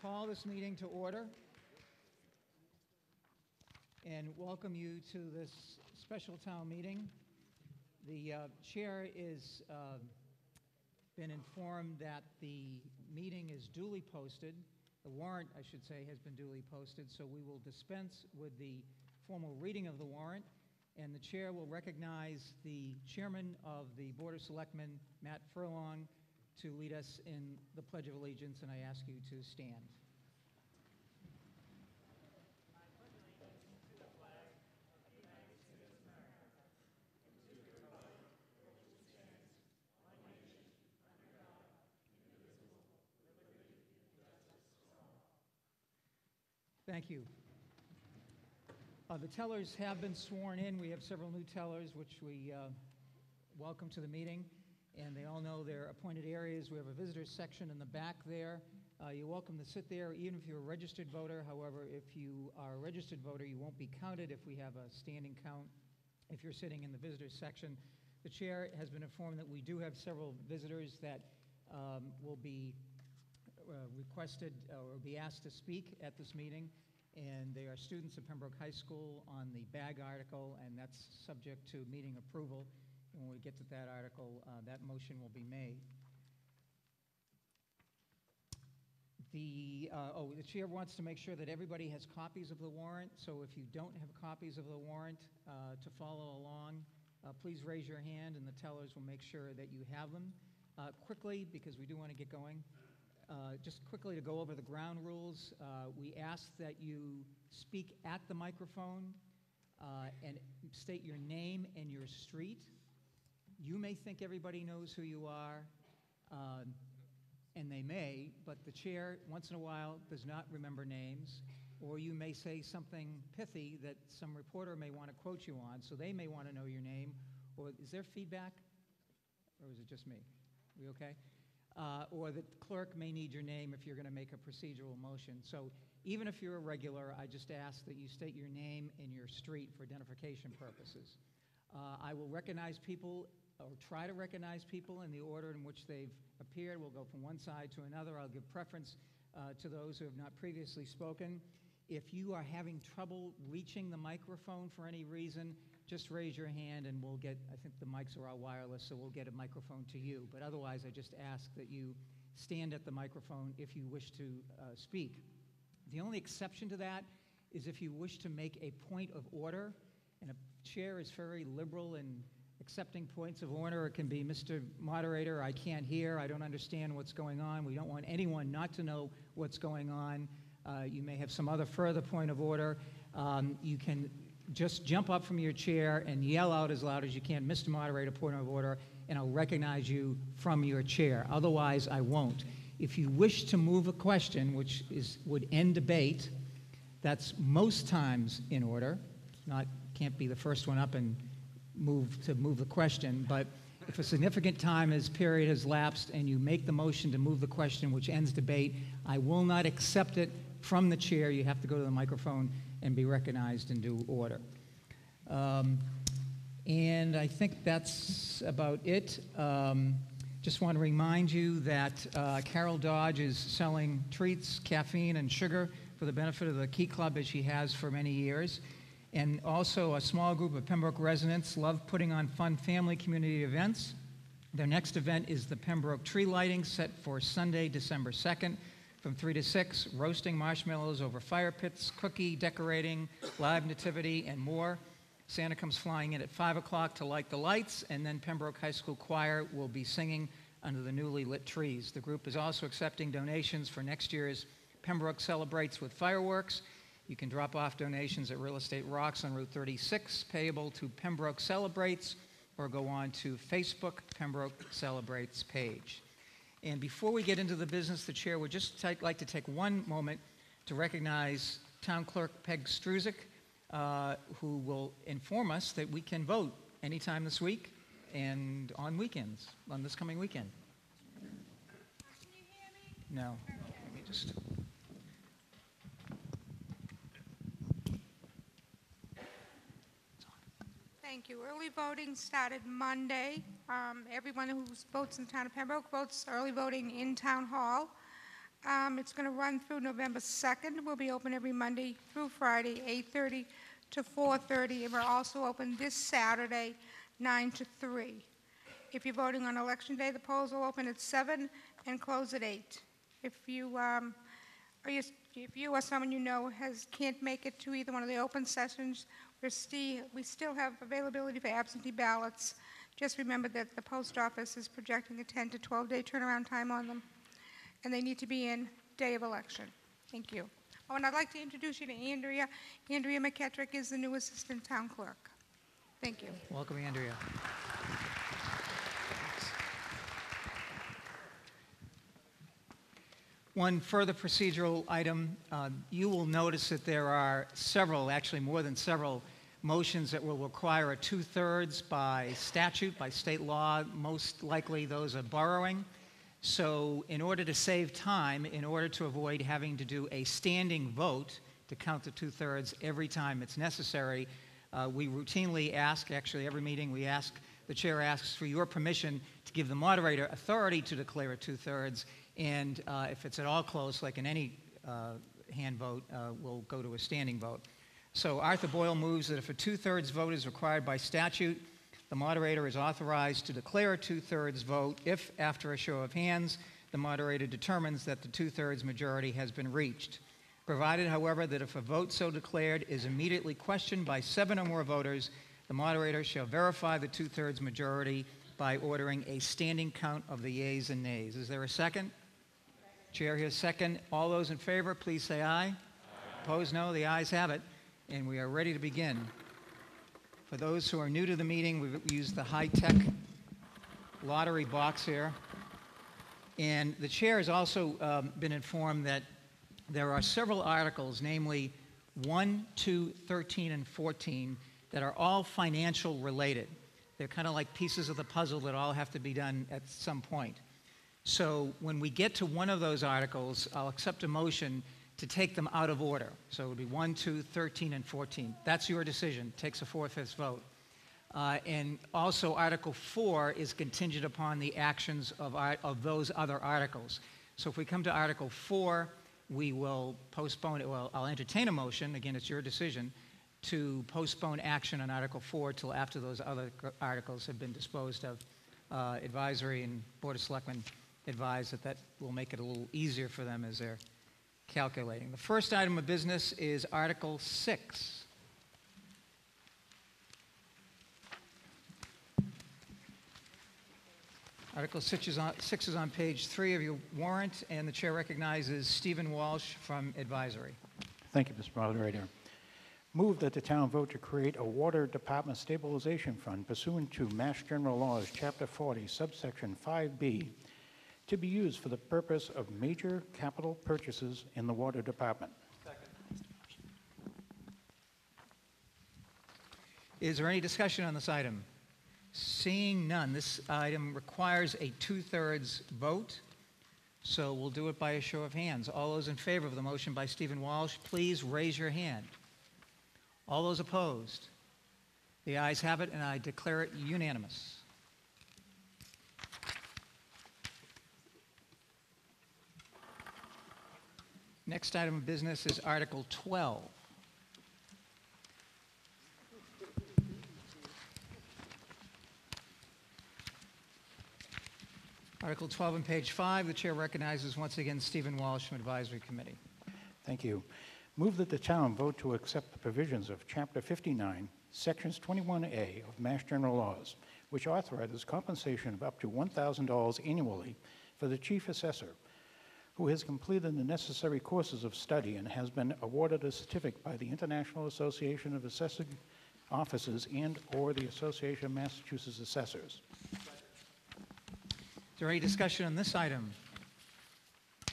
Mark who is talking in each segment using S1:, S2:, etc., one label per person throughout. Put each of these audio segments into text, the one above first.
S1: call this meeting to order and welcome you to this special town meeting. The uh, chair has uh, been informed that the meeting is duly posted. The warrant, I should say, has been duly posted, so we will dispense with the formal reading of the warrant, and the chair will recognize the chairman of the Board of Selectmen, Matt Furlong, to lead us in the Pledge of Allegiance, and I ask you to stand. Thank you. Uh, The tellers have been sworn in. We have several new tellers, which we uh, welcome to the meeting, and they all know their appointed areas. We have a visitors section in the back there. Uh, You're welcome to sit there, even if you're a registered voter. However, if you are a registered voter, you won't be counted if we have a standing count if you're sitting in the visitors section. The chair has been informed that we do have several visitors that um, will be uh, requested or be asked to speak at this meeting, and they are students at Pembroke High School on the bag article, and that's subject to meeting approval. When we get to that article, uh, that motion will be made. The, uh, oh, the chair wants to make sure that everybody has copies of the warrant, so if you don't have copies of the warrant uh, to follow along, uh, please raise your hand, and the tellers will make sure that you have them. Uh, Quickly, because we do want to get going, uh, just quickly to go over the ground rules, we ask that you speak at the microphone and state your name and your street. You may think everybody knows who you are, um, and they may, but the chair, once in a while, does not remember names. Or you may say something pithy that some reporter may want to quote you on, so they may want to know your name. Or is there feedback? Or is it just me? We okay? Uh, Or the clerk may need your name if you're going to make a procedural motion. So even if you're a regular, I just ask that you state your name and your street for identification purposes. Uh, I will recognize people, or try to recognize people in the order in which they've appeared. We'll go from one side to another. I'll give preference uh, to those who have not previously spoken. If you are having trouble reaching the microphone for any reason, just raise your hand and we'll get, I think the mics are all wireless, so we'll get a microphone to you. But otherwise, I just ask that you stand at the microphone if you wish to uh, speak. The only exception to that is if you wish to make a point of order, and a chair is very liberal in accepting points of order. It can be, Mr. Moderator, I can't hear, I don't understand what's going on. We don't want anyone not to know what's going on. Uh, You may have some other further point of order. Um, You can just jump up from your chair and yell out as loud as you can, Mr. Moderator, point of order, and I'll recognize you from your chair. Otherwise, I won't. If you wish to move a question, which is, would end debate, that's most times in order. Not, can't be the first one up and move to move the question, but if a significant time has period has lapsed and you make the motion to move the question, which ends debate, I will not accept it from the chair. You have to go to the microphone and be recognized in due order. Um, and I think that's about it. Um, just want to remind you that uh, Carol Dodge is selling treats, caffeine, and sugar for the benefit of the Key Club as she has for many years. And also, a small group of Pembroke residents love putting on fun family community events. Their next event is the Pembroke Tree Lighting set for Sunday, December 2nd from 3 to 6, roasting marshmallows over fire pits, cookie decorating, live nativity, and more. Santa comes flying in at 5 o'clock to light the lights, and then Pembroke High School Choir will be singing under the newly lit trees. The group is also accepting donations for next year's Pembroke Celebrates with Fireworks. You can drop off donations at Real Estate Rocks on Route 36, payable to Pembroke Celebrates, or go on to Facebook Pembroke Celebrates page. And before we get into the business, the chair would just like to take one moment to recognize Town Clerk Peg Struzik, uh, who will inform us that we can vote anytime this week and on weekends, on this coming weekend. No. Let me just.
S2: Thank you. Early voting started Monday. Um, Everyone who votes in the town of Pembroke votes early voting in Town Hall. Um, It's going to run through November 2nd. We'll be open every Monday through Friday, 8:30 to 4:30. And we're also open this Saturday, 9 to 3. If you're voting on Election Day, the polls will open at 7 and close at 8. If you, um, or you- if you or someone you know has, can't make it to either one of the open sessions, we still have availability for absentee ballots. Just remember that the post office is projecting a 10 to 12-day turnaround time on them, and they need to be in day of election. Thank you. Oh, and I'd like to introduce you to Andrea. Andrea McKettrick is the new Assistant Town Clerk. Thank you.
S1: Welcome, Andrea. One further procedural item, uh, you will notice that there are several, actually more than several, motions that will require a two-thirds by statute, by state law. Most likely, those are borrowing. So in order to save time, in order to avoid having to do a standing vote to count the two-thirds every time it's necessary, uh, we routinely ask, actually every meeting, we ask, the chair asks for your permission to give the moderator authority to declare a two-thirds, and uh, if it's at all close, like in any uh, hand vote, uh, we'll go to a standing vote. So Arthur Boyle moves that if a two-thirds vote is required by statute, the moderator is authorized to declare a two-thirds vote if, after a show of hands, the moderator determines that the two-thirds majority has been reached. Provided, however, that if a vote so declared is immediately questioned by seven or more voters, the moderator shall verify the two-thirds majority by ordering a standing count of the yeas and nays. Is there a second? Chair here's second. All those in favor, please say aye. Opposed, no. The ayes have it, and we are ready to begin. For those who are new to the meeting, we've used the high-tech lottery box here. And the chair has also um, been informed that there are several articles, namely 1, 2, 13, and 14, that are all financial related. They're kind of like pieces of the puzzle that all have to be done at some point. So when we get to one of those articles, I'll accept a motion to take them out of order. So it would be 1, 2, 13, and 14. That's your decision. Takes a four-fifths vote. Uh, and also, Article 4 is contingent upon the actions of, ar- of those other articles. So if we come to Article 4, we will postpone it. Well, I'll entertain a motion. Again, it's your decision to postpone action on Article 4 till after those other articles have been disposed of. Uh, advisory and Board of Selectmen advise that that will make it a little easier for them as they're calculating. The first item of business is Article 6. Article 6 is on, 6 is on page 3 of your warrant, and the chair recognizes Stephen Walsh from Advisory.
S3: Thank you, Mr. Moderator. Move that the town vote to create a Water Department Stabilization Fund pursuant to Mass General Laws, Chapter 40, subsection 5B, to be used for the purpose of major capital purchases in the Water Department.
S1: Is there any discussion on this item? Seeing none, this item requires a two-thirds vote, so we'll do it by a show of hands. All those in favor of the motion by Stephen Walsh, please raise your hand. All those opposed? The ayes have it, and I declare it unanimous. Next item of business is Article 12. Article 12 on page 5, the chair recognizes once again Stephen Walsh from Advisory Committee.
S3: Thank you. Move that the town vote to accept the provisions of Chapter 59, Sections 21A of Mass General Laws, which authorizes compensation of up to $1,000 annually for the chief assessor who has completed the necessary courses of study and has been awarded a certificate by the International Association of Assessing Offices and/or the Association of Massachusetts Assessors.
S1: Is there any discussion on this item?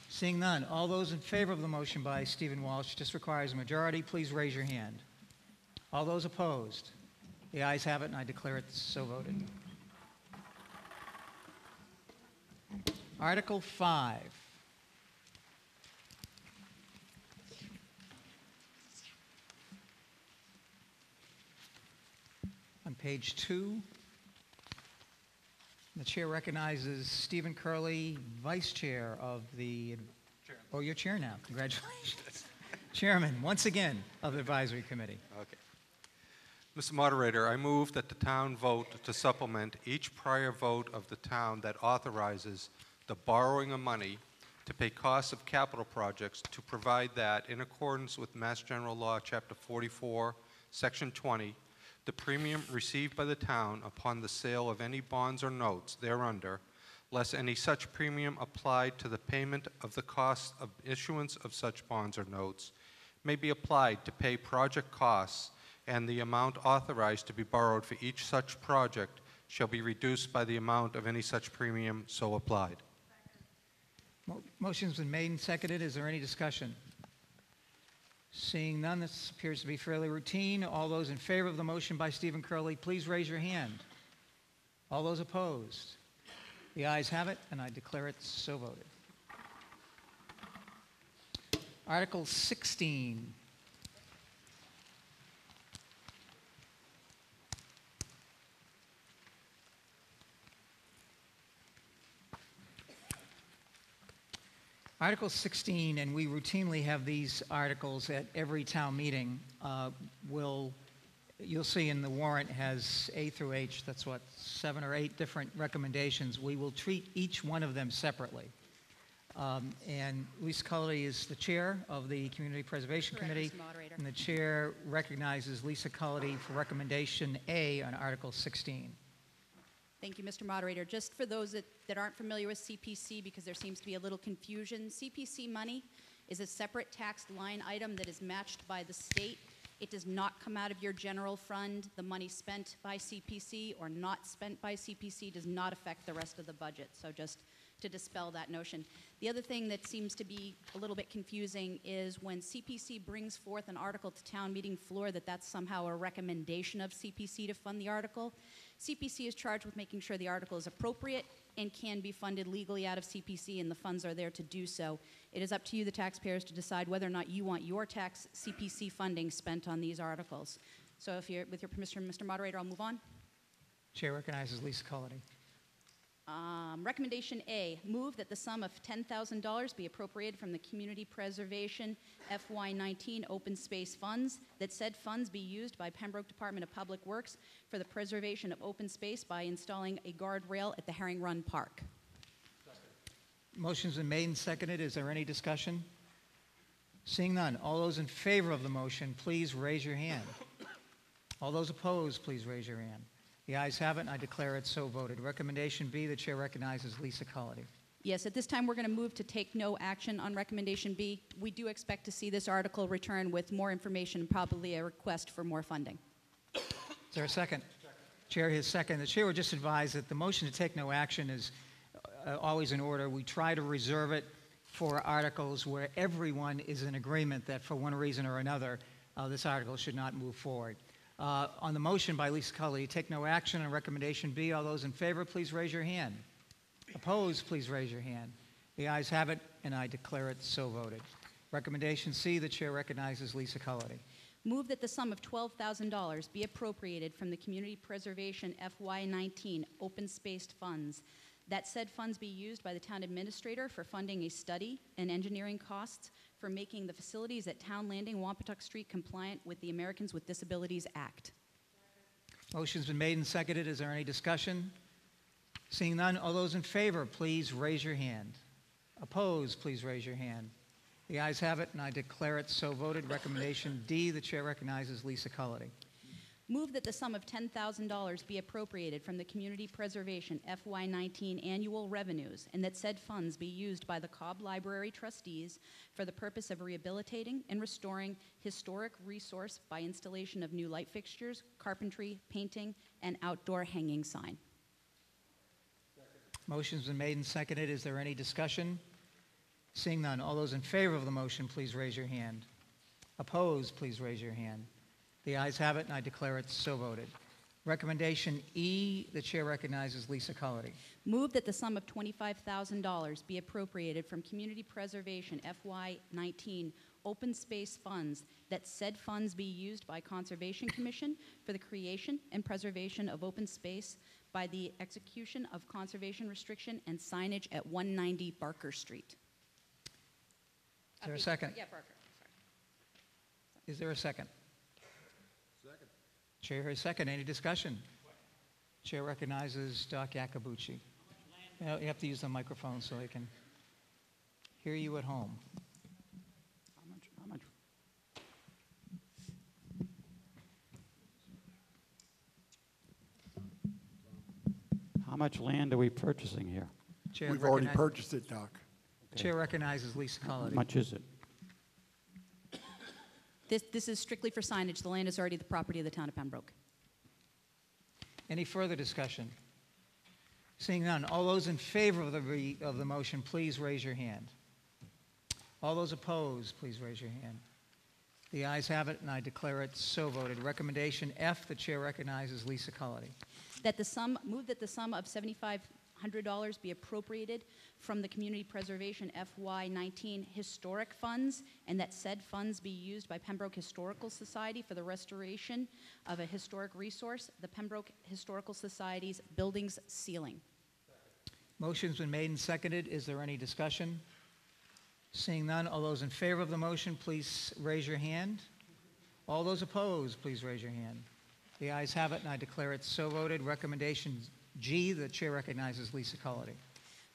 S1: Seeing none, all those in favor of the motion by Stephen Walsh, just requires a majority, please raise your hand. All those opposed? The ayes have it, and I declare it so voted. Article 5. On page 2, the chair recognizes Stephen Curley, Vice Chair of the...
S4: Chair,
S1: Oh, you're chair now. Congratulations. Chairman, once again, of the Advisory Committee.
S4: Okay. Mr. Moderator, I move that the town vote to supplement each prior vote of the town that authorizes the borrowing of money to pay costs of capital projects to provide that, in accordance with Mass General Law, Chapter 44, Section 20, the premium received by the town upon the sale of any bonds or notes thereunder, less any such premium applied to the payment of the cost of issuance of such bonds or notes, may be applied to pay project costs, and the amount authorized to be borrowed for each such project shall be reduced by the amount of any such premium so applied.
S1: Mo- Motion's been made and seconded. Is there any discussion? Seeing none, this appears to be fairly routine. All those in favor of the motion by Stephen Curley, please raise your hand. All those opposed? The ayes have it, and I declare it so voted. Article 16. Article 16, and we routinely have these articles at every town meeting, uh, will, you'll see in the warrant has A through H, that's what, seven or eight different recommendations. We will treat each one of them separately. Um, And Lisa Cullity is the chair of the Community Preservation
S5: Correct,
S1: Committee.
S5: Moderator.
S1: And the chair recognizes Lisa Cullity for recommendation A on Article 16.
S5: Thank you, Mr. Moderator. Just for those that, that aren't familiar with CPC, because there seems to be a little confusion, CPC money is a separate taxed line item that is matched by the state. It does not come out of your general fund. The money spent by CPC or not spent by CPC does not affect the rest of the budget. So just to dispel that notion. The other thing that seems to be a little bit confusing is when CPC brings forth an article to town meeting floor that that's somehow a recommendation of CPC to fund the article. CPC is charged with making sure the article is appropriate and can be funded legally out of CPC, and the funds are there to do so. It is up to you, the taxpayers, to decide whether or not you want your tax CPC funding spent on these articles. So if you're, with your permission, Mr. Moderator, I'll move on.
S1: Chair recognizes Lisa Cullity.
S5: Um, Recommendation A, move that the sum of $10,000 be appropriated from the Community Preservation FY19 Open Space Funds, that said funds be used by Pembroke Department of Public Works for the preservation of open space by installing a guardrail at the Herring Run Park.
S1: Motion's been made and seconded. Is there any discussion? Seeing none, all those in favor of the motion, please raise your hand. All those opposed, please raise your hand. The ayes have it, and I declare it so voted. Recommendation B, the chair recognizes Lisa Cullity.
S5: Yes, at this time, we're going to move to take no action on Recommendation B. We do expect to see this article return with more information, and probably a request for more funding.
S1: Is there a second? Chair has second. The chair would just advise that the motion to take no action is uh, always in order. We try to reserve it for articles where everyone is in agreement that for one reason or another, uh, this article should not move forward. Uh, On the motion by Lisa Cully, take no action on recommendation B. All those in favor, please raise your hand. Opposed, please raise your hand. The ayes have it, and I declare it so voted. Recommendation C, the chair recognizes Lisa Cullity.
S5: Move that the sum of $12,000 be appropriated from the Community Preservation FY19 Open Spaced Funds. That said funds be used by the town administrator for funding a study and engineering costs for making the facilities at Town Landing, Wampatuck Street compliant with the Americans with Disabilities Act.
S1: Motion's been made and seconded. Is there any discussion? Seeing none, all those in favor, please raise your hand. Opposed, please raise your hand. The ayes have it, and I declare it so voted. Recommendation D, the chair recognizes Lisa Cullity.
S5: Move that the sum of $10,000 be appropriated from the Community Preservation FY19 annual revenues, and that said funds be used by the Cobb Library trustees for the purpose of rehabilitating and restoring historic resource by installation of new light fixtures, carpentry, painting, and outdoor hanging sign.
S1: Motion's been made and seconded. Is there any discussion? Seeing none, all those in favor of the motion, please raise your hand. Opposed, please raise your hand. The ayes have it, and I declare it so voted. Recommendation E, the chair recognizes Lisa Cullity.
S5: Move that the sum of $25,000 be appropriated from Community Preservation FY19 open space funds, that said funds be used by Conservation Commission for the creation and preservation of open space by the execution of conservation restriction and signage at 190 Barker Street.
S1: Is there a second?
S5: Yeah, Barker. sorry.
S1: Is there a second? Second. Chair has second. Any discussion? Chair recognizes Doc Yakabuchi. You you have to use the microphone so they can hear you at home.
S6: How much, how much? How much land are we purchasing here?
S1: Chair
S7: We've already purchased it, Doc.
S1: Chair recognizes Lisa
S6: How much is it?
S5: This, this is strictly for signage. The land is already the property of the town of Pembroke.
S1: Any further discussion? Seeing none, all those in favor of the, re- of the motion, please raise your hand. All those opposed, please raise your hand. The ayes have it, and I declare it so voted. Recommendation F, the chair recognizes Lisa Cullity.
S5: That the sum, move that the sum of $7,500 be appropriated from the Community Preservation FY19 Historic Funds, and that said funds be used by Pembroke Historical Society for the restoration of a historic resource, the Pembroke Historical Society's buildings ceiling.
S1: Motion's been made and seconded. Is there any discussion? Seeing none, all those in favor of the motion, please raise your hand. All those opposed, please raise your hand. The ayes have it, and I declare it so voted. Recommendation G, the chair recognizes Lisa Cullity.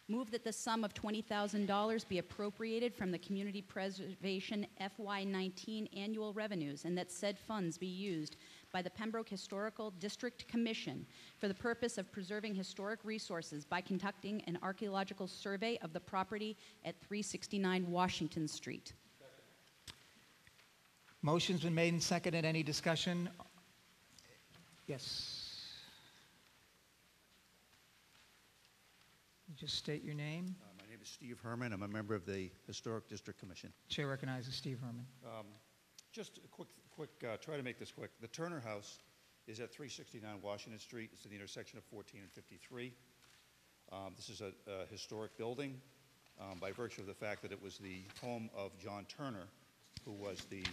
S5: Move that the sum of $20,000 be appropriated from the Community Preservation FY19 annual revenues, and that said funds be used by the Pembroke Historical District Commission for the purpose of preserving historic resources by conducting an archaeological survey of the property at 369 Washington Street.
S1: Motion's been made and seconded. Any discussion? Yes. Just state your name.
S8: Uh, My name is Steve Herman. I'm a member of the Historic District Commission.
S1: Chair recognizes Steve Herman.
S8: Um, Just a quick, quick, uh, try to make this quick. The Turner House is at 369 Washington Street. It's at the intersection of 14 and 53. Um, This is a a historic building um, by virtue of the fact that it was the home of John Turner, who was the,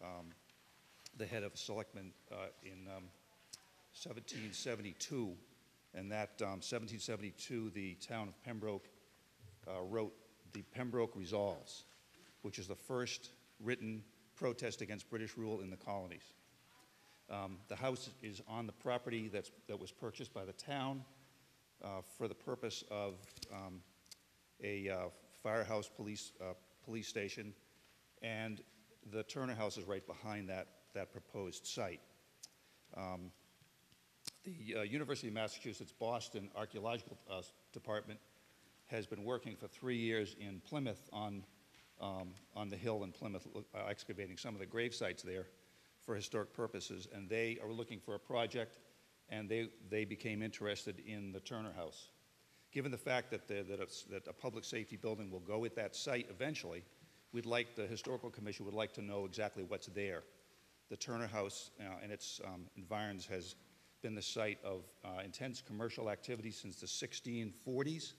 S8: um, the head of selectmen uh, in um, 1772. And that um, 1772, the town of Pembroke uh, wrote the Pembroke Resolves, which is the first written protest against British rule in the colonies. Um, The house is on the property that was purchased by the town uh, for the purpose of um, a uh, firehouse police, uh, police station, and the Turner House is right behind that, that proposed site. Um, The uh, University of Massachusetts Boston Archaeological uh, Department has been working for three years in Plymouth on, um, on the hill in Plymouth, uh, excavating some of the grave sites there for historic purposes, and they are looking for a project, and they, they became interested in the Turner House. Given the fact that, the, that, a, that a public safety building will go at that site eventually, we'd like, the Historical Commission would like to know exactly what's there. The Turner House uh, and its um, environs has been the site of uh, intense commercial activity since the 1640s,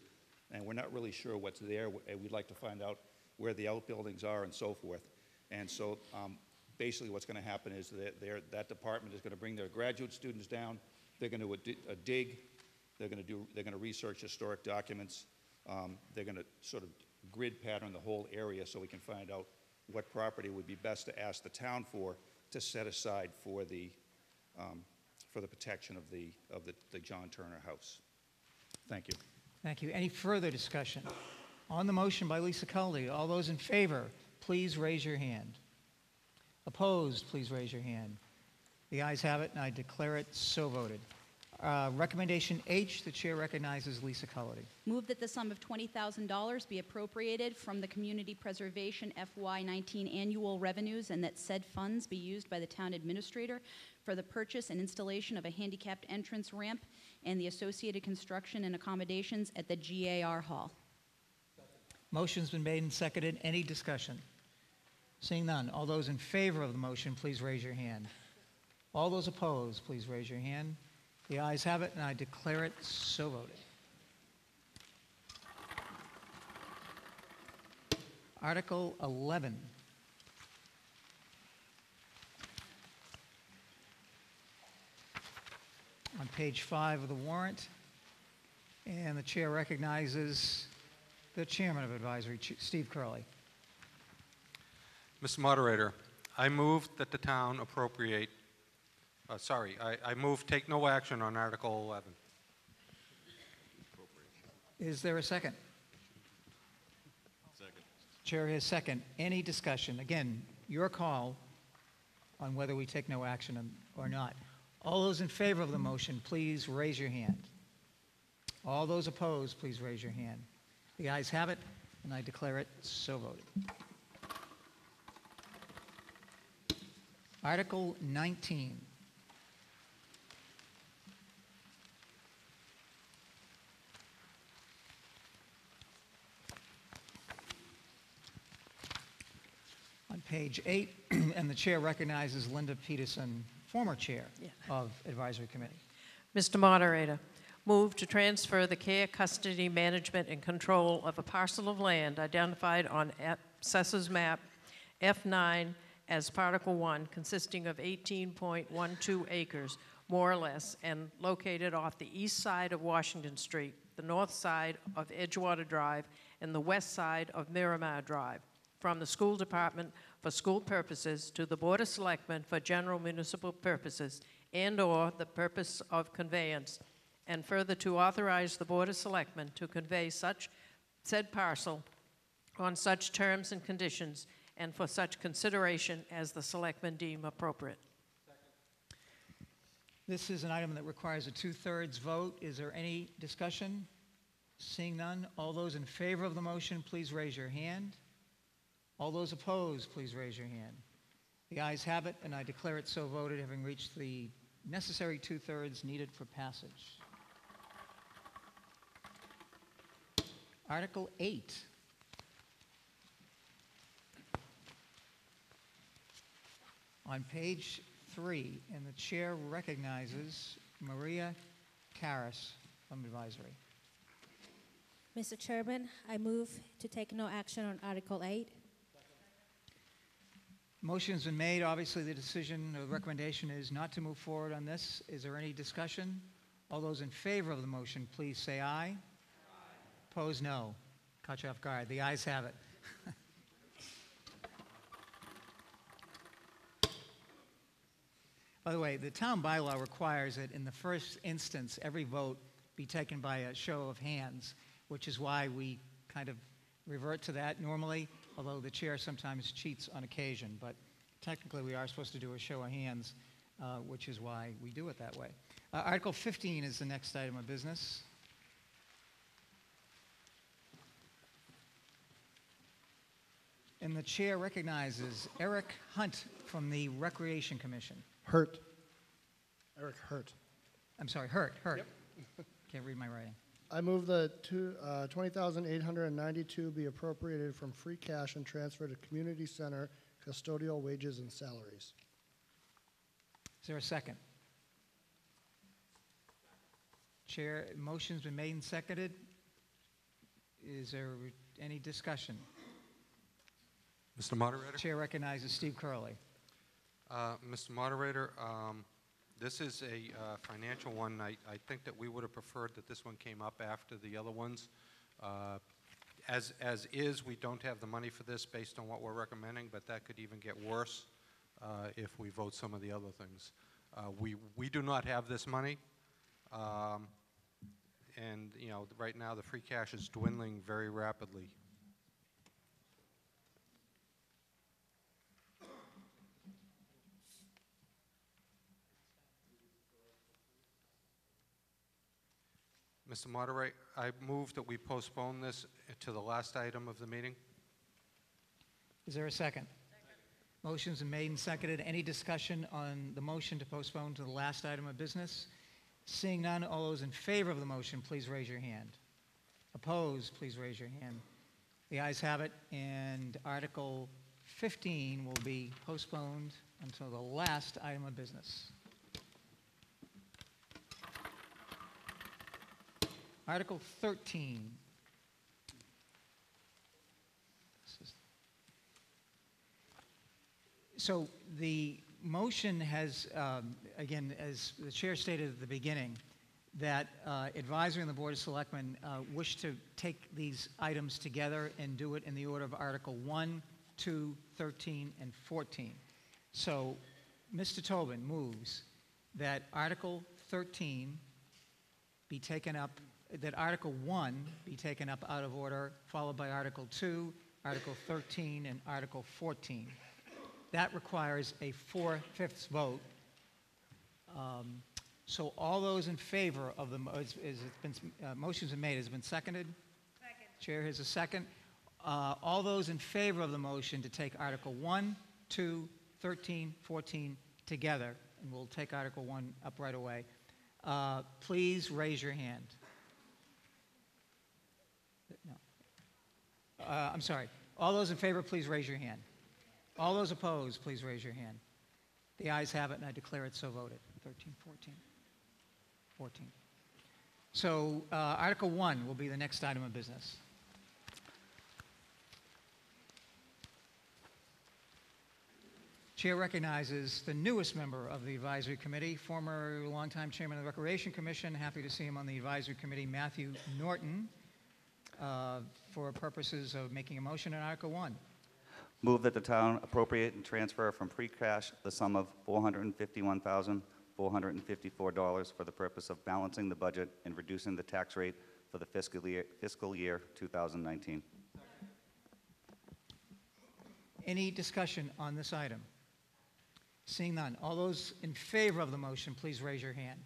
S8: and we're not really sure what's there, we'd like to find out where the outbuildings are and so forth. And so um, basically what's going to happen is that that department is going to bring their graduate students down, they're going to di- uh, dig, they're going to do, they're going to research historic documents, um, they're going to sort of grid pattern the whole area so we can find out what property would be best to ask the town for to set aside for the, um, for the protection of the, of the, the John Turner House. Thank you.
S1: Thank you. Any further discussion? On the motion by Lisa Cully, all those in favor, please raise your hand. Opposed, please raise your hand. The ayes have it, and I declare it so voted. Uh, Recommendation H, the chair recognizes Lisa Cully.
S5: Move that the sum of $20,000 be appropriated from the Community Preservation FY19 annual revenues, and that said funds be used by the town administrator for the purchase and installation of a handicapped entrance ramp and the associated construction and accommodations at the GAR Hall.
S1: Motion's been made and seconded. Any discussion? Seeing none, all those in favor of the motion, please raise your hand. All those opposed, please raise your hand. The ayes have it, and I declare it so voted. Article 11. On page five of the warrant, and the chair recognizes the chairman of advisory, Steve Curley.
S4: Mr. Moderator, I move that the town appropriate, uh, sorry, I, I move take no action on Article 11.
S1: Is there a second? Second. Chair has second. Any discussion? Again, your call on whether we take no action or not. All those in favor of the motion, please raise your hand. All those opposed, please raise your hand. The ayes have it, and I declare it so voted. Article 19. Page eight, and the chair recognizes Linda Peterson, former chair of Advisory Committee.
S7: Mr. Moderator, move to transfer the care, custody, management, and control of a parcel of land identified on Assessors Map F9 as Particle 1, consisting of 18.12 acres, more or less, and located off the east side of Washington Street, the north side of Edgewater Drive, and the west side of Miramar Drive, from the school department for school purposes to the Board of Selectmen for general municipal purposes and/or the purpose of conveyance, and further to authorize the Board of Selectmen to convey such said parcel on such terms and conditions and for such consideration as the selectmen deem appropriate.
S1: This is an item that requires a two-thirds vote. Is there any discussion? Seeing none, all those in favor of the motion, please raise your hand. All those opposed, please raise your hand. The ayes have it, and I declare it so voted, having reached the necessary two-thirds needed for passage. Article 8. On page three, and the chair recognizes Maria Karas from Advisory.
S9: Mr. Chairman, I move to take no action on Article 8.
S1: Motion's been made. Obviously, the decision, or the recommendation is not to move forward on this. Is there any discussion? All those in favor of the motion, please say aye. Aye. Opposed, no. Caught you off guard. The ayes have it. By the way, the town bylaw requires that in the first instance, every vote be taken by a show of hands, which is why we kind of revert to that normally, although the chair sometimes cheats on occasion. But technically, we are supposed to do a show of hands, uh, which is why we do it that way. Uh, Article 15 is the next item of business. And the chair recognizes Eric Hunt from the Recreation Commission.
S10: Hurt. Eric Hurt.
S1: I'm sorry, Hurt, Hurt. Can't read my writing.
S10: I move that two, uh, 20892 be appropriated from free cash and transferred to community center custodial wages and salaries.
S1: Is there a second? Chair, motion's been made and seconded. Is there any discussion?
S4: Mr. Moderator?
S1: Chair recognizes Steve Curley.
S4: Uh, Mr. Moderator, um, this is a uh, financial one. I, I think that we would have preferred that this one came up after the other ones. Uh, As, as is, we don't have the money for this based on what we're recommending, but that could even get worse uh, if we vote some of the other things. Uh, We, we do not have this money. um, And, you know, right now, the free cash is dwindling very rapidly. Mr. Moderator, I move that we postpone this to the last item of the meeting.
S1: Is there a second? Motion's been made and seconded. Any discussion on the motion to postpone to the last item of business? Seeing none, all those in favor of the motion, please raise your hand. Opposed, please raise your hand. The ayes have it, and Article 15 will be postponed until the last item of business. Article 13. So the motion has, um, again, as the chair stated at the beginning, that uh, advisory and the Board of Selectmen uh, wish to take these items together and do it in the order of Article 1, 2, 13, and 14. So Mr. Tobin moves that Article 13 be taken up, that Article 1 be taken up out of order, followed by Article 2, Article 13, and Article 14. That requires a four-fifths vote. Um, So all those in favor of the, mo- is, is it's been, uh, motions been made, has it been seconded? Second. Chair has a second. Uh, All those in favor of the motion to take Article 1, 2, 13, 14 together, and we'll take Article 1 up right away, uh, please raise your hand. No. Uh, I'm sorry. All those in favor, please raise your hand. All those opposed, please raise your hand. The ayes have it, and I declare it so voted. 13, 14, 14. So uh, Article 1 will be the next item of business. Chair recognizes the newest member of the Advisory Committee, former longtime Chairman of the Recreation Commission. Happy to see him on the Advisory Committee, Matthew Norton, uh, for purposes of making a motion on Article 1.
S11: Move that the town appropriate and transfer from free cash the sum of $451,454 for the purpose of balancing the budget and reducing the tax rate for the fiscal year, fiscal year 2019.
S1: Any discussion on this item? Seeing none, all those in favor of the motion, please raise your hand.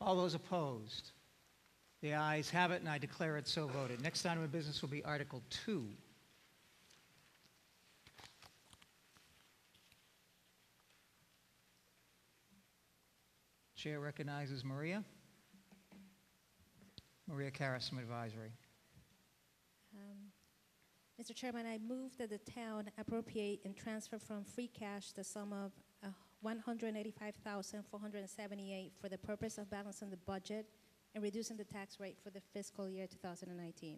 S1: All those opposed? The ayes have it, and I declare it so voted. Next item of business will be Article 2. Chair recognizes Maria. Maria Karas from Advisory.
S9: Um, Mr. Chairman, I move that the town appropriate and transfer from free cash the sum of uh, 185,478 for the purpose of balancing the budget and reducing the tax rate for the fiscal year 2019.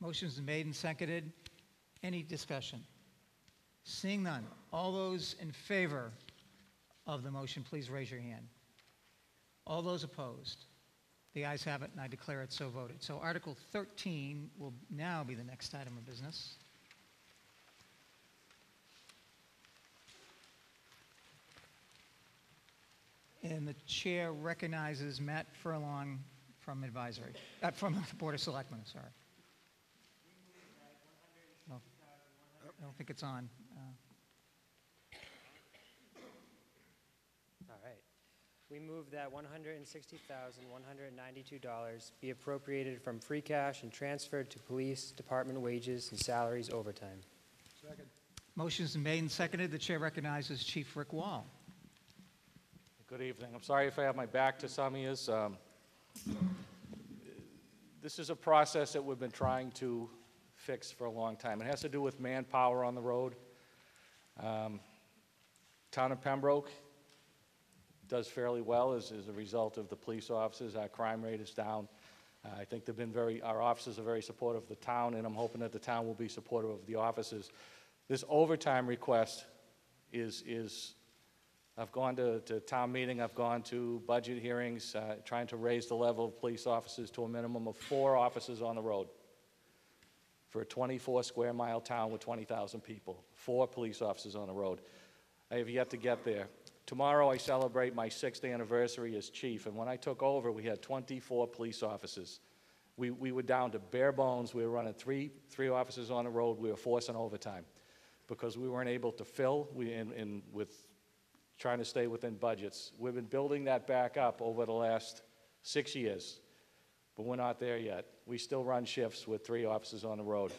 S1: Motion's made and seconded. Any discussion? Seeing none, all those in favor of the motion, please raise your hand. All those opposed? The ayes have it, and I declare it so voted. So Article 13 will now be the next item of business. And the chair recognizes Matt Furlong from Advisory, uh, from the Board of Selectmen, sorry. I don't think it's on. Uh,
S12: All right. We move that $160,192 be appropriated from free cash and transferred to police department wages and salaries overtime.
S1: Motion's been made and seconded. The chair recognizes Chief Rick Wall.
S13: Good evening. I'm sorry if I have my back to some of yous. Um, This is a process that we've been trying to fix for a long time. It has to do with manpower on the road. Um, Town of Pembroke does fairly well as, as a result of the police officers. Our crime rate is down. Uh, I think they've been very, our officers are very supportive of the town, and I'm hoping that the town will be supportive of the officers. This overtime request is, is I've gone to, to town meeting, I've gone to budget hearings, uh, trying to raise the level of police officers to a minimum of four officers on the road for a 24 square mile town with 20,000 people. Four police officers on the road. I have yet to get there. Tomorrow, I celebrate my sixth anniversary as chief, and when I took over, we had 24 police officers. We, we were down to bare bones. We were running three, three officers on the road. We were forcing overtime because we weren't able to fill we, in, in, with trying to stay within budgets. We've been building that back up over the last six years, but we're not there yet. We still run shifts with three officers on the road.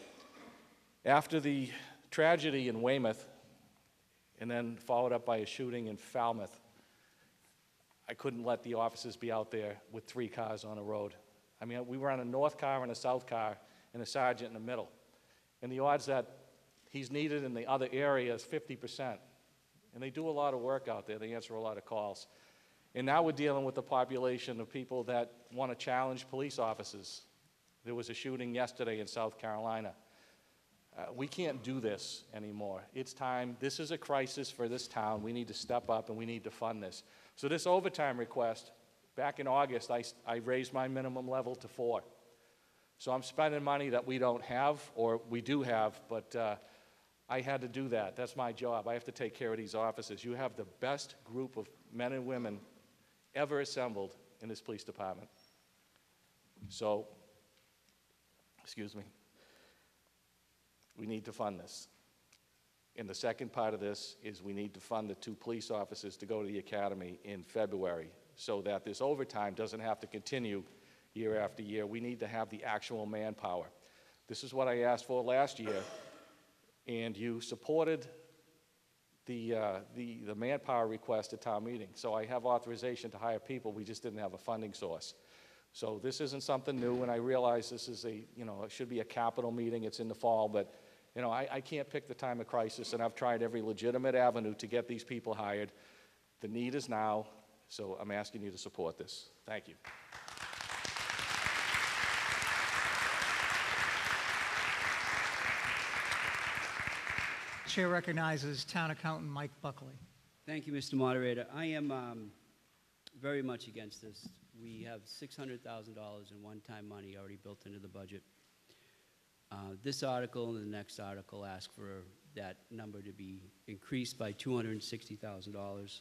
S13: After the tragedy in Weymouth, and then followed up by a shooting in Falmouth, I couldn't let the officers be out there with three cars on the road. I mean, we were on a north car and a south car, and a sergeant in the middle. And the odds that he's needed in the other area is 50%. And they do a lot of work out there, they answer a lot of calls. And now we're dealing with the population of people that want to challenge police officers. There was a shooting yesterday in South Carolina. Uh, we can't do this anymore. It's time. This is a crisis for this town. We need to step up and we need to fund this. So, this overtime request, back in August, I raised my minimum level to four. So, I'm spending money that we don't have, or we do have, but uh, I had to do that. That's my job. I have to take care of these officers. You have the best group of men and women ever assembled in this police department. So, excuse me, we need to fund this. And the second part of this is we need to fund the two police officers to go to the academy in February so that this overtime doesn't have to continue year after year. We need to have the actual manpower. This is what I asked for last year, and you supported the, uh, the, the manpower request at town meeting. So I have authorization to hire people, we just didn't have a funding source. So this isn't something new, and I realize this is a, you know, it should be a capital meeting, it's in the fall, but, you know, I, I can't pick the time of crisis, and I've tried every legitimate avenue to get these people hired. The need is now, so I'm asking you to support this. Thank you.
S1: Chair recognizes Town Accountant Mike Buckley.
S14: Thank you, Mr. Moderator. I am um, very much against this. We have $600,000 in one-time money already built into the budget. Uh, This article and the next article ask for that number to be increased by $260,000.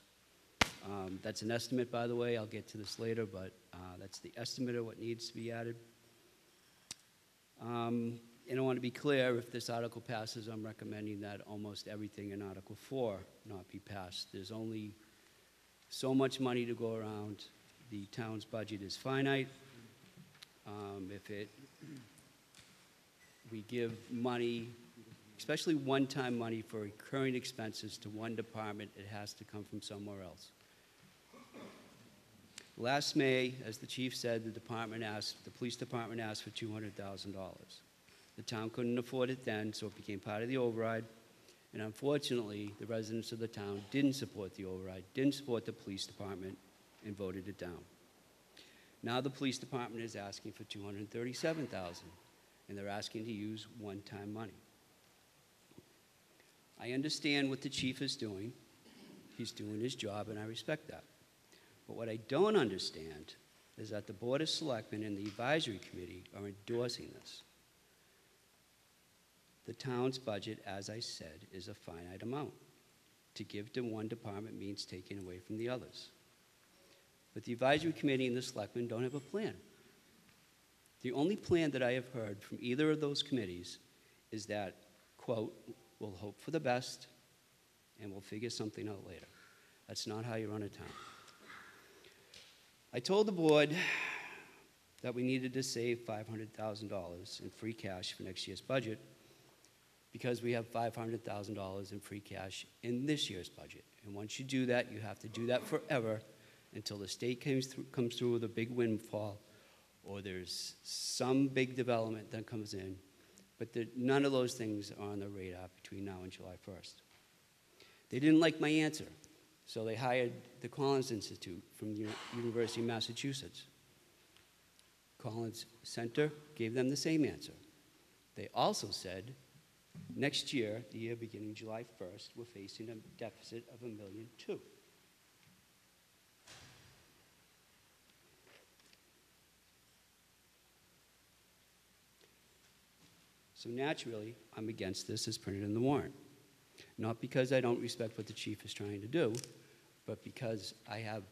S14: Um, That's an estimate, by the way. I'll get to this later, but uh, that's the estimate of what needs to be added. Um, And I want to be clear, if this article passes, I'm recommending that almost everything in Article 4 not be passed. There's only so much money to go around. The town's budget is finite. Um, If it, we give money, especially one-time money for recurring expenses to one department, it has to come from somewhere else. Last May, as the chief said, the department asked, the police department asked for $200,000. The town couldn't afford it then, so it became part of the override. And unfortunately, the residents of the town didn't support the override, didn't support the police department, and voted it down. Now the police department is asking for 237,000, and they're asking to use one-time money. I understand what the chief is doing. He's doing his job, and I respect that. But what I don't understand is that the Board of Selectmen and the Advisory Committee are endorsing this. The town's budget, as I said, is a finite amount. To give to one department means taking away from the others. But the Advisory Committee and the Selectmen don't have a plan. The only plan that I have heard from either of those committees is that, quote, we'll hope for the best and we'll figure something out later. That's not how you run a town. I told the board that we needed to save $500,000 in free cash for next year's budget because we have $500,000 in free cash in this year's budget. And once you do that, you have to do that forever until the state comes through, comes through with a big windfall or there's some big development that comes in. But none of those things are on the radar between now and July 1st. They didn't like my answer, so they hired the Collins Institute from the Uni- University of Massachusetts. Collins Center gave them the same answer. They also said Next year, the year beginning July 1st, we're facing a deficit of a million two. So naturally, I'm against this as printed in the warrant. Not because I don't respect what the chief is trying to do, but because I have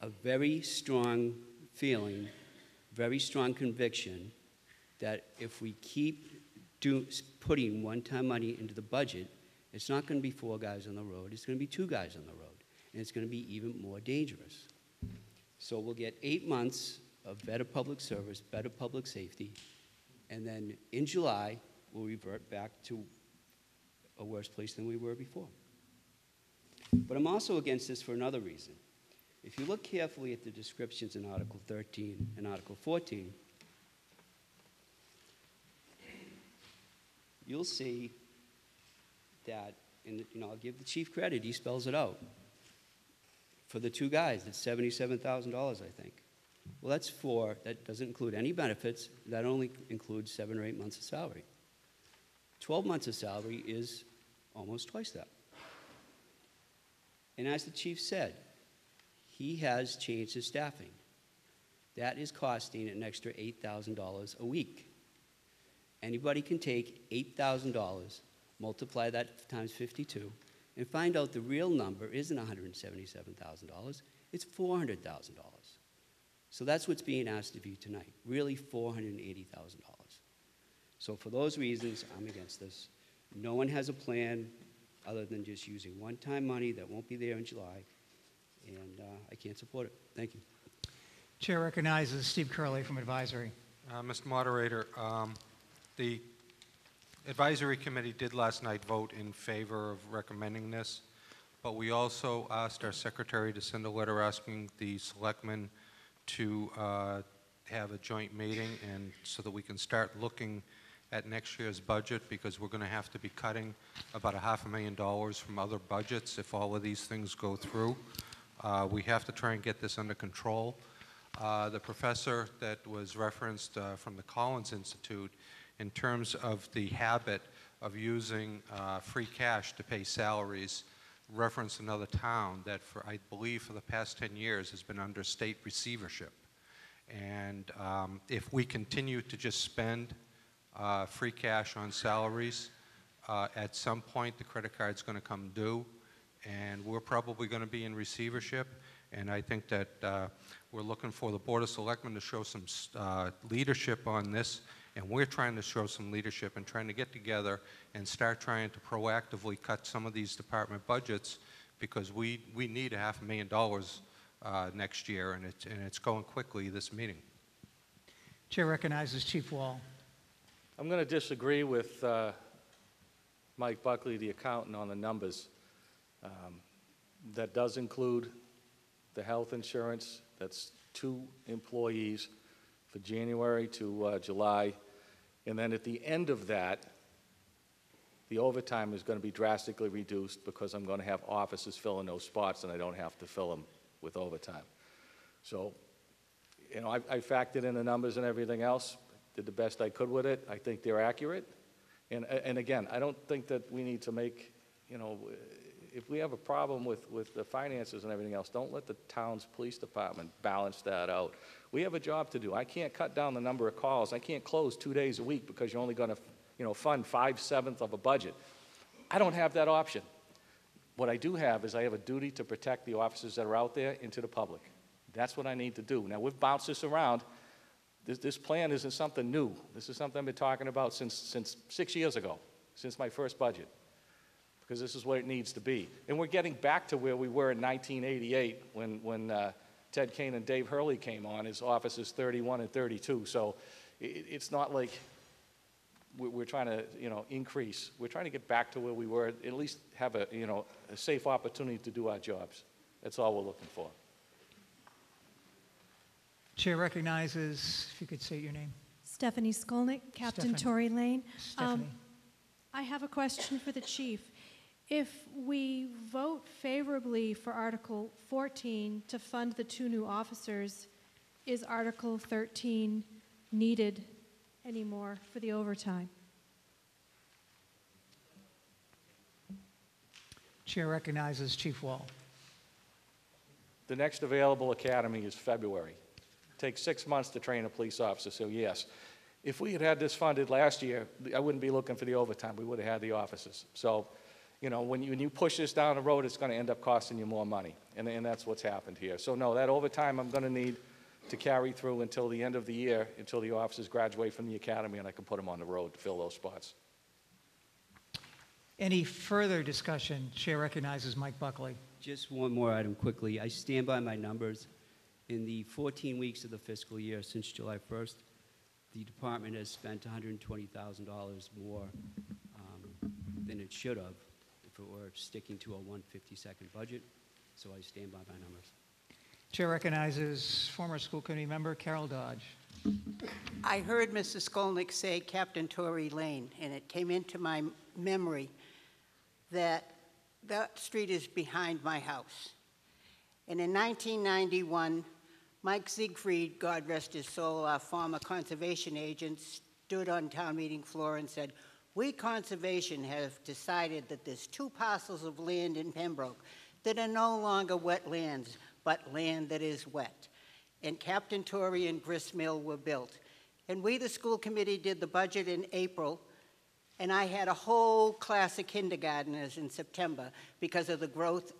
S14: a very strong feeling, very strong conviction that if we keep do, putting one-time money into the budget, it's not going to be four guys on the road, it's going to be two guys on the road, and it's going to be even more dangerous. So we'll get eight months of better public service, better public safety, and then in July, we'll revert back to a worse place than we were before. But I'm also against this for another reason. If you look carefully at the descriptions in Article 13 and Article 14, you'll see that, and you know, I'll give the chief credit, he spells it out. For the two guys, it's $77,000, I think. Well, that's for, that doesn't include any benefits, that only includes seven or eight months of salary. 12 months of salary is almost twice that. And as the chief said, he has changed his staffing. That is costing an extra $8,000 a week. Anybody can take $8,000 multiply that times 52, and find out the real number isn't $177,000, it's $400,000. So that's what's being asked of you tonight, really $480,000. So for those reasons, I'm against this. No one has a plan other than just using one-time money that won't be there in July, and uh, I can't support it. Thank you.
S1: Chair recognizes Steve Curley from Advisory.
S4: Uh, Mr. Moderator, um, the advisory committee did last night vote in favor of recommending this, but we also asked our secretary to send a letter asking the selectmen to uh, have a joint meeting and so that we can start looking at next year's budget because we're going to have to be cutting about a half a million dollars from other budgets if all of these things go through. Uh, We have to try and get this under control. Uh, The professor that was referenced uh, from the Collins Institute, in terms of the habit of using uh, free cash to pay salaries, referenced another town that for, I believe for the past 10 years has been under state receivership. And um, if we continue to just spend uh, free cash on salaries, uh, at some point the credit card's going to come due, and we're probably going to be in receivership. And I think that uh, we're looking for the Board of Selectmen to show some uh, leadership on this, and we're trying to show some leadership and trying to get together and start trying to proactively cut some of these department budgets because we, we need a half a million dollars uh, next year, and it's, and it's going quickly this meeting.
S1: Chair recognizes Chief Wall.
S13: I'm going to disagree with uh, Mike Buckley, the accountant, on the numbers. Um, That does include the health insurance, that's two employees for January to uh, July. And then at the end of that, the overtime is going to be drastically reduced because I'm going to have officers filling those spots and I don't have to fill them with overtime. So, you know, I I factored in the numbers and everything else, did the best I could with it. I think they're accurate. And, and again, I don't think that we need to make, you know, if we have a problem with, with the finances and everything else, don't let the town's police department balance that out. We have a job to do. I can't cut down the number of calls. I can't close two days a week because you're only going to, you know, fund five-sevenths of a budget. I don't have that option. What I do have is I have a duty to protect the officers that are out there and to the public. That's what I need to do. Now, we've bounced this around. This, this plan isn't something new. This is something I've been talking about since, since six years ago, since my first budget, because this is what it needs to be. And we're getting back to where we were in 1988 when, when uh, Ted Kane and Dave Hurley came on as officers 31 and 32. So it, it's not like we're, we're trying to, you know, increase. We're trying to get back to where we were, at least have a, you know, a safe opportunity to do our jobs. That's all we're looking for.
S1: Chair recognizes, if you could state your name.
S15: Stephanie Skolnick, Captain
S1: Stephanie.
S15: Tory Lane. Um,
S1: Stephanie.
S15: I have a question for the chief. If we vote favorably for Article 14 to fund the two new officers, is Article 13 needed anymore for the overtime?
S1: Chair recognizes Chief Wall.
S13: The next available academy is February. It Takes six months to train a police officer, so yes. If we had had this funded last year, I wouldn't be looking for the overtime. We would have had the officers. So, you know, when you, when you push this down the road, it's going to end up costing you more money. And, and that's what's happened here. So, no, that overtime I'm going to need to carry through until the end of the year, until the officers graduate from the academy, and I can put them on the road to fill those spots.
S1: Any further discussion? Chair recognizes Mike Buckley.
S14: Just one more item quickly. I stand by my numbers. In the 14 weeks of the fiscal year since July 1st, the department has spent $120,000 more um, than it should have if it sticking to a 152nd budget. So I stand by my numbers.
S1: Chair recognizes former school committee member Carol Dodge.
S16: I heard Mrs. Skolnick say Captain Torrey Lane, and it came into my memory that that street is behind my house. And in 1991, Mike Siegfried, God rest his soul, our former conservation agent, stood on town meeting floor and said, "We conservation have decided that there's two parcels of land in Pembroke that are no longer wetlands, but land that is wet." And Captain Torrey and Grist Mill were built. And we, the school committee, did the budget in April And I had a whole class of kindergarteners in September because of the growth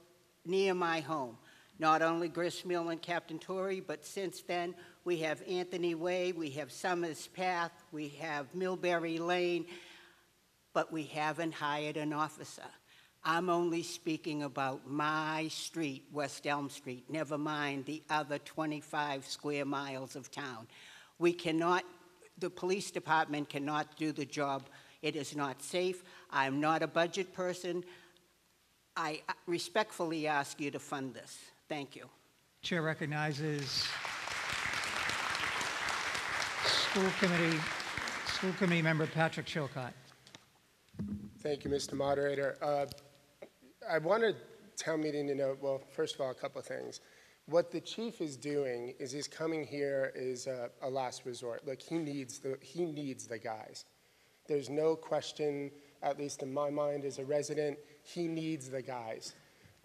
S16: near my home. Not only Gristmill and Captain Torrey, but since then, we have Anthony Way, we have Summers Path, we have Millberry Lane, but we haven't hired an officer. I'm only speaking about my street, West Elm Street, never mind the other 25 square miles of town. We cannot, the police department cannot do the job. It is not safe. I'm not a budget person. I respectfully ask you to fund this. Thank you.
S1: Chair recognizes School Committee, School Committee Member Patrick Chilcott.
S17: Thank you, Mr. Moderator. Uh, I wanted town meeting to know, well, first of all, a couple of things. What the chief is doing is he's coming here is a, a last resort. Look, he needs the he needs the guys. There's no question, at least in my mind as a resident, he needs the guys.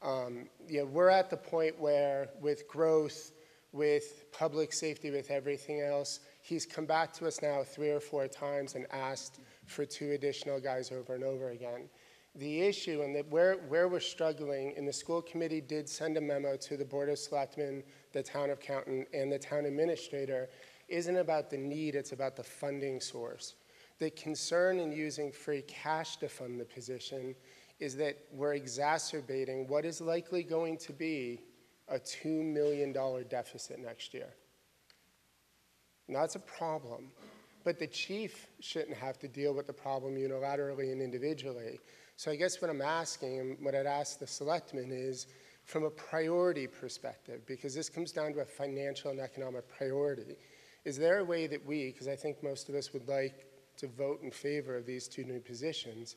S17: Um, know, we're at the point where, with growth, with public safety, with everything else, he's come back to us now three or four times and asked for two additional guys over and over again. The issue and the, where, where we're struggling, and the school committee did send a memo to the Board of Selectmen, the town accountant, and the town administrator, isn't about the need, it's about the funding source. The concern in using free cash to fund the position is that we're exacerbating what is likely going to be a $2 million deficit next year. Now, that's a problem, but the chief shouldn't have to deal with the problem unilaterally and individually. So I guess what I'm asking, what I'd ask the selectmen is, from a priority perspective, because this comes down to a financial and economic priority, is there a way that we, because I think most of us would like to vote in favor of these two new positions,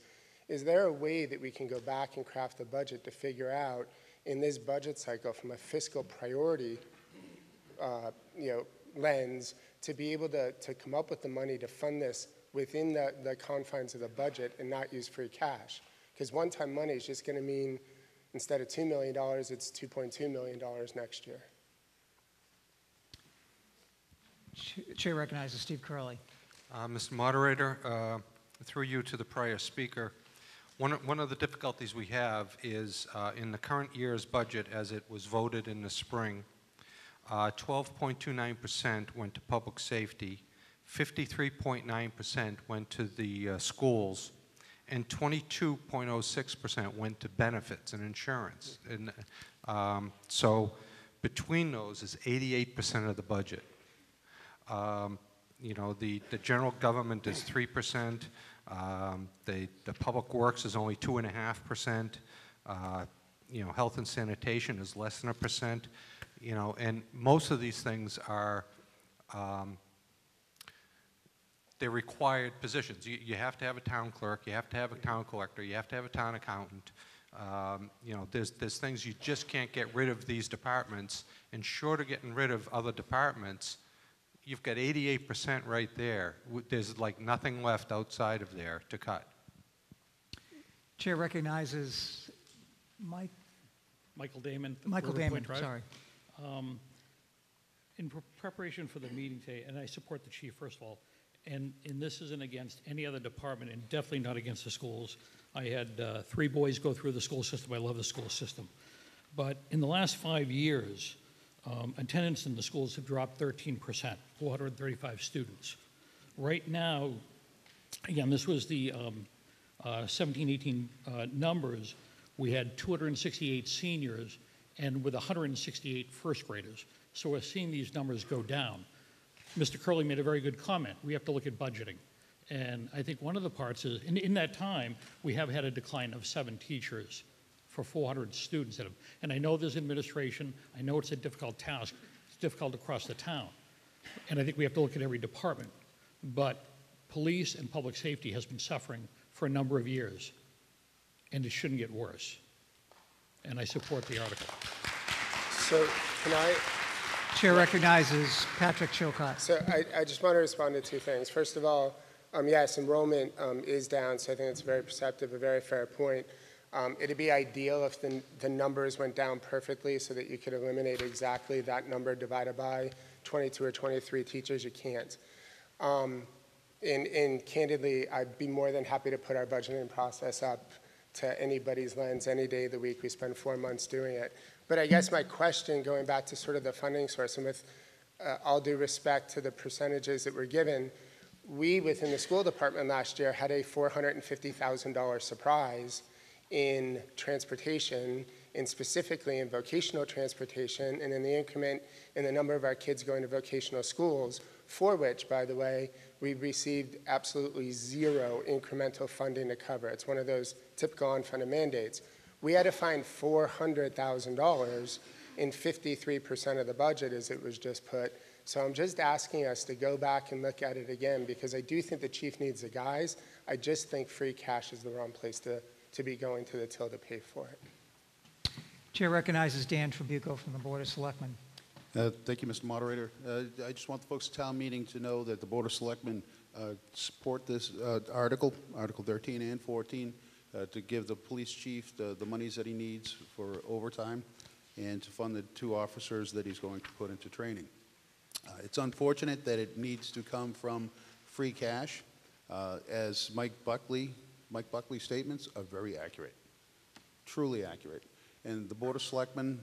S17: is there a way that we can go back and craft a budget to figure out in this budget cycle from a fiscal priority uh, you know, lens to be able to, to come up with the money to fund this within the, the confines of the budget and not use free cash? Because one-time money is just going to mean instead of $2 million, it's $2.2 million next year.
S1: Chair recognizes Steve Curley.
S4: Uh, Mr. Moderator, uh, through you to the prior speaker, one, one of the difficulties we have is uh, in the current year's budget as it was voted in the spring, 12.29% went to public safety, 53.9% went to the uh, schools, and 22.06% went to benefits and insurance. And um, so between those is 88% of the budget. Um, you know, the, the general government is 3%, um, the, the public works is only 2.5%, uh, you know, health and sanitation is less than a percent, you know, and most of these things are, um, they're required positions. You, you have to have a town clerk, you have to have a town collector, you have to have a town accountant. Um, you know, there's, there's things you just can't get rid of these departments, and short of getting rid of other departments, you've got 88% right there. There's like nothing left outside of there to cut.
S1: Chair recognizes Mike,
S18: Michael Damon.
S1: Michael Damon,
S18: Point Drive.
S1: sorry.
S18: Um, In pre- preparation for the meeting today, and I support the chief, first of all, and, and this isn't against any other department, and definitely not against the schools. I had uh, three boys go through the school system. I love the school system. But in the last five years, um, attendance in the schools have dropped 13%, 435 students. Right now, again, this was the um, uh, 17, 18 uh, numbers. We had 268 seniors and with 168 first graders. So we're seeing these numbers go down. Mr. Curley made a very good comment. We have to look at budgeting. And I think one of the parts is, in, in that time, we have had a decline of seven teachers for 400 students. That have, and I know there's administration. I know it's a difficult task. It's difficult across the town. And I think we have to look at every department. But police and public safety has been suffering for a number of years. And it shouldn't get worse. And I support the article.
S17: So can I,
S1: Chair recognizes Patrick Chilcott.
S17: so I, I just want to respond to two things. First of all, um, yes, enrollment um, is down, so I think it's very perceptive, a very fair point. Um, it'd be ideal if the, the numbers went down perfectly so that you could eliminate exactly that number divided by 22 or 23 teachers. You can't. Um, And, and candidly, I'd be more than happy to put our budgeting process up to anybody's lens any day of the week. We spend four months doing it. But I guess my question, going back to sort of the funding source, and with uh, all due respect to the percentages that were given, we within the school department last year had a $450,000 surprise in transportation, and specifically in vocational transportation, and in the increment in the number of our kids going to vocational schools, for which, by the way, we received absolutely zero incremental funding to cover. It's one of those typical unfunded mandates. We had to find $400,000 in 53% of the budget as it was just put. So I'm just asking us to go back and look at it again because I do think the chief needs the guys. I just think free cash is the wrong place to, to be going to the till to pay for it.
S1: Chair recognizes Dan Trabucco from the Board of Selectmen.
S19: Uh, Thank you, Mr. Moderator. Uh, I just want the folks at town meeting to know that the Board of Selectmen uh, support this uh, article, Article 13 and 14, uh, to give the police chief the the monies that he needs for overtime and to fund the two officers that he's going to put into training. Uh, It's unfortunate that it needs to come from free cash, as Mike Buckley, Mike Buckley's statements are very accurate, truly accurate. And the Board of Selectmen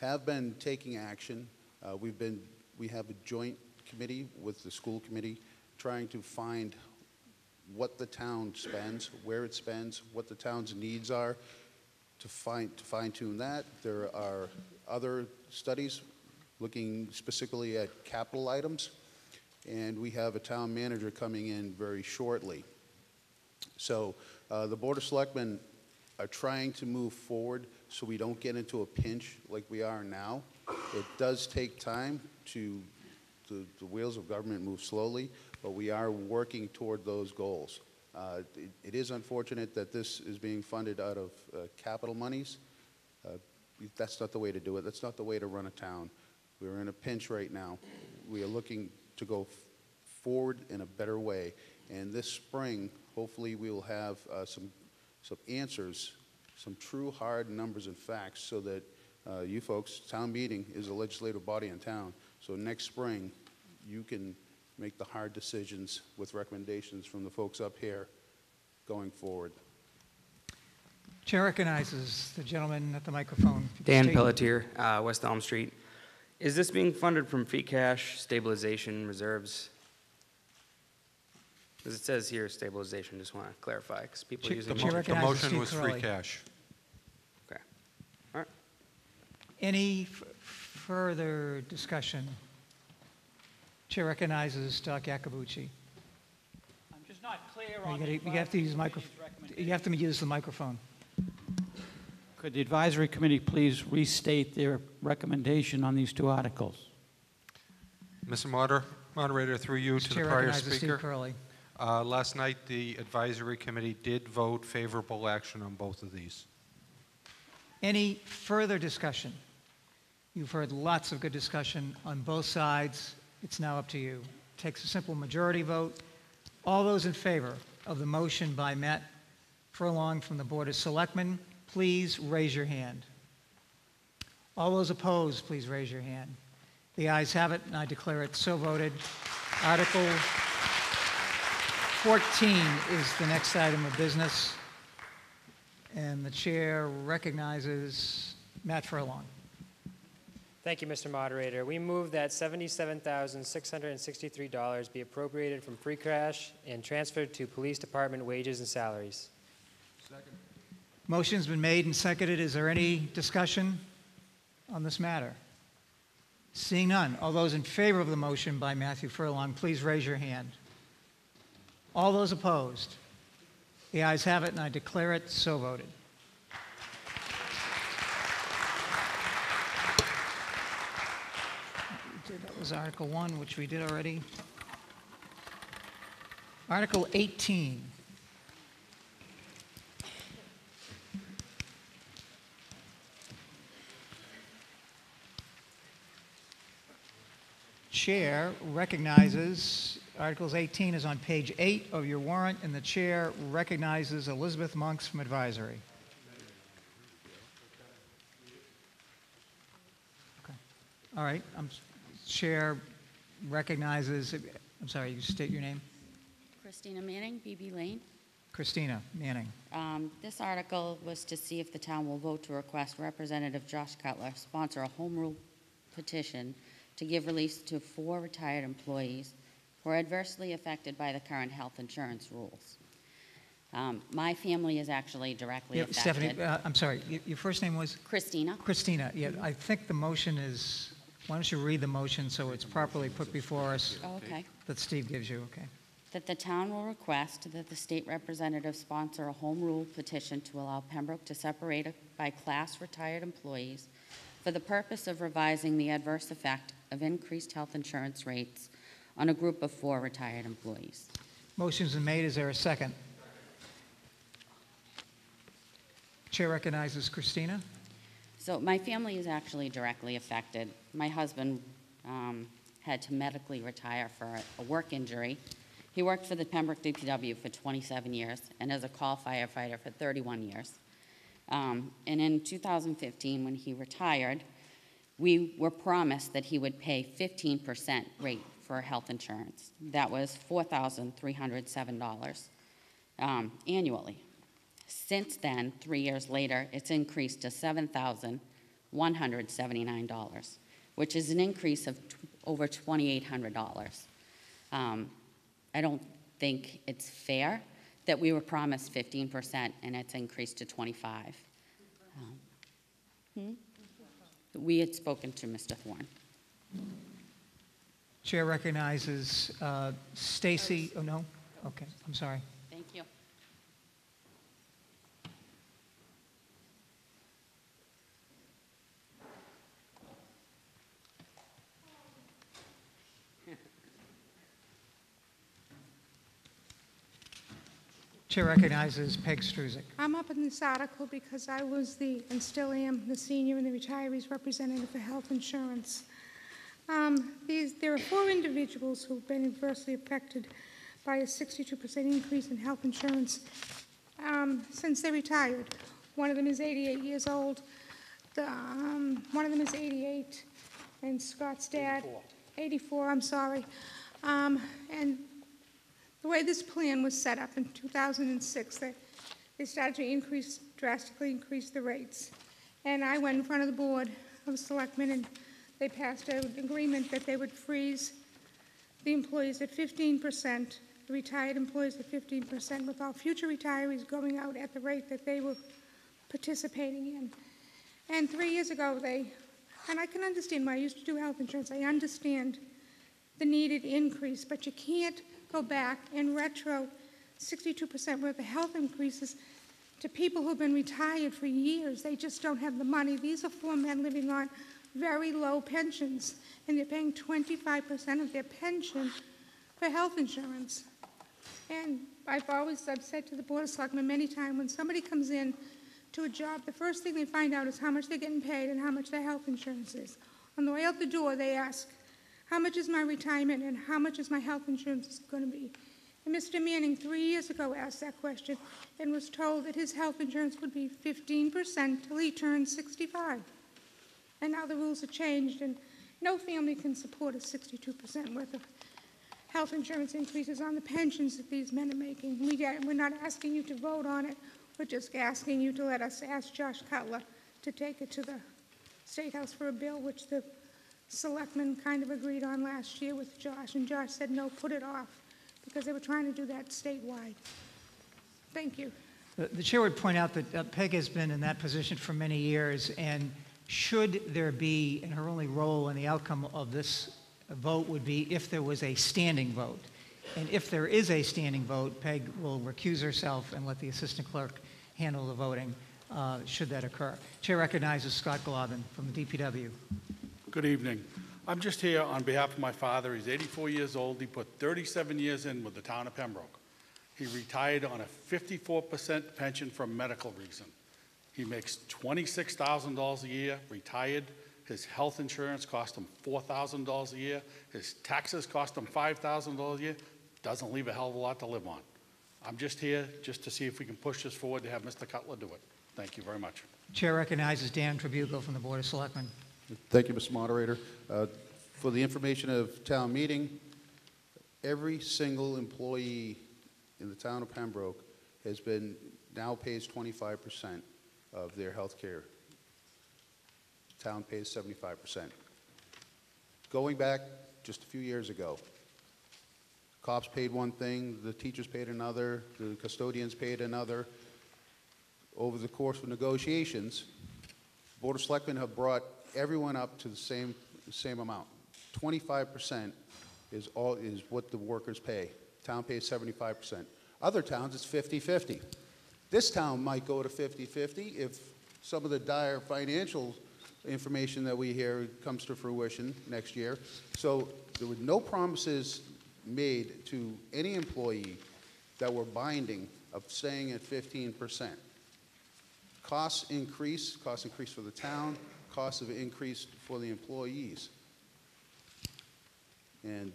S19: have been taking action. Uh, We've been, we have a joint committee with the school committee trying to find what the town spends, where it spends, what the town's needs are, to fine, to fine tune that. There are other studies looking specifically at capital items, and we have a town manager coming in very shortly. So uh, the Board of Selectmen are trying to move forward so we don't get into a pinch like we are now. It does take time to, the, the wheels of government move slowly, but we are working toward those goals. Uh, it, it is unfortunate that this is being funded out of uh, capital monies. Uh, that's not the way to do it. That's not the way to run a town. We're in a pinch right now. We are looking to go forward in a better way. And this spring, hopefully, we will have uh, some, some answers, some true hard numbers and facts so that uh, you folks, town meeting is a legislative body in town. So next spring, you can make the hard decisions with recommendations from the folks up here going forward.
S1: Chair recognizes the gentleman at the microphone. If you could
S20: Dan Pelletier, uh, West Elm Street. Is this being funded from free cash, stabilization, reserves? Because it says here stabilization, just want to clarify, because people are
S1: Chair-
S20: using.
S1: the Chair
S4: The motion
S1: Steve
S4: was free cash.
S1: Any f- further discussion? Chair recognizes Doc Akabuchi.
S18: I'm just not clear
S1: You
S18: on
S1: gotta-
S18: the
S1: you have to use the you have to use the microphone.
S6: Could the advisory committee please restate their recommendation on these two articles?
S4: Mr. Moder- Moderator, through you to the prior
S1: recognizes Steve
S4: speaker.
S1: Curley.
S4: Uh, Last night, the advisory committee did vote favorable action on both of these.
S1: Any further discussion? You've heard lots of good discussion on both sides. It's now up to you. It Takes a simple majority vote. All those in favor of the motion by Matt Furlong from the Board of Selectmen, please raise your hand. All those opposed, please raise your hand. The ayes have it, and I declare it so voted. Article 14 is the next item of business. And the chair recognizes Matt Furlong.
S12: Thank you, Mr. Moderator. We move that $77,663 be appropriated from free cash and transferred to police department wages and salaries. Second.
S1: Motion's been made and seconded. Is there any discussion on this matter? Seeing none, all those in favor of the motion by Matthew Furlong, please raise your hand. All those opposed? The ayes have it, and I declare it so voted. That was Article 1, which we did already. Article 18. Chair recognizes, Articles 18 is on page 8 of your warrant, and the chair recognizes Elizabeth Monks from advisory. Okay. All right, I'm, Chair recognizes, I'm sorry, you state your name?
S21: Christina Manning, BB Lane.
S1: Christina Manning.
S21: Um, This article was to see if the town will vote to request Representative Josh Cutler sponsor a home rule petition to give release to four retired employees who are adversely affected by the current health insurance rules. Um, My family is actually directly
S1: Yeah, Stephanie,
S21: affected.
S1: uh, I'm sorry, y- your first name was?
S21: Christina.
S1: Christina, yeah, I think the motion is, why don't you read the motion so it's properly put before us?
S21: Oh, okay.
S1: That Steve gives you, okay.
S21: That the town will request that the state representative sponsor a home rule petition to allow Pembroke to separate by class retired employees for the purpose of revising the adverse effect of increased health insurance rates on a group of four retired employees.
S1: Motion's been made, is there a second? Chair recognizes Christina.
S21: So my family is actually directly affected. My husband um, had to medically retire for a- work injury. He worked for the Pembroke DPW for 27 years and as a call firefighter for 31 years. Um, And in 2015, when he retired, we were promised that he would pay 15% rate for health insurance. That was $4,307 um, annually. Since then, three years later, it's increased to $7,179, which is an increase of tw- over $2,800. Um, I don't think it's fair that we were promised 15% and it's increased to 25. Um, hmm? We had spoken to Mr. Thorne.
S1: Chair recognizes uh, Stacy, oh, no? Okay, I'm sorry. Chair recognizes Peg Struzik.
S2: I'm up in this article because I was the, and still am, the senior and the retirees representative for health insurance. Um, These, there are four individuals who've been adversely affected by a 62% increase in health insurance um, since they retired. One of them is 88 years old. The, um, One of them is 88, and Scott's dad. 84, I'm sorry. Um, And the way this plan was set up in 2006, they, they started to increase, drastically increase the rates. And I went in front of the Board of Selectmen, and they passed an agreement that they would freeze the employees at 15%, the retired employees at 15%, with all future retirees going out at the rate that they were participating in. And three years ago, they, and I can understand why I used to do health insurance, I understand the needed increase, but you can't go back and retro 62% worth of health increases to people who've been retired for years. They just don't have the money. These are four men living on very low pensions, and they're paying 25% of their pension for health insurance. And I've always, I've said to the Board of Selectmen many times, when somebody comes in to a job, the first thing they find out is how much they're getting paid and how much their health insurance is. On the way out the door, they ask, how much is my retirement and how much is my health insurance going to be? And Mr. Manning, three years ago, asked that question and was told that his health insurance would be 15% till he turned 65. And now the rules have changed, and no family can support a 62% worth of health insurance increases on the pensions that these men are making. We get, we're not asking you to vote on it, we're just asking you to let us ask Josh Cutler to take it to the State House for a bill, which the selectmen kind of agreed on last year with Josh, and Josh said, no, put it off, because they were trying to do that statewide. Thank you.
S1: The the chair would point out that uh, Peg has been in that position for many years, and should there be, and her only role in the outcome of this vote would be if there was a standing vote. And if there is a standing vote, Peg will recuse herself and let the assistant clerk handle the voting, uh, should that occur. Chair recognizes Scott Globin from the DPW.
S22: Good evening. I'm just here on behalf of my father. He's 84 years old. He put 37 years in with the town of Pembroke. He retired on a 54% pension for medical reason. He makes $26,000 a year, retired. His health insurance cost him $4,000 a year. His taxes cost him $5,000 a year. Doesn't leave a hell of a lot to live on. I'm just here just to see if we can push this forward to have Mr. Cutler do it. Thank you very much.
S1: Chair recognizes Dan Trabucco from the Board of Selectmen.
S19: Thank you, Mr. Moderator. Uh, For the information of town meeting, every single employee in the town of Pembroke has been, now pays 25% of their health care. Town pays 75%. Going back just a few years ago, cops paid one thing, the teachers paid another, the custodians paid another. Over the course of negotiations, Board of Selectmen have brought everyone up to the same, same amount. Twenty-five percent is all, is what the workers pay. Town pays seventy-five percent. Other towns, it's 50-50. This town might go to 50-50 if some of the dire financial information that we hear comes to fruition next year. So there were no promises made to any employee that were binding of staying at 15%. Costs increase, costs increase for the town, costs have increased for the employees. And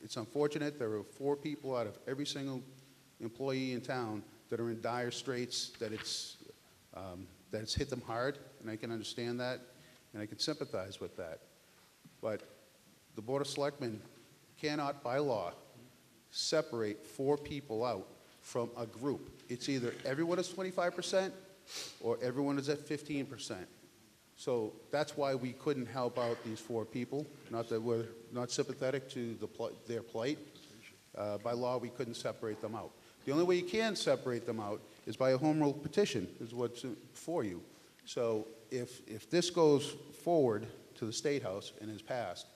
S19: it's unfortunate, there are four people out of every single employee in town that are in dire straits, that it's, um, that it's hit them hard, and I can understand that, and I can sympathize with that. But the Board of Selectmen cannot, by law, separate four people out from a group. It's either everyone is 25% or everyone is at 15%. So that's why we couldn't help out these four people. Not that we're not sympathetic to the, pl- their plight. Uh, by law, we couldn't separate them out. The only way you can separate them out is by a home rule petition, is what's for you. So if, if this goes forward to the State House and is passed,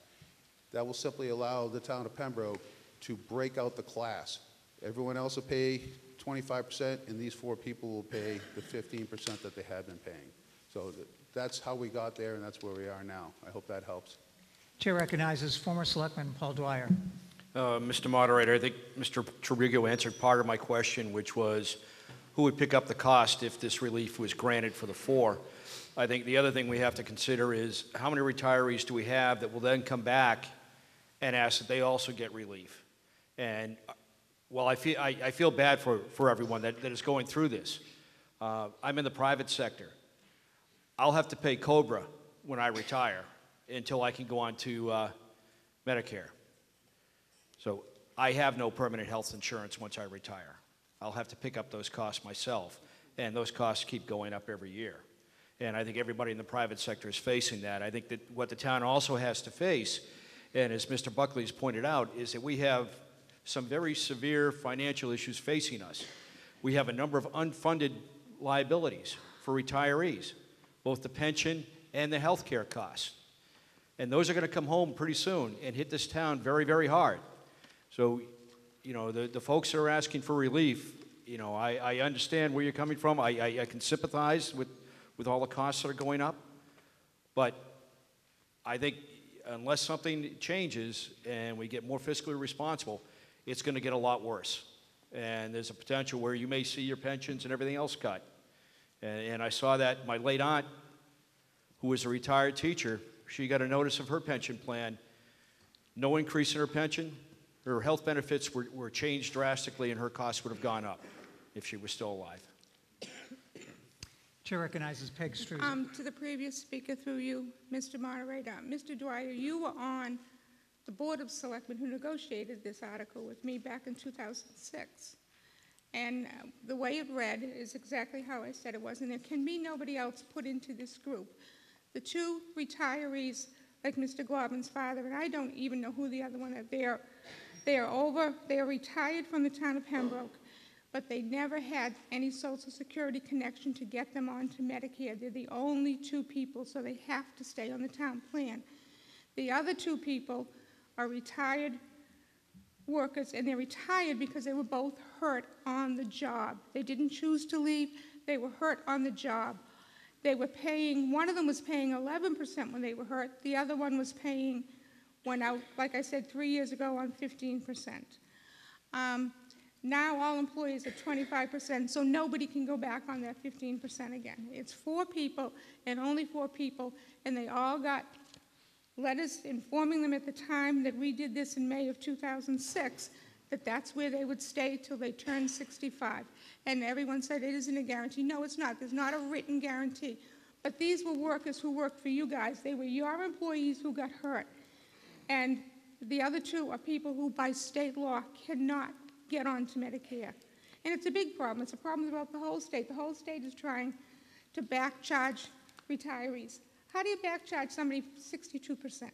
S19: that will simply allow the town of Pembroke to break out the class. Everyone else will pay 25%, and these four people will pay the 15% that they have been paying. So that's how we got there, and that's where we are now. I hope that helps.
S1: Chair recognizes former Selectman Paul Dwyer.
S23: Uh, Mr. Moderator, I think Mr. Trigo answered part of my question, which was who would pick up the cost if this relief was granted for the four? I think the other thing we have to consider is how many retirees do we have that will then come back and ask that they also get relief? And while I feel, I, I feel bad for, for everyone that, that is going through this, uh, I'm in the private sector. I'll have to pay Cobra when I retire until I can go on to uh, Medicare. So I have no permanent health insurance once I retire. I'll have to pick up those costs myself, and those costs keep going up every year. And I think everybody in the private sector is facing that. I think that what the town also has to face, and as Mr. Buckley's pointed out, is that we have some very severe financial issues facing us. We have a number of unfunded liabilities for retirees, both the pension and the health care costs. And those are going to come home pretty soon and hit this town very, very hard. So, you know, the, the folks that are asking for relief, you know, I, I understand where you're coming from. I, I, I can sympathize with, with all the costs that are going up. But I think unless something changes and we get more fiscally responsible, it's going to get a lot worse. And there's a potential where you may see your pensions and everything else cut. And, and I saw that my late aunt, who was a retired teacher, she got a notice of her pension plan. No increase in her pension. Her health benefits were, were changed drastically, and her costs would have gone up if she was still alive.
S1: Chair recognizes Peg Struzan.
S2: Um, to the previous speaker through you, Mr. Moderator, Mr. Dwyer, you were on the Board of Selectmen who negotiated this article with me back in 2006. And uh, the way it read is exactly how I said it was, and there can be nobody else put into this group. The two retirees, like Mr. Globin's father, and I don't even know who the other one is, they're, they're over, they're retired from the town of Pembroke, but they never had any social security connection to get them onto Medicare. They're the only two people, so they have to stay on the town plan. The other two people are retired workers, and they're retired because they were both hurt on the job. They didn't choose to leave, they were hurt on the job. They were paying, one of them was paying 11% when they were hurt, the other one was paying, went out, like I said, three years ago on 15%. Um, now all employees are 25%, so nobody can go back on that 15% again. It's four people and only four people, and they all got letters informing them at the time that we did this in May of 2006 that that's where they would stay till they turned 65. And everyone said it isn't a guarantee. No, it's not. There's not a written guarantee. But these were workers who worked for you guys. They were your employees who got hurt. And the other two are people who, by state law, cannot get onto Medicare. And it's a big problem. It's a problem throughout the whole state. The whole state is trying to back charge retirees. How do you backcharge somebody 62%?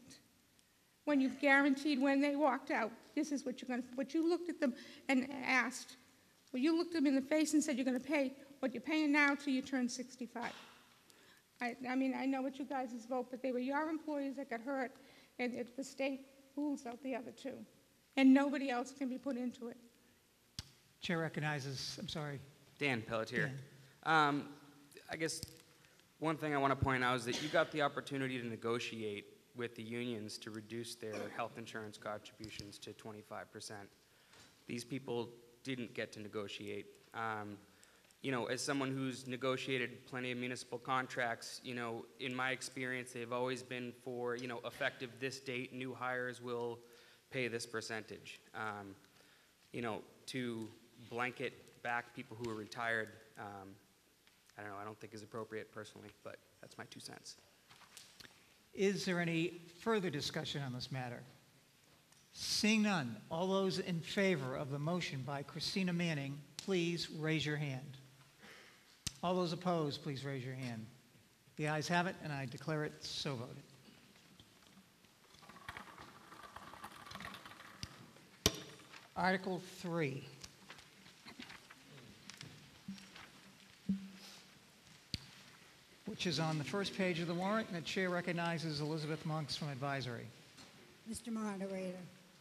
S2: When you've guaranteed when they walked out, this is what you're going to, what you looked at them and asked, well, you looked them in the face and said you're going to pay what you're paying now till you turn 65. I, I mean, I know what you guys' vote, but they were your employees that got hurt, and it, the state rules out the other two. And nobody else can be put into it.
S1: Chair recognizes, I'm sorry,
S20: Dan Pelletier. Um, I guess one thing I want to point out is that you got the opportunity to negotiate with the unions to reduce their health insurance contributions to 25%. These people didn't get to negotiate. Um, you know, as someone who's negotiated plenty of municipal contracts, you know, in my experience, they've always been for, you know, effective this date, new hires will pay this percentage. Um, you know, to blanket back people who are retired, um, I don't know, I don't think is appropriate personally, but that's my two cents.
S1: Is there any further discussion on this matter? Seeing none, all those in favor of the motion by Christina Manning, please raise your hand. All those opposed, please raise your hand. The ayes have it, and I declare it so voted. Article 3. Which is on the first page of the warrant, and the chair recognizes Elizabeth Monks from advisory.
S24: Mr. Moderator,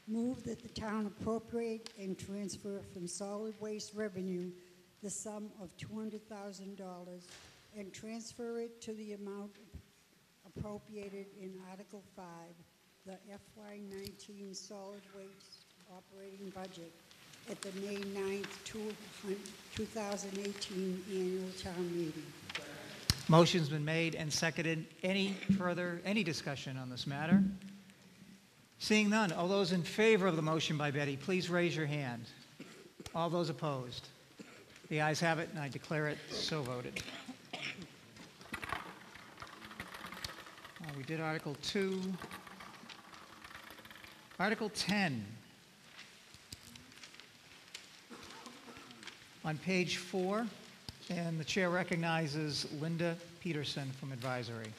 S24: move that the town appropriate and transfer from solid waste revenue the sum of $200,000 and transfer it to the amount appropriated in Article 5, the FY19 solid waste operating budget at the May 9th, 2018 annual town meeting.
S1: Motion's been made and seconded. Any further, any discussion on this matter? Seeing none, all those in favor of the motion by Betty, please raise your hand. All those opposed? The ayes have it, and I declare it so voted. Uh, We did Article 2. Article 10. On page 4, and the chair recognizes Linda Peterson from advisory.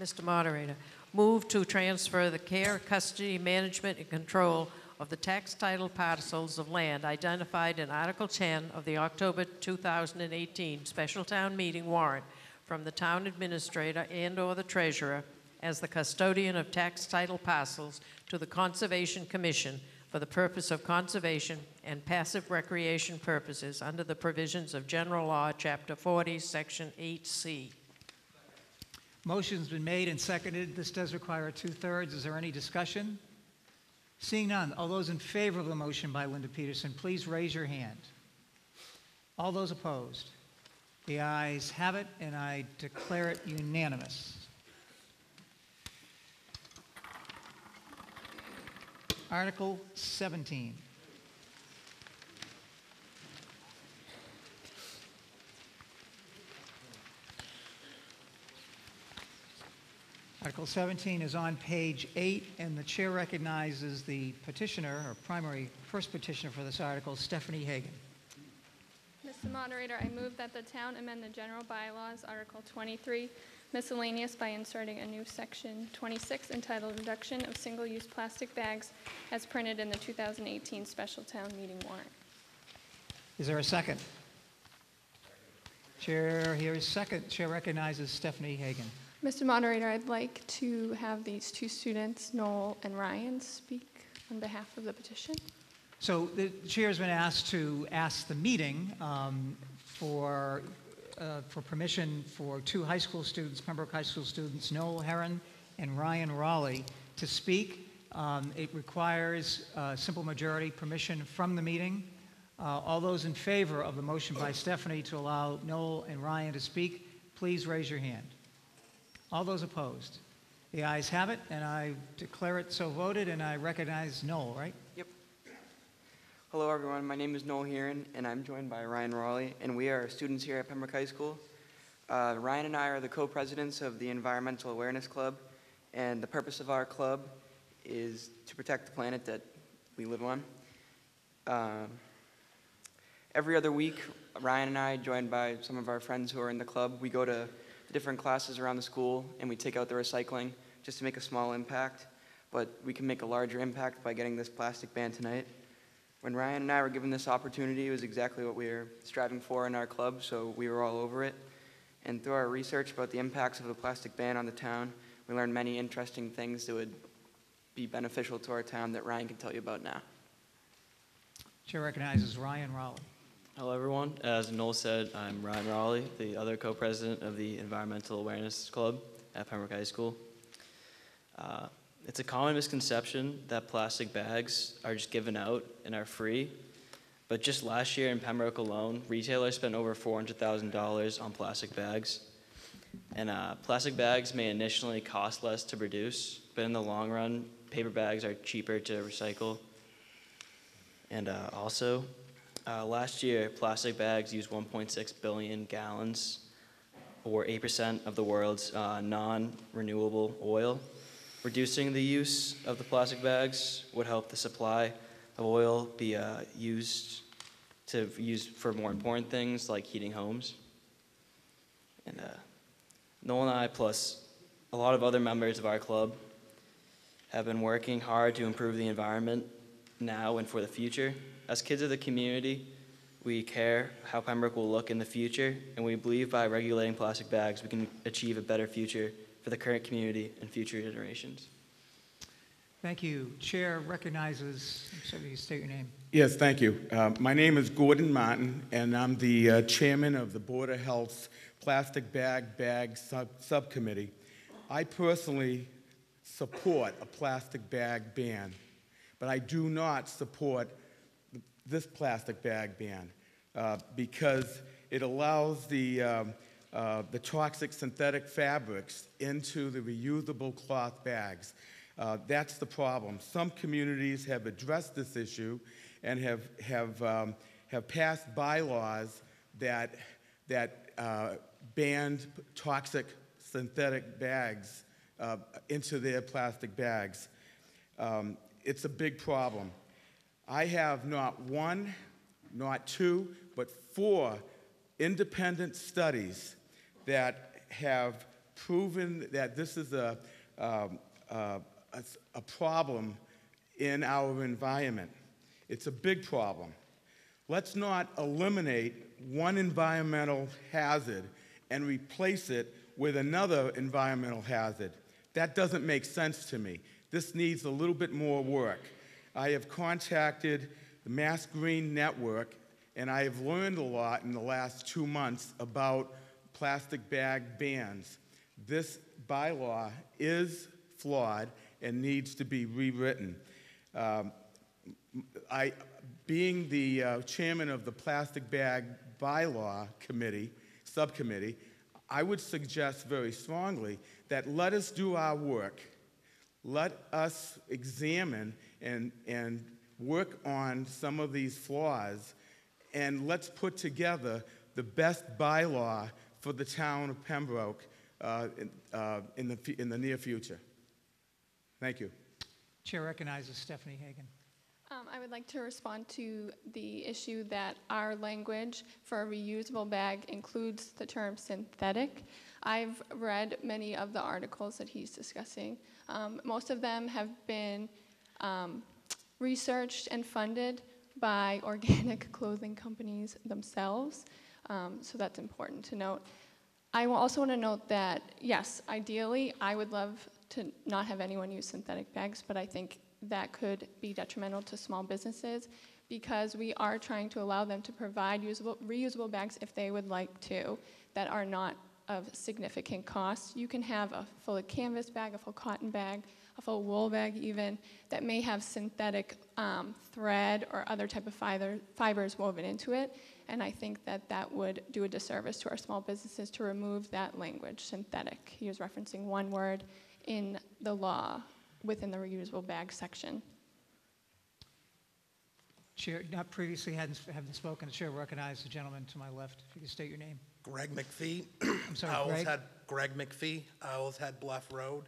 S7: Mr. Moderator, move to transfer the care, custody, management, and control of the tax title parcels of land identified in Article 10 of the October 2018 special town meeting warrant from the town administrator and/or the treasurer as the custodian of tax title parcels to the Conservation Commission for the purpose of conservation and passive recreation purposes under the provisions of General Law, Chapter 40, Section 8C.
S1: Motion's been made and seconded. This does require two-thirds. Is there any discussion? Seeing none, all those in favor of the motion by Linda Peterson, please raise your hand. All those opposed? The ayes have it, and I declare it unanimous. Article 17. Article 17 is on page 8, and the chair recognizes the petitioner, or primary first petitioner for this article, Stephanie Hagan.
S25: Mr. Moderator, I move that the town amend the general bylaws, Article 23, miscellaneous by inserting a new section 26 entitled Reduction of Single-Use Plastic Bags as printed in the 2018 special town meeting warrant.
S1: Is there a second? Chair here is second. Chair recognizes Stephanie Hagan.
S25: Mr. Moderator, I'd like to have these two students, Noel and Ryan, speak on behalf of the petition.
S1: So the chair's been asked to ask the meeting um, for, uh, for permission for two high school students, Pembroke High School students, Noel Heron and Ryan Raleigh, to speak. Um, It requires uh, simple majority permission from the meeting. Uh, All those in favor of the motion by Stephanie to allow Noel and Ryan to speak, please raise your hand. All those opposed? The ayes have it, and I declare it so voted, and I recognize Noel, right?
S26: Hello, everyone. My name is Noel Heron, and I'm joined by Ryan Raleigh, and we are students here at Pembroke High School. Uh, Ryan and I are the co-presidents of the Environmental Awareness Club, and the purpose of our club is to protect the planet that we live on. Uh, Every other week, Ryan and I, joined by some of our friends who are in the club, we go to the different classes around the school and we take out the recycling just to make a small impact. But we can make a larger impact by getting this plastic ban tonight. When Ryan and I were given this opportunity, it was exactly what we were striving for in our club, so we were all over it. And through our research about the impacts of the plastic ban on the town, we learned many interesting things that would be beneficial to our town that Ryan can tell you about now.
S1: Chair recognizes Ryan Raleigh.
S27: Hello, everyone. As Noel said, I'm Ryan Raleigh, the other co-president of the Environmental Awareness Club at Pembroke High School. Uh, it's a common misconception that plastic bags are just given out and are free. But just last year in Pembroke alone, retailers spent over $400,000 on plastic bags. And uh, plastic bags may initially cost less to produce, but in the long run, paper bags are cheaper to recycle. And uh, also, uh, last year, plastic bags used 1.6 billion gallons, or 8% of the world's uh, non renewable oil. Reducing the use of the plastic bags would help the supply of oil be uh, used to use for more important things like heating homes. And uh, Noel and I, plus a lot of other members of our club, have been working hard to improve the environment now and for the future. As kids of the community, we care how Pembroke will look in the future, and we believe by regulating plastic bags, we can achieve a better future for the current community and future generations.
S1: Thank you. Chair recognizes, so you state your name.
S28: Yes, thank you. Uh, my name is Gordon Martin, and I'm the uh, chairman of the Board of Health's Plastic Bag Bag Sub- Subcommittee. I personally support a plastic bag ban, but I do not support this plastic bag ban uh, because it allows the, um, uh, the toxic synthetic fabrics into the reusable cloth bags. Uh, that's the problem. Some communities have addressed this issue and have, have, um, have passed bylaws that, that uh, banned toxic synthetic bags uh, into their plastic bags. Um, it's a big problem. I have not one, not two, but four independent studies that have proven that this is a, um, uh, a, a problem in our environment. It's a big problem. Let's not eliminate one environmental hazard and replace it with another environmental hazard. That doesn't make sense to me. This needs a little bit more work. I have contacted the Mass Green Network, and I have learned a lot in the last two months about plastic bag bans. This bylaw is flawed and needs to be rewritten. Um, I, being the uh, chairman of the Plastic Bag Bylaw Committee, Subcommittee, I would suggest very strongly that let us do our work. Let us examine and, and work on some of these flaws, and let's put together the best bylaw for the town of Pembroke uh, in, uh, in, the, in the near future. Thank you.
S1: Chair recognizes Stephanie Hagan.
S25: Um, I would like to respond to the issue that our language for a reusable bag includes the term synthetic. I've read many of the articles that he's discussing. Um, most of them have been um, researched and funded by organic clothing companies themselves, um, so that's important to note. I also want to note that, yes, ideally, I would love to not have anyone use synthetic bags, but I think that could be detrimental to small businesses because we are trying to allow them to provide usable, reusable bags if they would like to that are not of significant cost. You can have a full canvas bag, a full cotton bag, a full wool bag even, that may have synthetic um, thread or other type of fiber, fibers woven into it. And I think that that would do a disservice to our small businesses to remove that language, synthetic. He was referencing one word in the law within the reusable bag section.
S1: Chair, not previously hadn't, haven't spoken. The chair recognizes the gentleman to my left. If you could state your name.
S29: Greg McPhee.
S1: I'm sorry,
S29: Owl's
S1: Greg?
S29: Had, Greg McPhee, Owl's Head Bluff Road.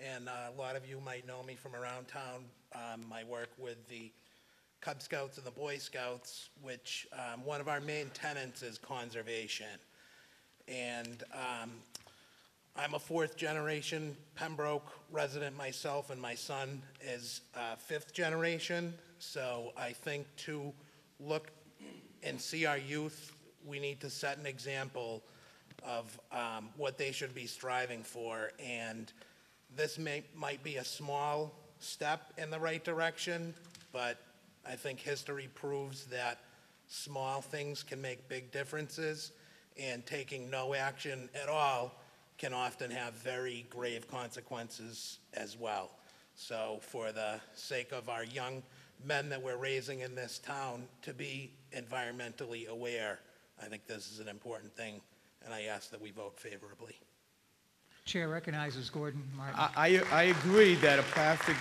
S29: And uh, a lot of you might know me from around town. Um, I work with the
S30: Cub Scouts and the Boy Scouts, which um, one of our main tenets is conservation. And um, I'm a fourth generation Pembroke resident myself, and my son is uh, fifth generation. So I think to look and see our youth, we need to set an example of um, what they should be striving for. And this may, might be a small step in the right direction, but I think history proves that small things can make big differences, and taking no action at all can often have very grave consequences as well. So, for the sake of our young men that we're raising in this town to be environmentally aware, I think this is an important thing, and I ask that we vote favorably.
S1: Chair recognizes Gordon Martin.
S28: I, I I agree that a plastic,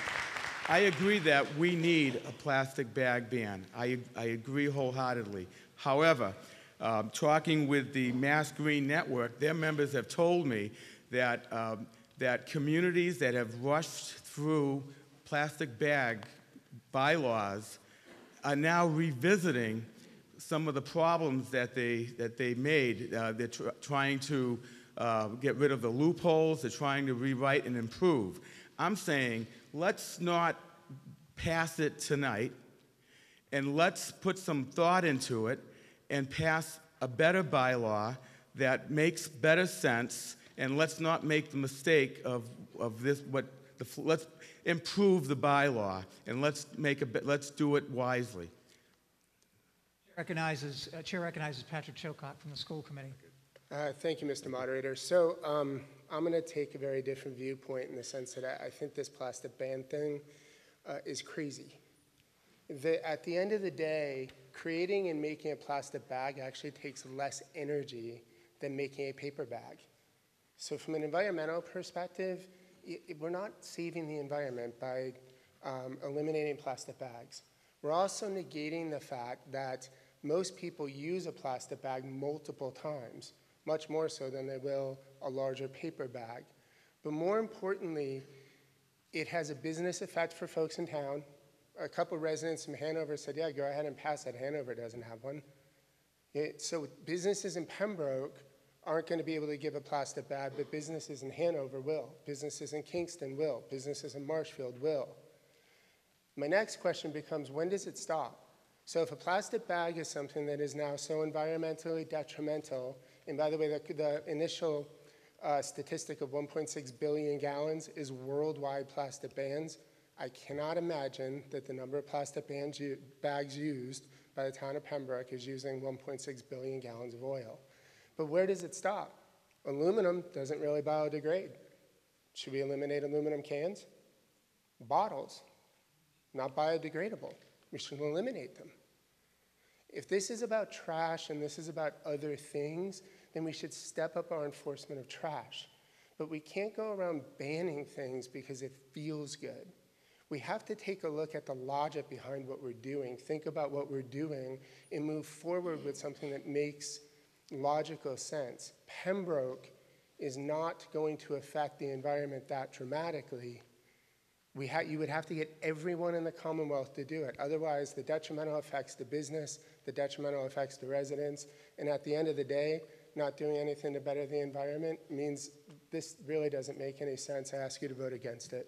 S28: I agree that we need a plastic bag ban. I, I agree wholeheartedly. However, um, talking with the Mass Green Network, their members have told me that, um, that communities that have rushed through plastic bag bylaws are now revisiting some of the problems that they, that they made. Uh, they're tr- trying to uh, get rid of the loopholes, they're trying to rewrite and improve. I'm saying let's not pass it tonight, and let's put some thought into it and pass a better bylaw that makes better sense, and let's not make the mistake of, of this, what, the, let's improve the bylaw, and let's make a, let's do it wisely.
S1: Recognizes, uh, Chair recognizes Patrick Chilcott from the school committee.
S17: Uh, Thank you, Mr. Moderator. So um, I'm going to take a very different viewpoint in the sense that I think this plastic ban thing uh, is crazy. At the end of the day, creating and making a plastic bag actually takes less energy than making a paper bag. So from an environmental perspective, i i- we're not saving the environment by um, eliminating plastic bags. We're also negating the fact that most people use a plastic bag multiple times, much more so than they will a larger paper bag. But more importantly, it has a business effect for folks in town. A couple residents from Hanover said, yeah, go ahead and pass that. Hanover doesn't have one. It- so businesses in Pembroke aren't going to be able to give a plastic bag, but businesses in Hanover will. Businesses in Kingston will. Businesses in Marshfield will. My next question becomes when does it stop? So, if a plastic bag is something that is now so environmentally detrimental, and by the way, the, the initial uh, statistic of 1.6 billion gallons is worldwide plastic bans, I cannot imagine that the number of plastic bags used by the town of Pembroke is using 1.6 billion gallons of oil. But where does it stop? Aluminum doesn't really biodegrade. Should we eliminate aluminum cans? Bottles, not biodegradable. We should eliminate them. If this is about trash and this is about other things, then we should step up our enforcement of trash. But we can't go around banning things because it feels good. We have to take a look at the logic behind what we're doing, think about what we're doing, and move forward with something that makes logical sense. Pembroke is not going to affect the environment that dramatically. We ha- you would have to get everyone in the Commonwealth to do it. Otherwise, the detrimental effects to business, the detrimental effects to residents, and at the end of the day, not doing anything to better the environment means this really doesn't make any sense. I ask you to vote against it.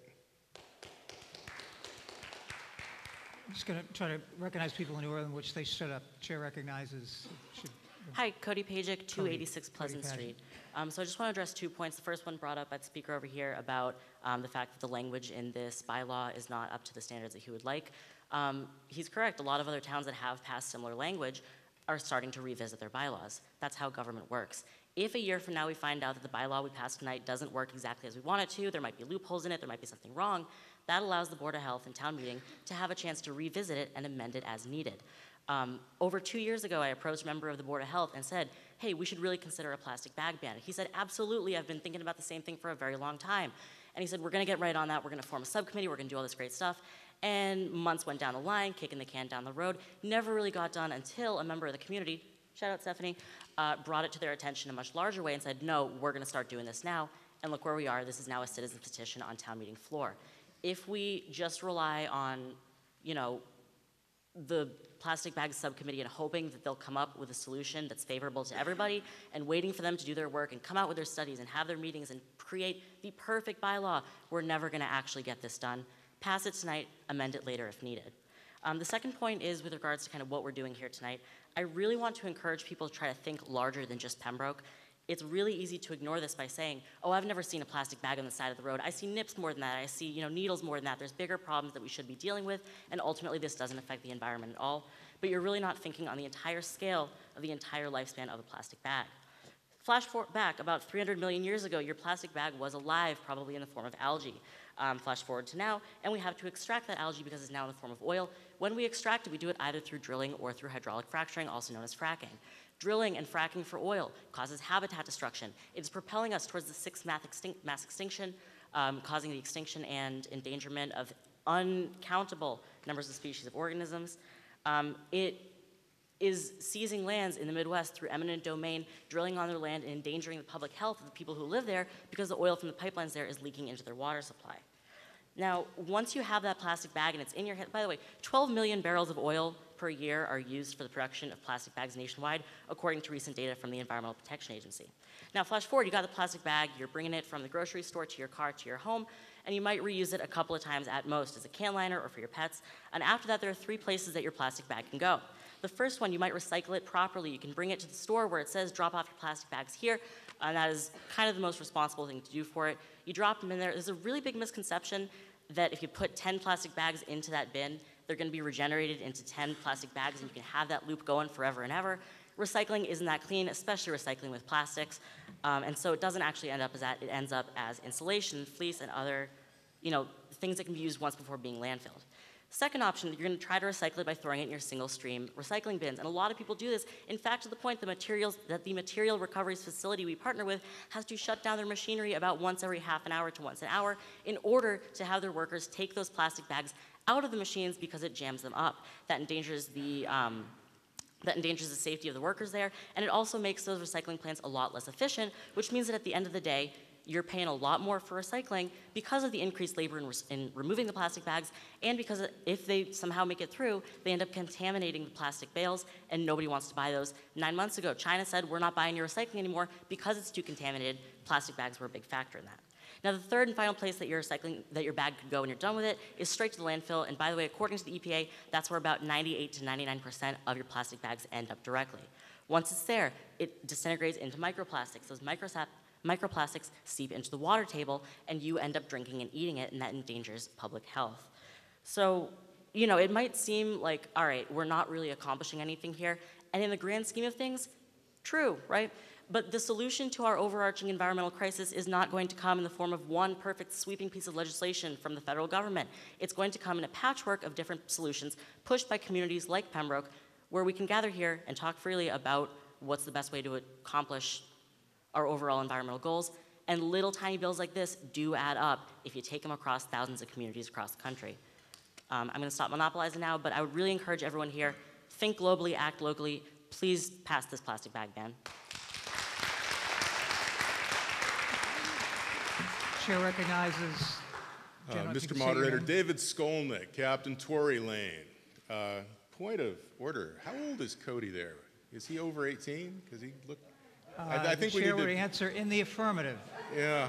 S1: I'm just going to try to recognize people in the order in which they stood up. Chair recognizes, should,
S31: Hi, Cody Pajic, 286
S1: Cody
S31: Pleasant
S1: Pajic.
S31: Street. Um, So I just want to address two points. The first one brought up by the speaker over here about um, the fact that the language in this bylaw is not up to the standards that he would like. Um, He's correct. A lot of other towns that have passed similar language are starting to revisit their bylaws. That's how government works. If a year from now we find out that the bylaw we passed tonight doesn't work exactly as we want it to, there might be loopholes in it, there might be something wrong, that allows the Board of Health and town meeting to have a chance to revisit it and amend it as needed. Um, over two years ago, I approached a member of the Board of Health and said, hey, we should really consider a plastic bag ban. He said, absolutely, I've been thinking about the same thing for a very long time. And he said, we're going to get right on that. We're to form a subcommittee. We're to do all this great stuff. And months went down the line, kicking the can down the road. Never really got done until a member of the community, shout out Stephanie, uh, brought it to their attention in a much larger way and said, no, we're going to start doing this now. And look where we are. This is now a citizen petition on town meeting floor. If we just rely on, you know, the plastic bag subcommittee and hoping that they'll come up with a solution that's favorable to everybody and waiting for them to do their work and come out with their studies and have their meetings and create the perfect bylaw, we're never going to actually get this done. Pass it tonight, amend it later if needed. Um, the second point is with regards to kind of what we're doing here tonight. I really want to encourage people to try to think larger than just Pembroke. It's really easy to ignore this by saying, oh, I've never seen a plastic bag on the side of the road. I see nips more than that. I see you know, needles more than that. There's bigger problems that we should be dealing with, and ultimately this doesn't affect the environment at all. But you're really not thinking on the entire scale of the entire lifespan of a plastic bag. Flash for back about 300 million years ago, your plastic bag was alive, probably in the form of algae. Um, flash forward to now, and we have to extract that algae because it's now in the form of oil. When we extract it, we do it either through drilling or through hydraulic fracturing, also known as fracking. Drilling and fracking for oil causes habitat destruction. It is propelling us towards the sixth mass, extin- mass extinction, um, causing the extinction and endangerment of uncountable numbers of species of organisms. Um, it is seizing lands in the Midwest through eminent domain, drilling on their land and endangering the public health of the people who live there because the oil from the pipelines there is leaking into their water supply. Now, once you have that plastic bag and it's in your hand, by the way, 12 million barrels of oil per year are used for the production of plastic bags nationwide, according to recent data from the Environmental Protection Agency. Now, flash forward, you got the plastic bag, you're bringing it from the grocery store to your car to your home, and you might reuse it a couple of times at most as a can liner or for your pets. And after that, there are three places that your plastic bag can go. The first one, you might recycle it properly. You can bring it to the store where it says drop off your plastic bags here, and that is kind of the most responsible thing to do for it. You drop them in there. There's a really big misconception that if you put 10 plastic bags into that bin, they're going to be regenerated into 10 plastic bags, and you can have that loop going forever and ever. Recycling isn't that clean, especially recycling with plastics, um, and so it doesn't actually end up as that. It ends up as insulation, fleece, and other, you know, things that can be used once before being landfilled. Second option, you're going to try to recycle it by throwing it in your single stream recycling bins. And a lot of people do this. In fact, to the point the materials that the material recoveries facility we partner with has to shut down their machinery about once every half an hour to once an hour in order to have their workers take those plastic bags out of the machines because it jams them up. That endangers the um, that endangers the safety of the workers there, and it also makes those recycling plants a lot less efficient, which means that at the end of the day, you're paying a lot more for recycling because of the increased labor in, in, removing the plastic bags, and because if they somehow make it through, they end up contaminating the plastic bales, and nobody wants to buy those. Nine months ago, China said, We're not buying your recycling anymore because it's too contaminated. Plastic bags were a big factor in that. Now, the third and final place that your recycling that your bag could go when you're done with it is straight to the landfill. And by the way, according to the EPA, that's where about 98 to 99 percent of your plastic bags end up directly. Once it's there, it disintegrates into microplastics. Those microplastics seep into the water table, and you end up drinking and eating it, and that endangers public health. So, you know, it might seem like, all right, we're not really accomplishing anything here. And in the grand scheme of things, true, right? But the solution to our overarching environmental crisis is not going to come in the form of one perfect sweeping piece of legislation from the federal government. It's going to come in a patchwork of different solutions pushed by communities like Pembroke, where we can gather here and talk freely about what's the best way to accomplish our overall environmental goals. And little tiny bills like this do add up if you take them across thousands of communities across the country. Um, I'm going to stop monopolizing now, but I would really encourage everyone here think globally, act locally. Please pass this plastic bag ban.
S1: Chair recognizes.
S30: Uh, Mr. Moderator, David Skolnick, Captain Torrey Lane. Uh, point of order. How old is Cody there? Is he over 18? Because he looked.
S1: Uh, I, I think the chair we would to... answer in the affirmative.
S30: Yeah,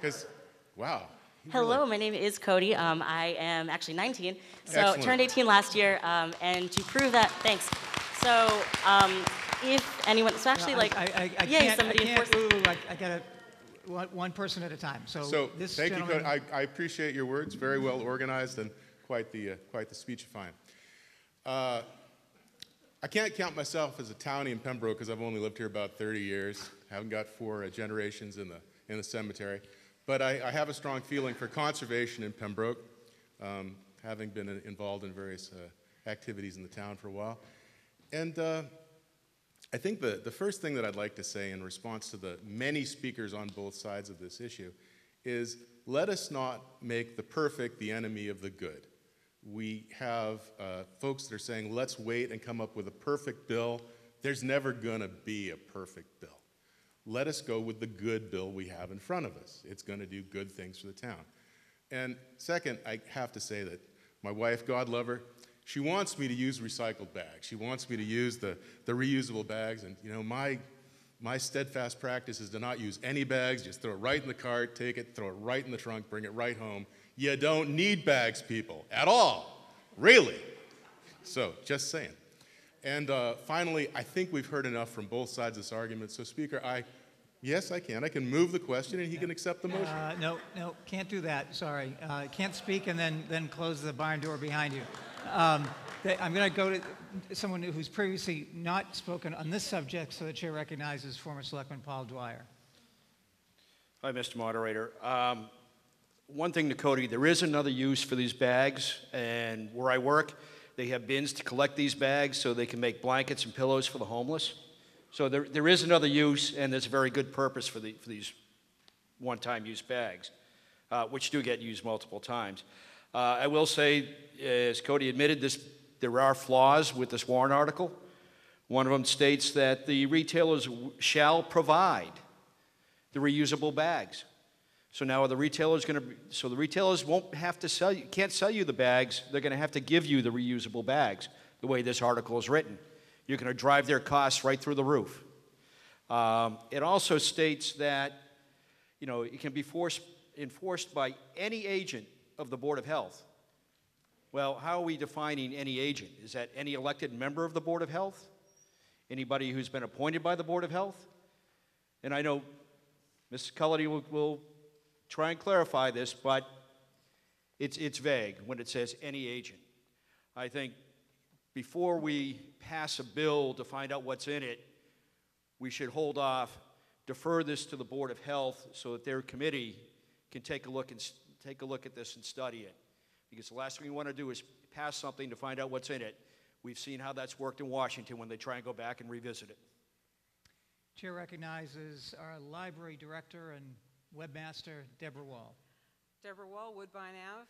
S30: because wow.
S31: Hello, my name is Cody. Um, I am actually 19, so Excellent. turned 18 last year. Um, and to prove that, thanks. So um, if anyone, so actually, no, like,
S1: I, I, I yay, somebody I enforced. Ooh, I, I gotta one, one person at a time. So,
S30: so
S1: this
S30: thank
S1: gentleman...
S30: you. I, I appreciate your words. Very well organized and quite the uh, quite the speechifying. Uh, I can't count myself as a townie in Pembroke because I've only lived here about 30 years. Haven't got four uh, generations in the in the cemetery, but I, I, have a strong feeling for conservation in Pembroke, um, having been involved in various uh, activities in the town for a while, and uh, I think the, the first thing that I'd like to say in response to the many speakers on both sides of this issue is let us not make the perfect the enemy of the good. We have uh, folks that are saying, let's wait and come up with a perfect bill. There's never going to be a perfect bill. Let us go with the good bill we have in front of us. It's going to do good things for the town. And second, I have to say that my wife, God love her, She wants me to use recycled bags. She wants me to use the, the reusable bags. And, you know, my, my steadfast practice is to not use any bags. Just throw it right in the cart, take it, throw it right in the trunk, bring it right home. You don't need bags, people, at all. Really. So, just saying. And uh, finally, I think we've heard enough from both sides of this argument. So, Speaker, I, yes, I can. I can move the question, and he can accept the motion.
S1: Uh, No, no, can't do that, sorry. Uh, Can't speak and then, then close the barn door behind you. Um, I'm going to go to someone who's previously not spoken on this subject, so the chair recognizes former Selectman Paul Dwyer.
S23: Hi, Mr. Moderator. Um, One thing to Cody, there is another use for these bags, and where I work, they have bins to collect these bags so they can make blankets and pillows for the homeless. So there, there is another use, and there's a very good purpose for, the, for these one-time use bags, uh, which do get used multiple times. Uh, I will say, as Cody admitted, this, there are flaws with this warrant article. One of them states that the retailers shall provide the reusable bags. So now the retailers going to, so the retailers won't have to sell you, can't sell you the bags. They're going to have to give you the reusable bags, the way this article is written. You're going to drive their costs right through the roof. Um, it also states that, you know, it can be forced, enforced by any agent of the Board of Health. Well, how are we defining any agent? Is that any elected member of the Board of Health? Anybody who's been appointed by the Board of Health? And I know Ms. Cullity will, will try and clarify this, but it's, it's vague when it says any agent. I think before we pass a bill to find out what's in it, we should hold off, defer this to the Board of Health so that their committee can take a look and take a look at this and study it. Because the last thing we want to do is pass something to find out what's in it. We've seen how that's worked in Washington when they try and go back and revisit it.
S1: Chair recognizes our library director and webmaster, Deborah Wall.
S32: Deborah Wall, Woodbine Ave.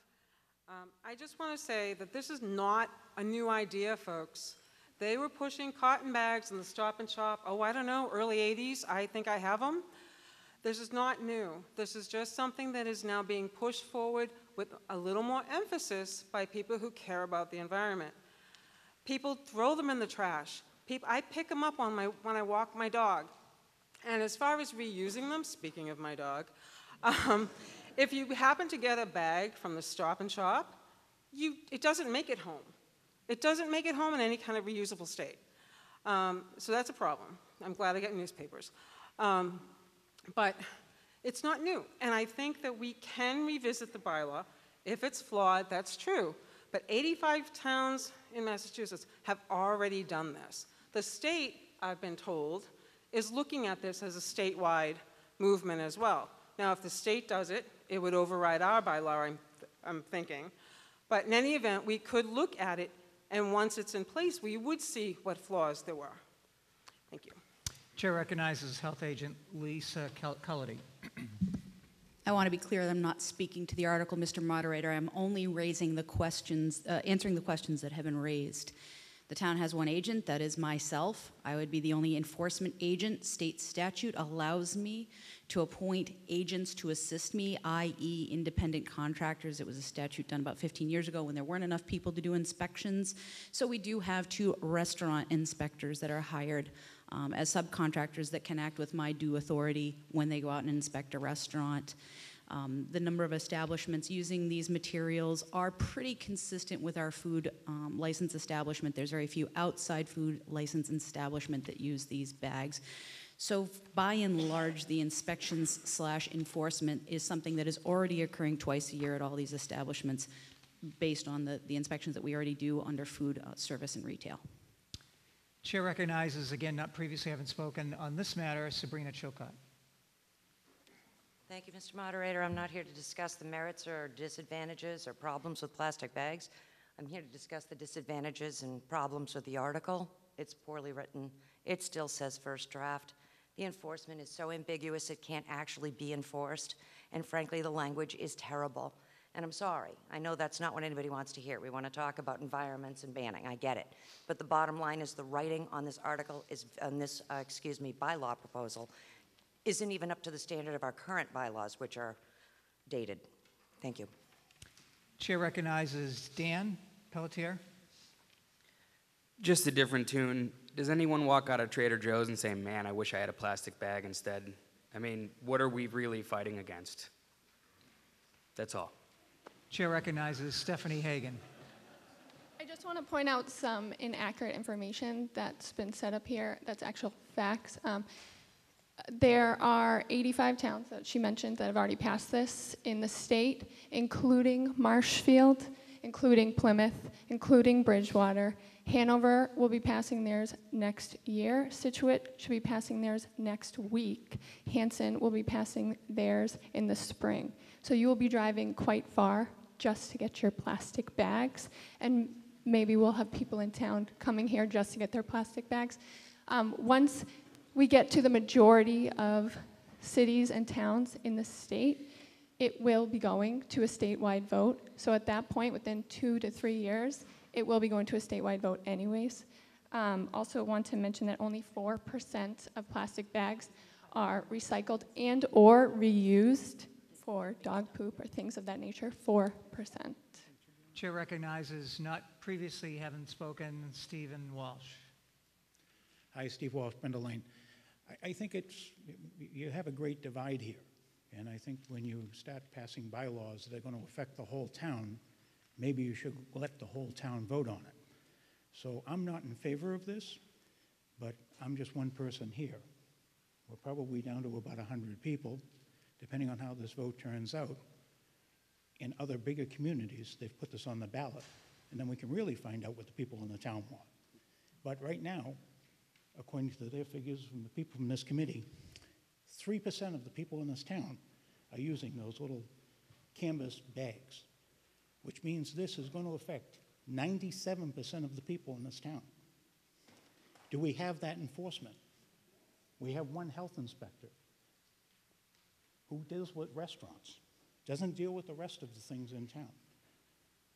S32: Um, I just want to say that this is not a new idea, folks. They were pushing cotton bags in the Stop and Shop, oh, I don't know, early 80s. I think I have them. This is not new. This is just something that is now being pushed forward with a little more emphasis by people who care about the environment. People throw them in the trash. People, I pick them up on my, when I walk my dog. And as far as reusing them, speaking of my dog, um, if you happen to get a bag from the Stop and Shop, you, it doesn't make it home. It doesn't make it home in any kind of reusable state. Um, so that's a problem. I'm glad I get newspapers. Um, but it's not new. And I think that we can revisit the bylaw. If it's flawed, that's true. But 85 towns in Massachusetts have already done this. The state, I've been told, is looking at this as a statewide movement as well. Now, if the state does it, it would override our bylaw, I'm, I'm thinking. But in any event, we could look at it, and once it's in place, we would see what flaws there were. Thank you.
S1: Chair recognizes Health Agent Lisa Cull- Cullity.
S5: I want to be clear that I'm not speaking to the article, Mr. Moderator. I'm only raising the questions, uh, answering the questions that have been raised. The town has one agent, that is myself. I would be the only enforcement agent. State statute allows me to appoint agents to assist me, i.e., independent contractors. It was a statute done about 15 years ago when there weren't enough people to do inspections. So we do have two restaurant inspectors that are hired um, as subcontractors that can act with my due authority when they go out and inspect a restaurant. Um, the number of establishments using these materials are pretty consistent with our food um, license establishment. There's very few outside food license establishment that use these bags. So by and large, the inspections slash enforcement is something that is already occurring twice a year at all these establishments based on the, the inspections that we already do under food uh, service and retail.
S1: Chair recognizes, again, not previously having spoken on this matter, Sabrina Chilcott.
S33: Thank you, Mr. Moderator. I'm not here to discuss the merits or disadvantages or problems with plastic bags. I'm here to discuss the disadvantages and problems with the article. It's poorly written. It still says first draft. The enforcement is so ambiguous it can't actually be enforced. And frankly, the language is terrible. And I'm sorry. I know that's not what anybody wants to hear. We want to talk about environments and banning. I get it. But the bottom line is the writing on this article is on this, uh, excuse me, bylaw proposal isn't even up to the standard of our current bylaws, which are dated. Thank you.
S1: Chair recognizes Dan Pelletier.
S20: Just a different tune. Does anyone walk out of Trader Joe's and say, man, I wish I had a plastic bag instead? I mean, what are we really fighting against? That's all.
S1: Chair recognizes Stephanie Hagan.
S25: I just want to point out some inaccurate information that's been set up here, that's actual facts. Um, There are 85 towns that she mentioned that have already passed this in the state, including Marshfield, including Plymouth, including Bridgewater. Hanover will be passing theirs next year. Scituate should be passing theirs next week. Hanson will be passing theirs in the spring. So you will be driving quite far just to get your plastic bags, and maybe we'll have people in town coming here just to get their plastic bags. Um, once we get to the majority of cities and towns in the state, it will be going to a statewide vote. So at that point, within two to three years, it will be going to a statewide vote anyways. Um, also want to mention that only 4% of plastic bags are recycled and or reused for dog poop or things of that nature, 4%.
S1: Chair recognizes not previously having spoken, Stephen Walsh.
S34: Hi, Steve Walsh, Brenda Lane. I, I think it's, you have a great divide here. And I think when you start passing bylaws that are going to affect the whole town, maybe you should let the whole town vote on it. So I'm not in favor of this, but I'm just one person here. We're probably down to about 100 people, depending on how this vote turns out. In other bigger communities, they've put this on the ballot, and then we can really find out what the people in the town want. But right now, according to their figures from the people from this committee, 3% of the people in this town are using those little canvas bags, which means this is going to affect 97% of the people in this town. Do we have that enforcement? We have one health inspector who deals with restaurants, doesn't deal with the rest of the things in town.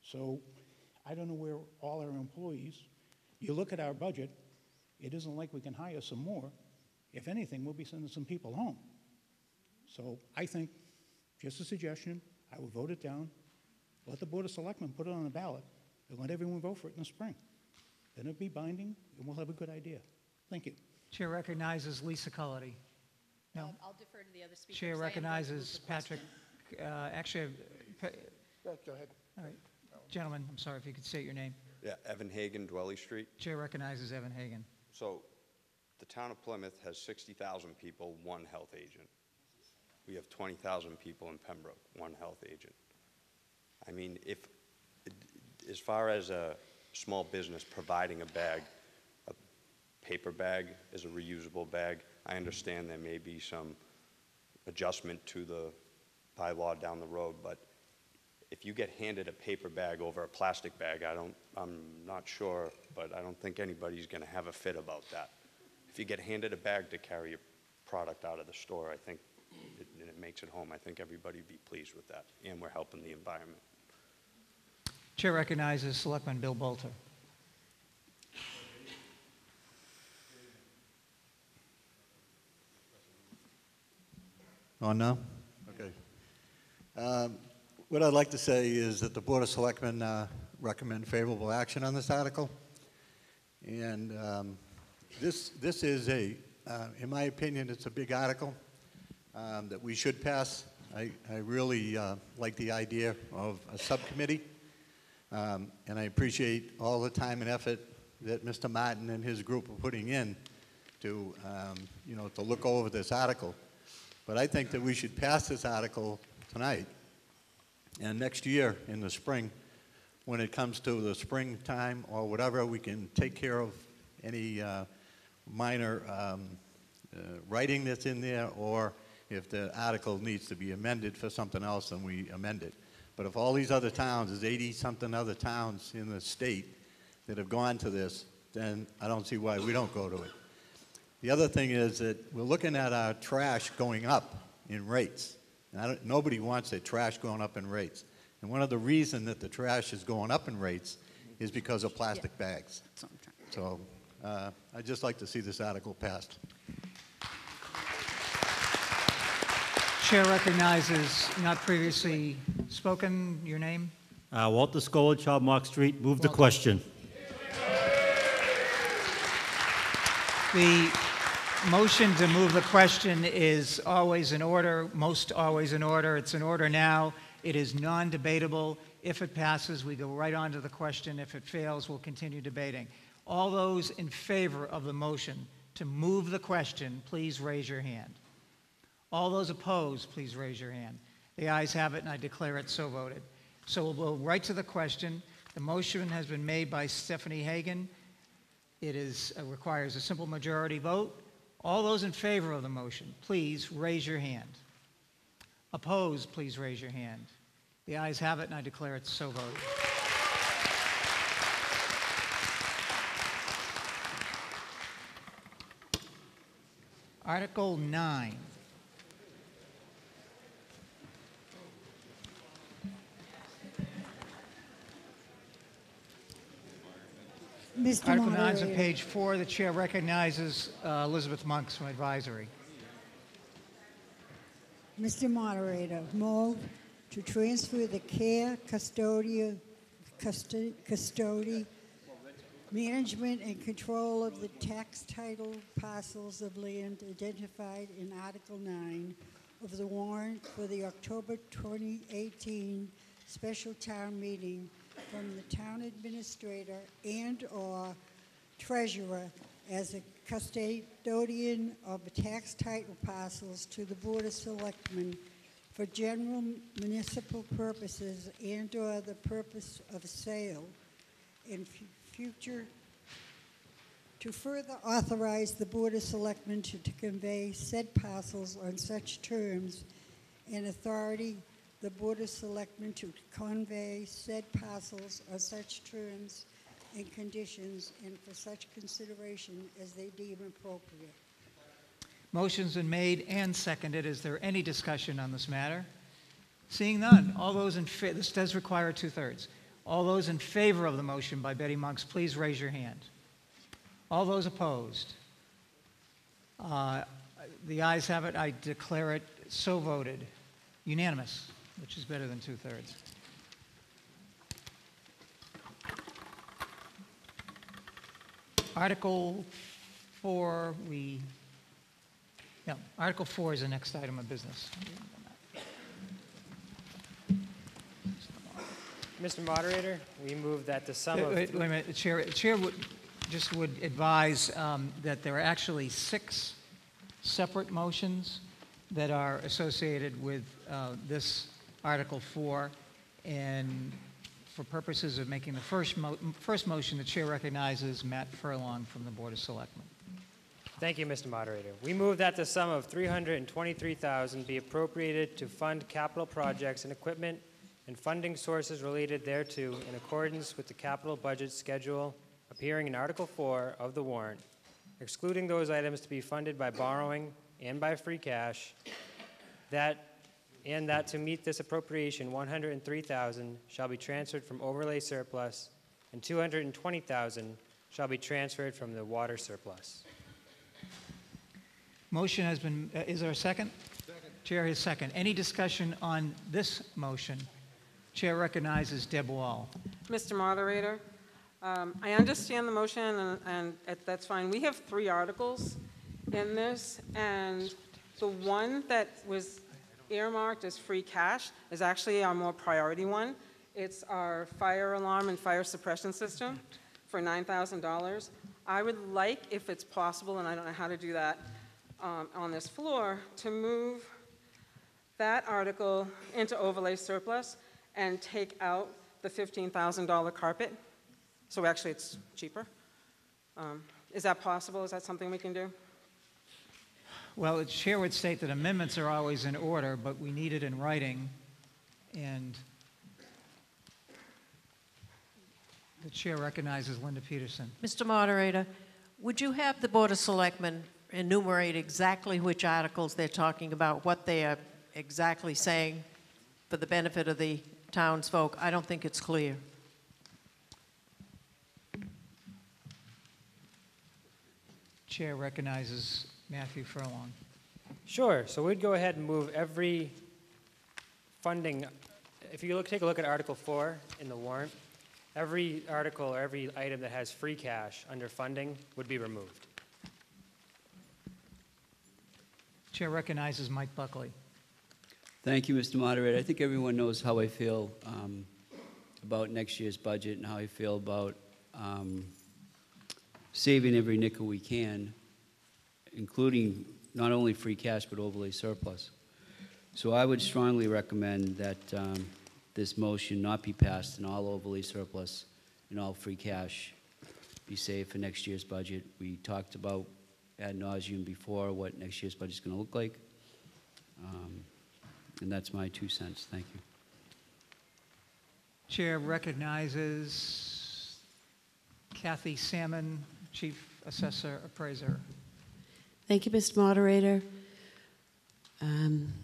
S34: So I don't know where all our employees, you look at our budget, it isn't like we can hire some more. If anything, we'll be sending some people home. So I think, just a suggestion, I will vote it down, let the Board of Selectmen put it on the ballot, and let everyone vote for it in the spring. Then it'll be binding, and we'll have a good idea. Thank you.
S1: Chair recognizes Lisa Cullity. No?
S35: Um, I'll defer to the other speakers.
S1: Chair
S35: I am going to
S1: recognizes
S35: the
S1: Patrick, uh, actually, pa-
S17: No, go ahead.
S1: all right. Gentlemen, I'm sorry if you could state your name.
S36: Yeah, Evan Hagan, Dwelly Street.
S1: Chair recognizes Evan Hagan.
S36: So the town of Plymouth has 60,000 people, one health agent. We have 20,000 people in Pembroke, one health agent. I mean, if, as far as a small business providing a bag, a paper bag is a reusable bag, I understand there may be some adjustment to the bylaw down the road, but if you get handed a paper bag over a plastic bag, I don't, I'm not sure, but I don't think anybody's gonna have a fit about that. If you get handed a bag to carry your product out of the store, I think, it- and it makes it home, I think everybody would be pleased with that, and we're helping the environment.
S1: Chair recognizes Selectman Bill Bolter.
S37: On now? Okay. Um, What I'd like to say is that the Board of Selectmen uh, recommend favorable action on this article. And um, this, this is a, uh, in my opinion, it's a big article um, that we should pass. I, I really uh, like the idea of a subcommittee. Um, And I appreciate all the time and effort that Mr. Martin and his group are putting in to, um, you know, to look over this article. But I think that we should pass this article tonight. And next year, in the spring, when it comes to the springtime or whatever, we can take care of any uh, minor um, uh, writing that's in there, or if the article needs to be amended for something else, then we amend it. But if all these other towns, there's 80-something other towns in the state that have gone to this, then I don't see why we don't go to it. The other thing is that we're looking at our trash going up in rates. And I don't, nobody wants their trash going up in rates. And one of the reasons that the trash is going up in rates is because of plastic bags. So uh, I'd just like to see this article passed.
S1: Chair recognizes not previously spoken, your name?
S38: Uh, Walter Scola, Child Mark Street, move the question.
S1: The motion to move the question is always in order, most always in order. It's in order now. It is non-debatable. If it passes, we go right on to the question. If it fails, we'll continue debating. All those in favor of the motion to move the question, please raise your hand. All those opposed, please raise your hand. The ayes have it, and I declare it so voted. So we'll go right to the question. The motion has been made by Stephanie Hagan. It is, uh, requires a simple majority vote. All those in favor of the motion, please raise your hand. Opposed, please raise your hand. The ayes have it, and I declare it so voted. Article 9.
S24: Mr.
S1: Article 9 is on
S24: Moderator.
S1: page 4. The chair recognizes uh, Elizabeth Monks from advisory.
S24: Mr. Moderator, move to transfer the care, custodial, custo- custody, management, and control of the tax title parcels of land identified in Article 9 of the warrant for the October 2018 special town meeting from the town administrator and/or treasurer as a custodian of the tax title parcels to the Board of Selectmen for general municipal purposes and/or the purpose of sale in fu- future, to further authorize the Board of Selectmen to to convey said parcels on such terms and authority the Board of Selectmen to convey said parcels on such terms and conditions and for such consideration as they deem appropriate.
S1: Motion's been made and seconded. Is there any discussion on this matter? Seeing none, all those in, fa- this does require two-thirds. All those in favor of the motion by Betty Monks, please raise your hand. All those opposed? Uh, The ayes have it. I declare it so voted. Unanimous, which is better than two-thirds. Article 4, we, no, Article 4 is the next item of business.
S39: Mr. Moderator, we move that the sum of...
S1: wait- wait a minute, the Chair, Chair would, just would advise um, that there are actually six separate motions that are associated with uh, this Article 4, and for purposes of making the first, mo- first motion, the Chair recognizes Matt Furlong from the Board of Selectmen.
S39: Thank you, Mr. Moderator. We move that the sum of 323,000 be appropriated to fund capital projects and equipment and funding sources related thereto in accordance with the capital budget schedule appearing in Article 4 of the warrant, excluding those items to be funded by borrowing and by free cash, that, and that to meet this appropriation, 103,000 shall be transferred from overlay surplus and 220,000 shall be transferred from the water surplus.
S1: Motion has been, uh, is there a second? Second. Chair is second. Any discussion on this motion? Chair recognizes Deb Wall.
S32: Mr. Moderator, um, I understand the motion, and- and it- that's fine. We have three articles in this, and the one that was earmarked as free cash is actually our more priority one. It's our fire alarm and fire suppression system for $9,000. I would like, if it's possible, and I don't know how to do that um, on this floor, to move that article into overlay surplus and take out the $15,000 carpet. So actually, it's cheaper. Um, Is that possible? Is that something we can do?
S1: Well, the chair would state that amendments are always in order, but we need it in writing, and the chair recognizes Linda Peterson.
S7: Mr. Moderator, would you have the Board of Selectmen enumerate exactly which articles they're talking about, what they are exactly saying for the benefit of the townsfolk? I don't think it's clear.
S1: Chair recognizes Matthew Furlong.
S39: Sure, so we'd go ahead and move every funding, if you look, take a look at Article 4 in the warrant, every article or every item that has free cash under funding would be removed.
S1: Chair recognizes Mike Buckley.
S14: Thank you, Mr. Moderator. I think everyone knows how I feel um, about next year's budget and how I feel about um, saving every nickel we can, including not only free cash but overlay surplus. So I would strongly recommend that um, this motion not be passed and all overlay surplus and all free cash be saved for next year's budget. We talked about ad nauseum before what next year's budget is going to look like. Um, and that's my two cents. Thank you.
S1: Chair recognizes Kathy Salmon, Chief Assessor Appraiser.
S40: Thank you, Mr. Moderator. Um,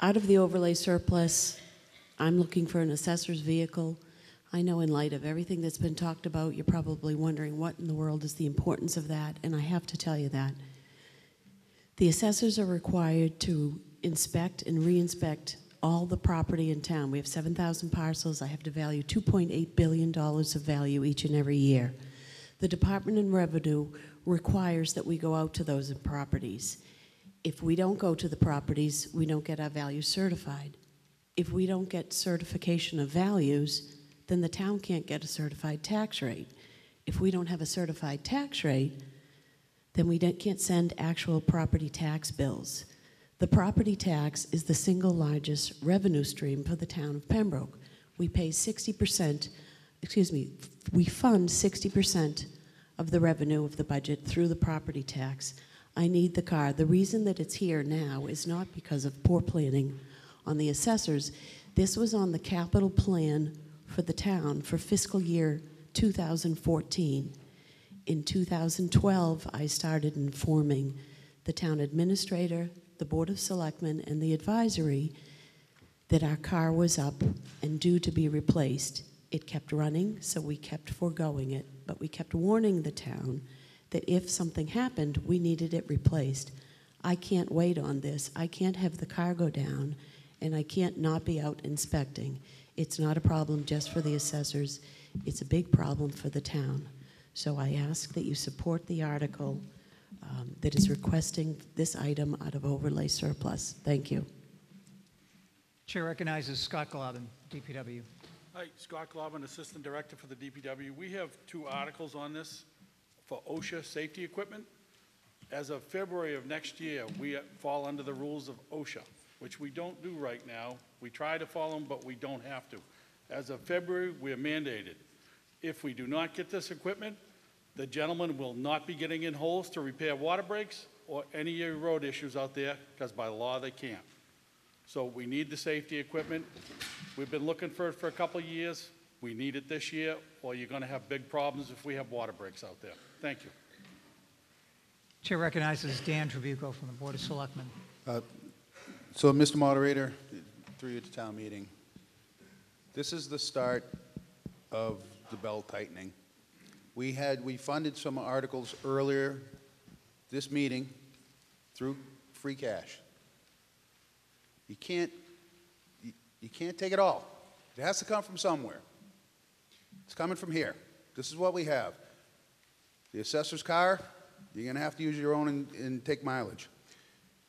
S40: Out of the overlay surplus, I'm looking for an assessor's vehicle. I know in light of everything that's been talked about, you're probably wondering what in the world is the importance of that, and I have to tell you that. The assessors are required to inspect and re-inspect all the property in town. We have 7,000 parcels. I have to value $2.8 billion of value each and every year. The Department of Revenue requires that we go out to those properties. If we don't go to the properties, we don't get our values certified. If we don't get certification of values, then the town can't get a certified tax rate. If we don't have a certified tax rate, then we can't send actual property tax bills. The property tax is the single largest revenue stream for the town of Pembroke. We pay 60%, excuse me, we fund 60% of the revenue of the budget through the property tax. I need the car. The reason that it's here now is not because of poor planning on the assessors. This was on the capital plan for the town for fiscal year 2014. In 2012, I started informing the town administrator, the Board of Selectmen, and the advisory that our car was up and due to be replaced. It kept running, so we kept foregoing it, but we kept warning the town that if something happened, we needed it replaced. I can't wait on this. I can't have the car go down, and I can't not be out inspecting. It's not a problem just for the assessors, it's a big problem for the town. So I ask that you support the article um, that is requesting this item out of overlay surplus. Thank you.
S1: Chair recognizes Scott Globin, DPW.
S41: Hi, Scott Globin, Assistant Director for the DPW. We have two articles on this for OSHA safety equipment. As of February of next year, we fall under the rules of OSHA, which we don't do right now. We try to follow them, but we don't have to. As of February, we are mandated. If we do not get this equipment, the gentleman will not be getting in holes to repair water breaks or any road issues out there, because by law, they can't. So we need the safety equipment. We've been looking for it for a couple of years. We need it this year, or you're going to have big problems if we have water breaks out there. Thank you.
S1: Chair recognizes Dan Trabucco from the Board of Selectmen.
S19: Uh, So, Mr. Moderator, through you to town meeting, this is the start of the belt tightening. We had, we funded some articles earlier this meeting through free cash. You can't, you- you can't take it all. It has to come from somewhere. It's coming from here. This is what we have. The assessor's car, you're gonna have to use your own and, and take mileage.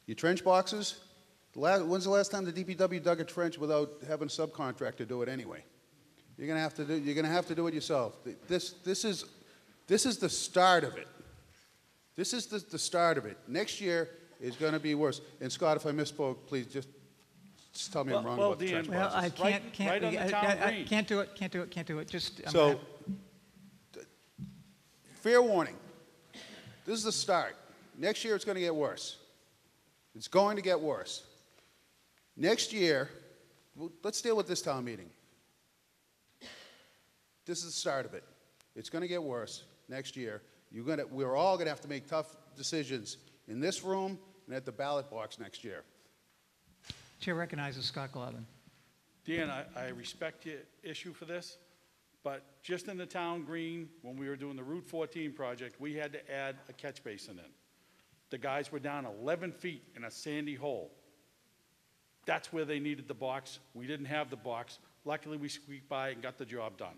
S19: Your trench boxes, the last, when's the last time the DPW dug a trench without having a subcontractor do it anyway? You're gonna have to do, you're gonna have to do it yourself. This, this is, this is the start of it. This is the, the start of it. Next year is gonna be worse. And Scott, if I misspoke, please just, just tell me I'm
S41: Well-
S19: wrong
S41: well,
S19: about the
S41: Dan,
S19: trench
S1: Well, I
S41: Right-
S1: can't, can't,
S41: right on the
S1: I-
S41: town
S1: I- I
S41: green.
S1: can't do it, can't do it, can't do it, just. I'm
S19: So,
S1: gonna-
S19: fair warning. This is the start. Next year, it's going to get worse. It's going to get worse. Next year, well, let's deal with this town meeting. This is the start of it. It's going to get worse next year. You're going to, we're all going to have to make tough decisions in this room and at the ballot box next year.
S1: Chair recognizes Scott Globin.
S41: Dan, I, I respect your issue for this, but just in the town green, when we were doing the Route 14 project, we had to add a catch basin in. The guys were down 11 feet in a sandy hole. That's where they needed the box. We didn't have the box. Luckily, we squeaked by and got the job done.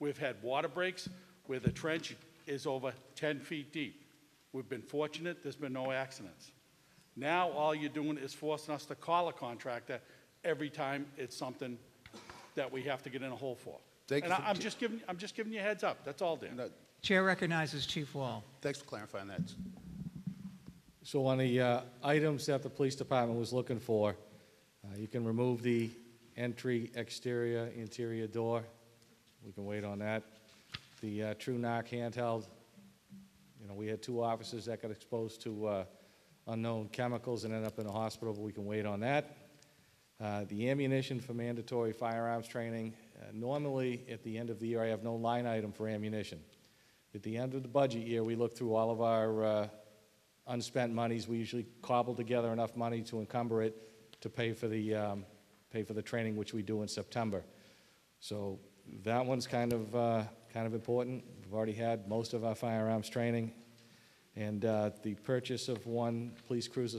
S41: We've had water breaks where the trench is over 10 feet deep. We've been fortunate, there's been no accidents. Now, all you're doing is forcing us to call a contractor every time it's something that we have to get in a hole for.
S19: Thank
S41: And
S19: you
S41: I-
S19: for-
S41: I'm just giving, I'm just giving you a heads up, that's all, Dan.
S1: Chair recognizes Chief Wall.
S19: Thanks for clarifying that.
S13: So on the uh, items that the police department was looking for, uh, you can remove the entry, exterior, interior door. We can wait on that. The uh, TruNarc handheld, you know, we had two officers that got exposed to uh, unknown chemicals and end up in the hospital, but we can wait on that. Uh, The ammunition for mandatory firearms training, uh, normally, at the end of the year, I have no line item for ammunition. At the end of the budget year, we look through all of our uh, unspent monies. We usually cobble together enough money to encumber it to pay for the, um, pay for the training, which we do in September. So that one's kind of, uh, kind of important. We've already had most of our firearms training. And uh, the purchase of one police cruiser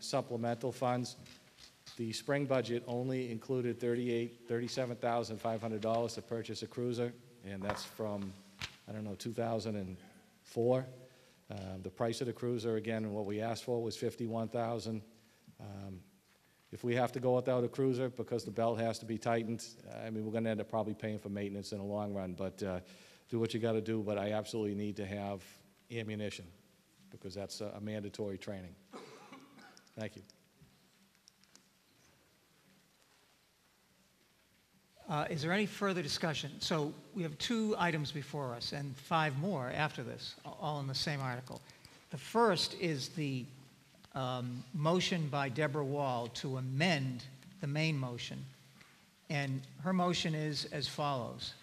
S13: supplemental funds, the spring budget only included thirty-eight, thirty-seven thousand five hundred dollars to purchase a cruiser, and that's from, I don't know, two thousand and four. Uh, The price of the cruiser, again, what we asked for was fifty-one thousand. Um, If we have to go without a cruiser because the belt has to be tightened, I mean, we're gonna end up probably paying for maintenance in the long run, but uh, do what you gotta do, but I absolutely need to have ammunition, because that's a mandatory training. Thank you.
S1: Uh, Is there any further discussion? So we have two items before us and five more after this, all in the same article. The first is the um, motion by Deborah Wall to amend the main motion. And her motion is as follows.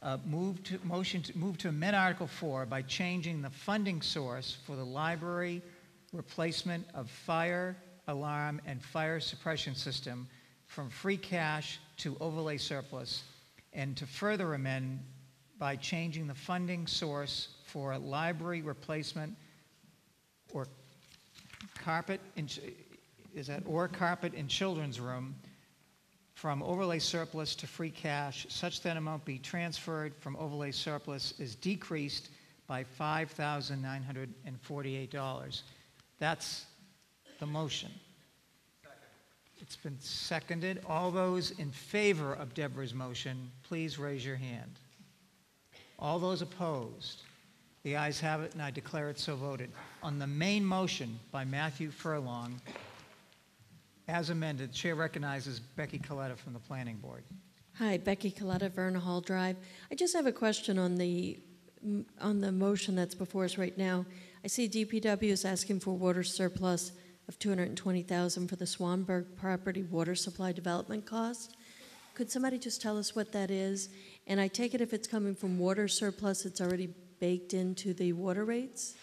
S1: Uh, Move to, motion to, move to amend Article 4 by changing the funding source for the library replacement of fire alarm and fire suppression system from free cash to overlay surplus, and to further amend by changing the funding source for library replacement or carpet, in is that, or carpet in children's room from overlay surplus to free cash, such that amount be transferred from overlay surplus is decreased by $5,948. That's the motion. It's been seconded. All those in favor of Deborah's motion, please raise your hand. All those opposed? The ayes have it, and I declare it so voted. On the main motion by Matthew Furlong, as amended, Chair recognizes Becky Coletta from the Planning Board.
S42: Hi, Becky Coletta, Verna Hall Drive. I just have a question on the, on the motion that's before us right now. I see DPW is asking for water surplus of 220,000 for the Swanberg property water supply development cost. Could somebody just tell us what that is? And I take it if it's coming from water surplus, it's already baked into the water rates?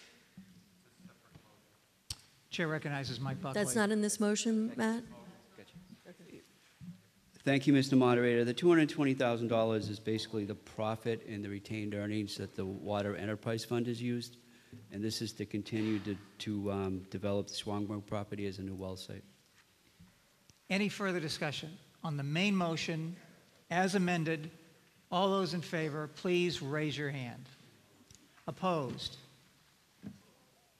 S1: Chair recognizes Mike Buckley.
S42: That's not in this motion, Matt?
S14: Thank you, Mr. Moderator. The $220,000 is basically the profit and the retained earnings that the Water Enterprise Fund has used, and this is to continue to, to um, develop the Swangbrook property as a new well site.
S1: Any further discussion? On the main motion, as amended, all those in favor, please raise your hand. Opposed?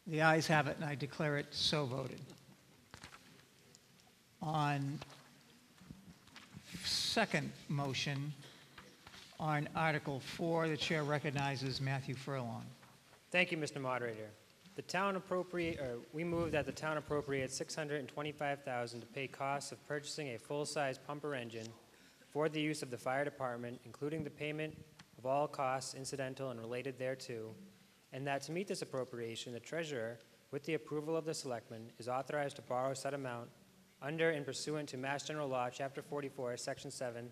S1: The ayes have it, and I declare it so voted. On second motion, on Article 4, the chair recognizes Matthew Furlong.
S39: Thank you, Mr. Moderator. The town appropriate, or we move that the town appropriate six hundred and twenty-five thousand to pay costs of purchasing a full-size pumper engine for the use of the fire department, including the payment of all costs incidental and related thereto, and that to meet this appropriation, the treasurer, with the approval of the selectmen, is authorized to borrow said amount under and pursuant to Mass General Law, Chapter forty-four, Section seven,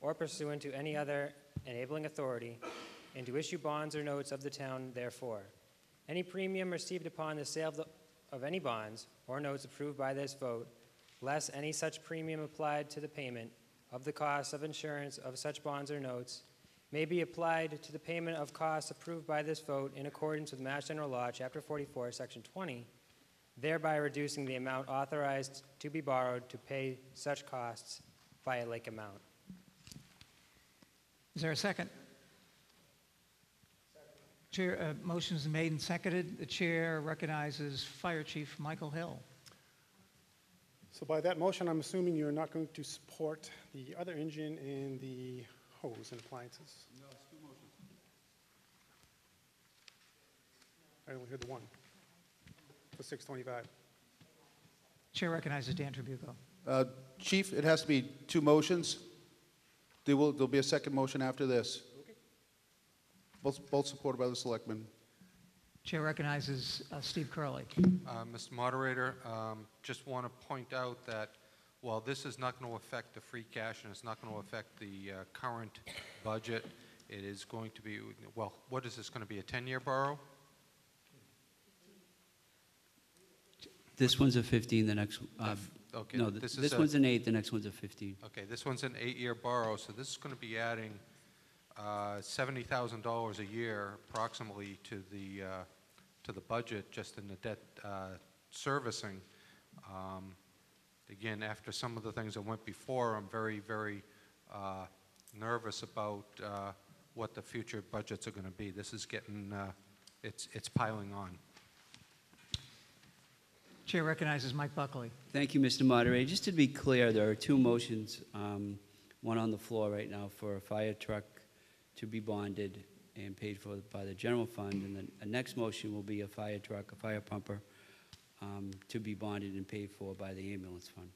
S39: or pursuant to any other enabling authority, and to issue bonds or notes of the town therefore. Any premium received upon the sale of, the, of any bonds or notes approved by this vote, less any such premium applied to the payment of the costs of insurance of such bonds or notes, may be applied to the payment of costs approved by this vote in accordance with Mass General Law, Chapter 44, Section 20, thereby reducing the amount authorized to be borrowed to pay such costs by a like amount.
S1: Is there a second? Chair, uh, motion's made and seconded. The chair recognizes Fire Chief Michael Hill.
S43: So by that motion, I'm assuming you're not going to support the other engine and the hose and appliances? No, it's two motions. I only heard the one for 625.
S1: Chair recognizes Dan Trabucco.
S19: Uh, Chief, it has to be two motions. There will, there'll be a second motion after this. Okay. Both, both supported by the selectmen.
S1: Chair recognizes uh, Steve Curley.
S4: Uh, Mr. Moderator, um, just want to point out that while this is not going to affect the free cash and it's not going to affect the uh, current budget, it is going to be, well, what is this going to be, a 10-year borrow?
S14: This one's a 15, the next, uh,
S4: okay,
S14: no, th-
S4: this is
S14: this
S4: a-
S14: one's an eight, the next one's a 15.
S4: Okay, this one's an eight-year borrow, so this is going to be adding uh, $70,000 a year approximately to the, uh, to the budget just in the debt uh, servicing. Um, Again, after some of the things that went before, I'm very, very uh, nervous about uh, what the future budgets are going to be. This is getting, uh, it's, it's piling on.
S1: Chair recognizes Mike Buckley.
S14: Thank you, Mr. Moderator. Just to be clear, there are two motions, um, one on the floor right now for a fire truck to be bonded and paid for by the general fund, and then the next motion will be a fire truck, a fire pumper, um, to be bonded and paid for by the ambulance fund.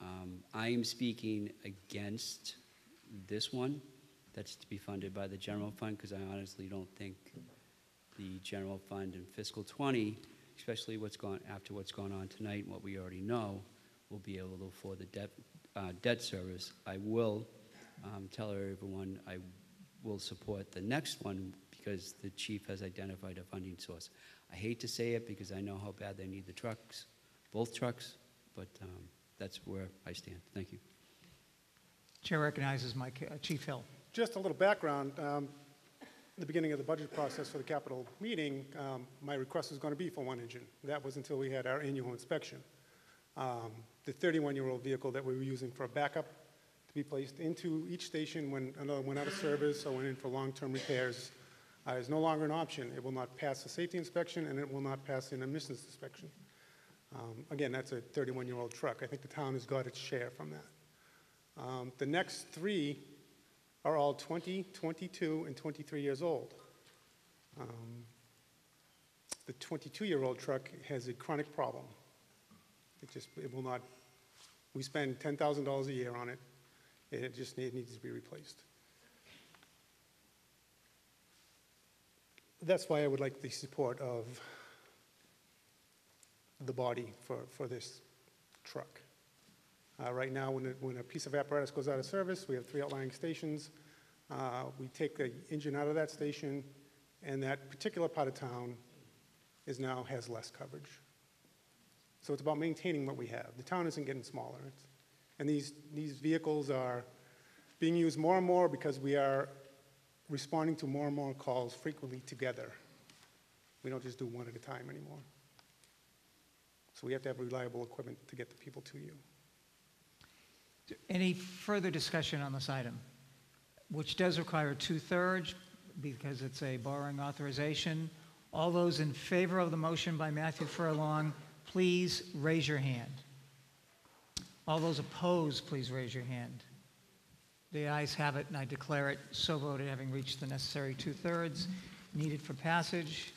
S14: Um, I am speaking against this one, that's to be funded by the general fund, because I honestly don't think the general fund in fiscal '20, especially what's gone, after what's gone on tonight and what we already know, will be able to afford the debt, uh, debt service. I will um, tell everyone I will support the next one because the chief has identified a funding source. I hate to say it because I know how bad they need the trucks, both trucks, but um, that's where I stand. Thank you.
S1: Chair recognizes Mike, uh, Chief Hill.
S43: Just a little background. Um, the beginning of the budget process for the capital meeting, um, my request was going to be for one engine. That was until we had our annual inspection. Um, the 31-year-old vehicle that we were using for a backup to be placed into each station when another went out of service or went in for long-term repairs uh, is no longer an option. It will not pass the safety inspection and it will not pass an emissions inspection. Um, again, that's a 31-year-old truck. I think the town has got its share from that. Um, the next three are all 20, 22, and 23 years old. Um, the 22-year-old truck has a chronic problem. It just, it will not, we spend $10,000 a year on it, it just need- needs to be replaced. That's why I would like the support of the body for, for this truck. Uh, Right now, when, it- when a piece of apparatus goes out of service, we have three outlying stations. Uh, We take the engine out of that station, and that particular part of town is now, has less coverage. So it's about maintaining what we have. The town isn't getting smaller. It's- And these, these vehicles are being used more and more because we are responding to more and more calls frequently together. We don't just do one at a time anymore. So we have to have reliable equipment to get the people to you.
S1: Any further discussion on this item? Which does require two-thirds because it's a borrowing authorization. All those in favor of the motion by Matthew Furlong, please raise your hand. All those opposed, please raise your hand. The ayes have it, and I declare it so voted, having reached the necessary two-thirds needed for passage.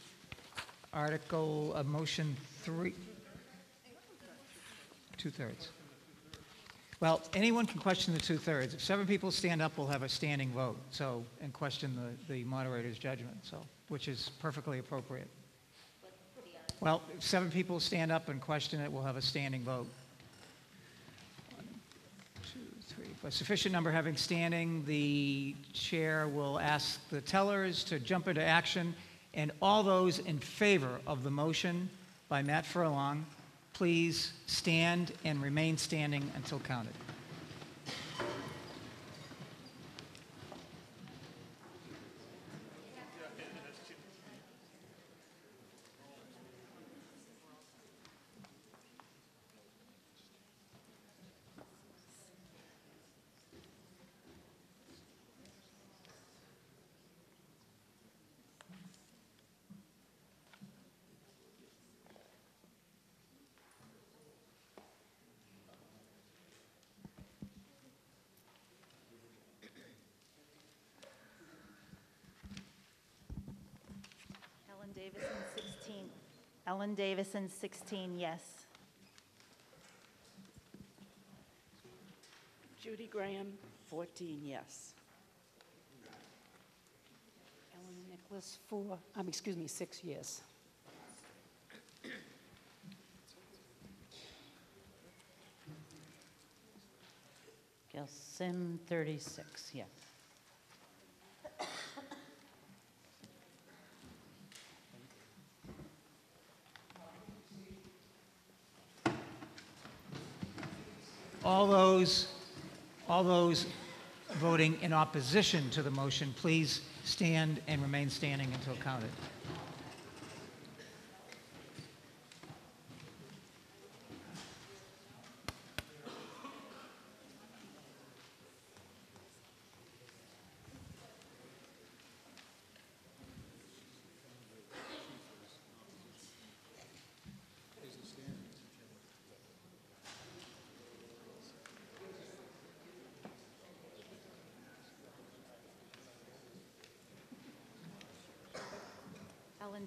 S1: Article, uh, motion three, two-thirds. Well, anyone can question the two-thirds. If seven people stand up, we'll have a standing vote, so, and question the, the moderator's judgment, so, which is perfectly appropriate. Well, if seven people stand up and question it, we'll have a standing vote. One, two, three. A sufficient number having standing, the chair will ask the tellers to jump into action, and all those in favor of the motion by Matt Furlong, please stand and remain standing until counted.
S44: Ellen Davison, 16, yes.
S45: Judy Graham, 14 yes. Ellen Nicholas, four, um, excuse me, six yes.
S46: Gail Sim, 36, yes.
S1: All those, all those voting in opposition to the motion, please stand and remain standing until counted.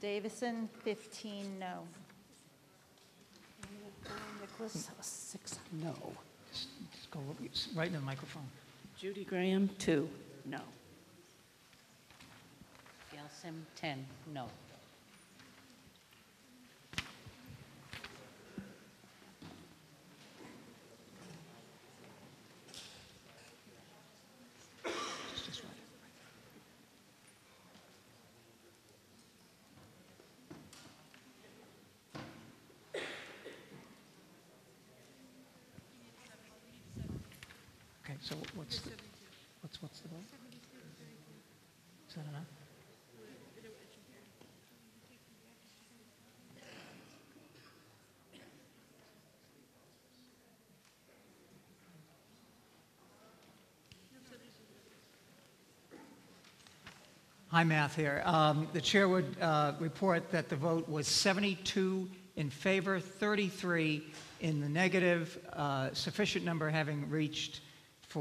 S44: Davison, 15, no.
S45: Nicholas, six no.
S1: Just go right into the microphone.
S45: Judy Graham, two no.
S46: Gail Sim, 10, no.
S1: Okay, so what's, the- what's, what's the vote? Is that enough? Hi, math here. Um, The chair would uh, report that the vote was 72 in favor, 33 in the negative, uh, sufficient number having reached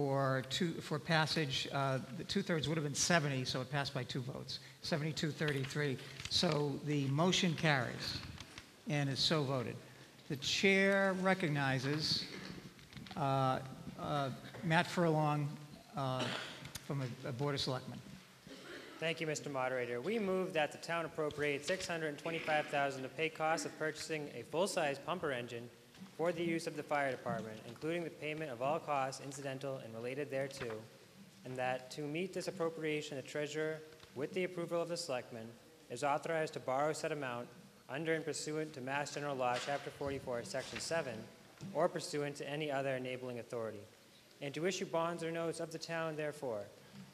S1: for two, for passage. uh, The two-thirds would have been 70, so it passed by two votes, 72-33. So the motion carries and is so voted. The chair recognizes uh, uh, Matt Furlong uh, from a- a Board of Selectmen.
S39: Thank you, Mr. Moderator. We move that the town appropriate $625,000 to pay costs of purchasing a full-size pumper engine for the use of the fire department, including the payment of all costs incidental and related thereto, and that to meet this appropriation, the treasurer, with the approval of the selectmen, is authorized to borrow said amount under and pursuant to Mass General Law, Chapter 44, Section 7, or pursuant to any other enabling authority, and to issue bonds or notes of the town therefore.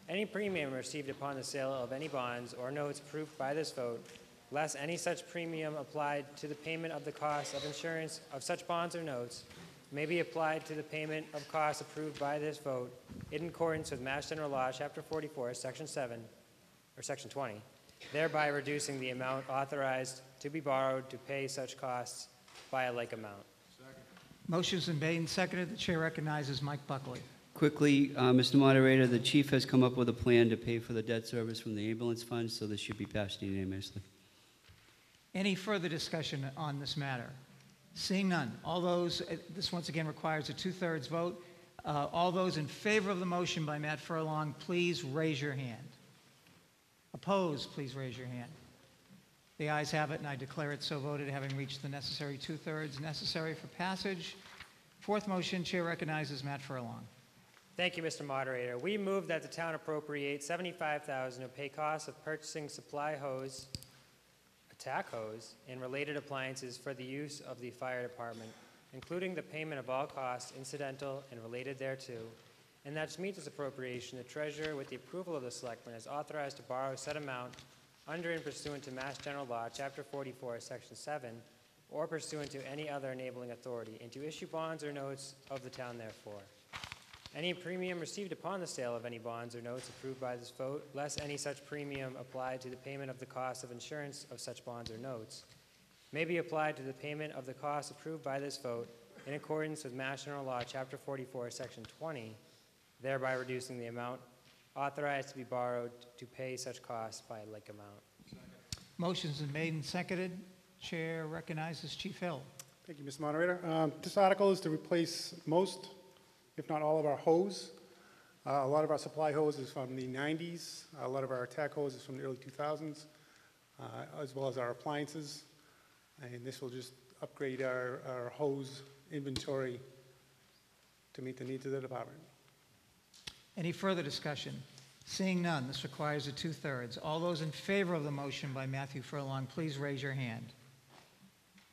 S39: Any premium received upon the sale of any bonds or notes approved by this vote, less any such premium applied to the payment of the cost of insurance of such bonds or notes, may be applied to the payment of costs approved by this vote in accordance with Mass General Law, Chapter 44, Section 7, or Section 20, thereby reducing the amount authorized to be borrowed to pay such costs by a like amount.
S1: Motion's been made and seconded. The chair recognizes Mike Buckley.
S47: Quickly, uh, Mr. Moderator, the chief has come up with a plan to pay for the debt service from the ambulance fund, so this should be passed unanimously.
S1: Any further discussion on this matter? Seeing none. All those, uh, this once again requires a two-thirds vote. Uh, All those in favor of the motion by Matt Furlong, please raise your hand. Opposed, please raise your hand. The ayes have it, and I declare it so voted, having reached the necessary two-thirds necessary for passage. Fourth motion, chair recognizes Matt Furlong.
S39: Thank you, Mr. Moderator. We move that the town appropriate 75,000 to pay costs of purchasing supply hose, attack hose, and related appliances for the use of the fire department, including the payment of all costs incidental and related thereto, and that to meet this appropriation, the treasurer, with the approval of the selectmen, is authorized to borrow said amount under and pursuant to Mass General Law, Chapter 44, Section 7, or pursuant to any other enabling authority, and to issue bonds or notes of the town therefore. Any premium received upon the sale of any bonds or notes approved by this vote, less any such premium applied to the payment of the cost of insurance of such bonds or notes, may be applied to the payment of the cost approved by this vote in accordance with Mass General Law, Chapter 44, Section 20, thereby reducing the amount authorized to be borrowed to pay such costs by a like amount.
S1: Motion's been made and seconded. Chair recognizes Chief Hill.
S43: Thank you, Mr. Moderator. Um, This article is to replace most, if not all, of our hose. Uh, A lot of our supply hose is from the 90s. A lot of our attack hose is from the early 2000s, uh, as well as our appliances. And this will just upgrade our our hose inventory to meet the needs of the department.
S1: Any further discussion? Seeing none, this requires a two-thirds. All those in favor of the motion by Matthew Furlong, please raise your hand.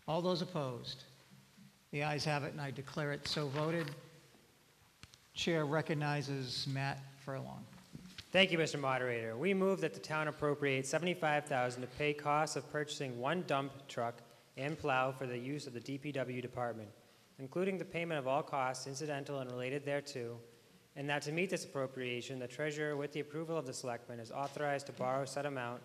S1: All those opposed? The ayes have it, and I declare it so voted. Chair recognizes Matt Furlong.
S39: Thank you, Mr. Moderator. We move that the town appropriate 75,000 to pay costs of purchasing one dump truck and plow for the use of the DPW department, including the payment of all costs incidental and related thereto, and that to meet this appropriation, the treasurer, with the approval of the selectmen, is authorized to borrow said amount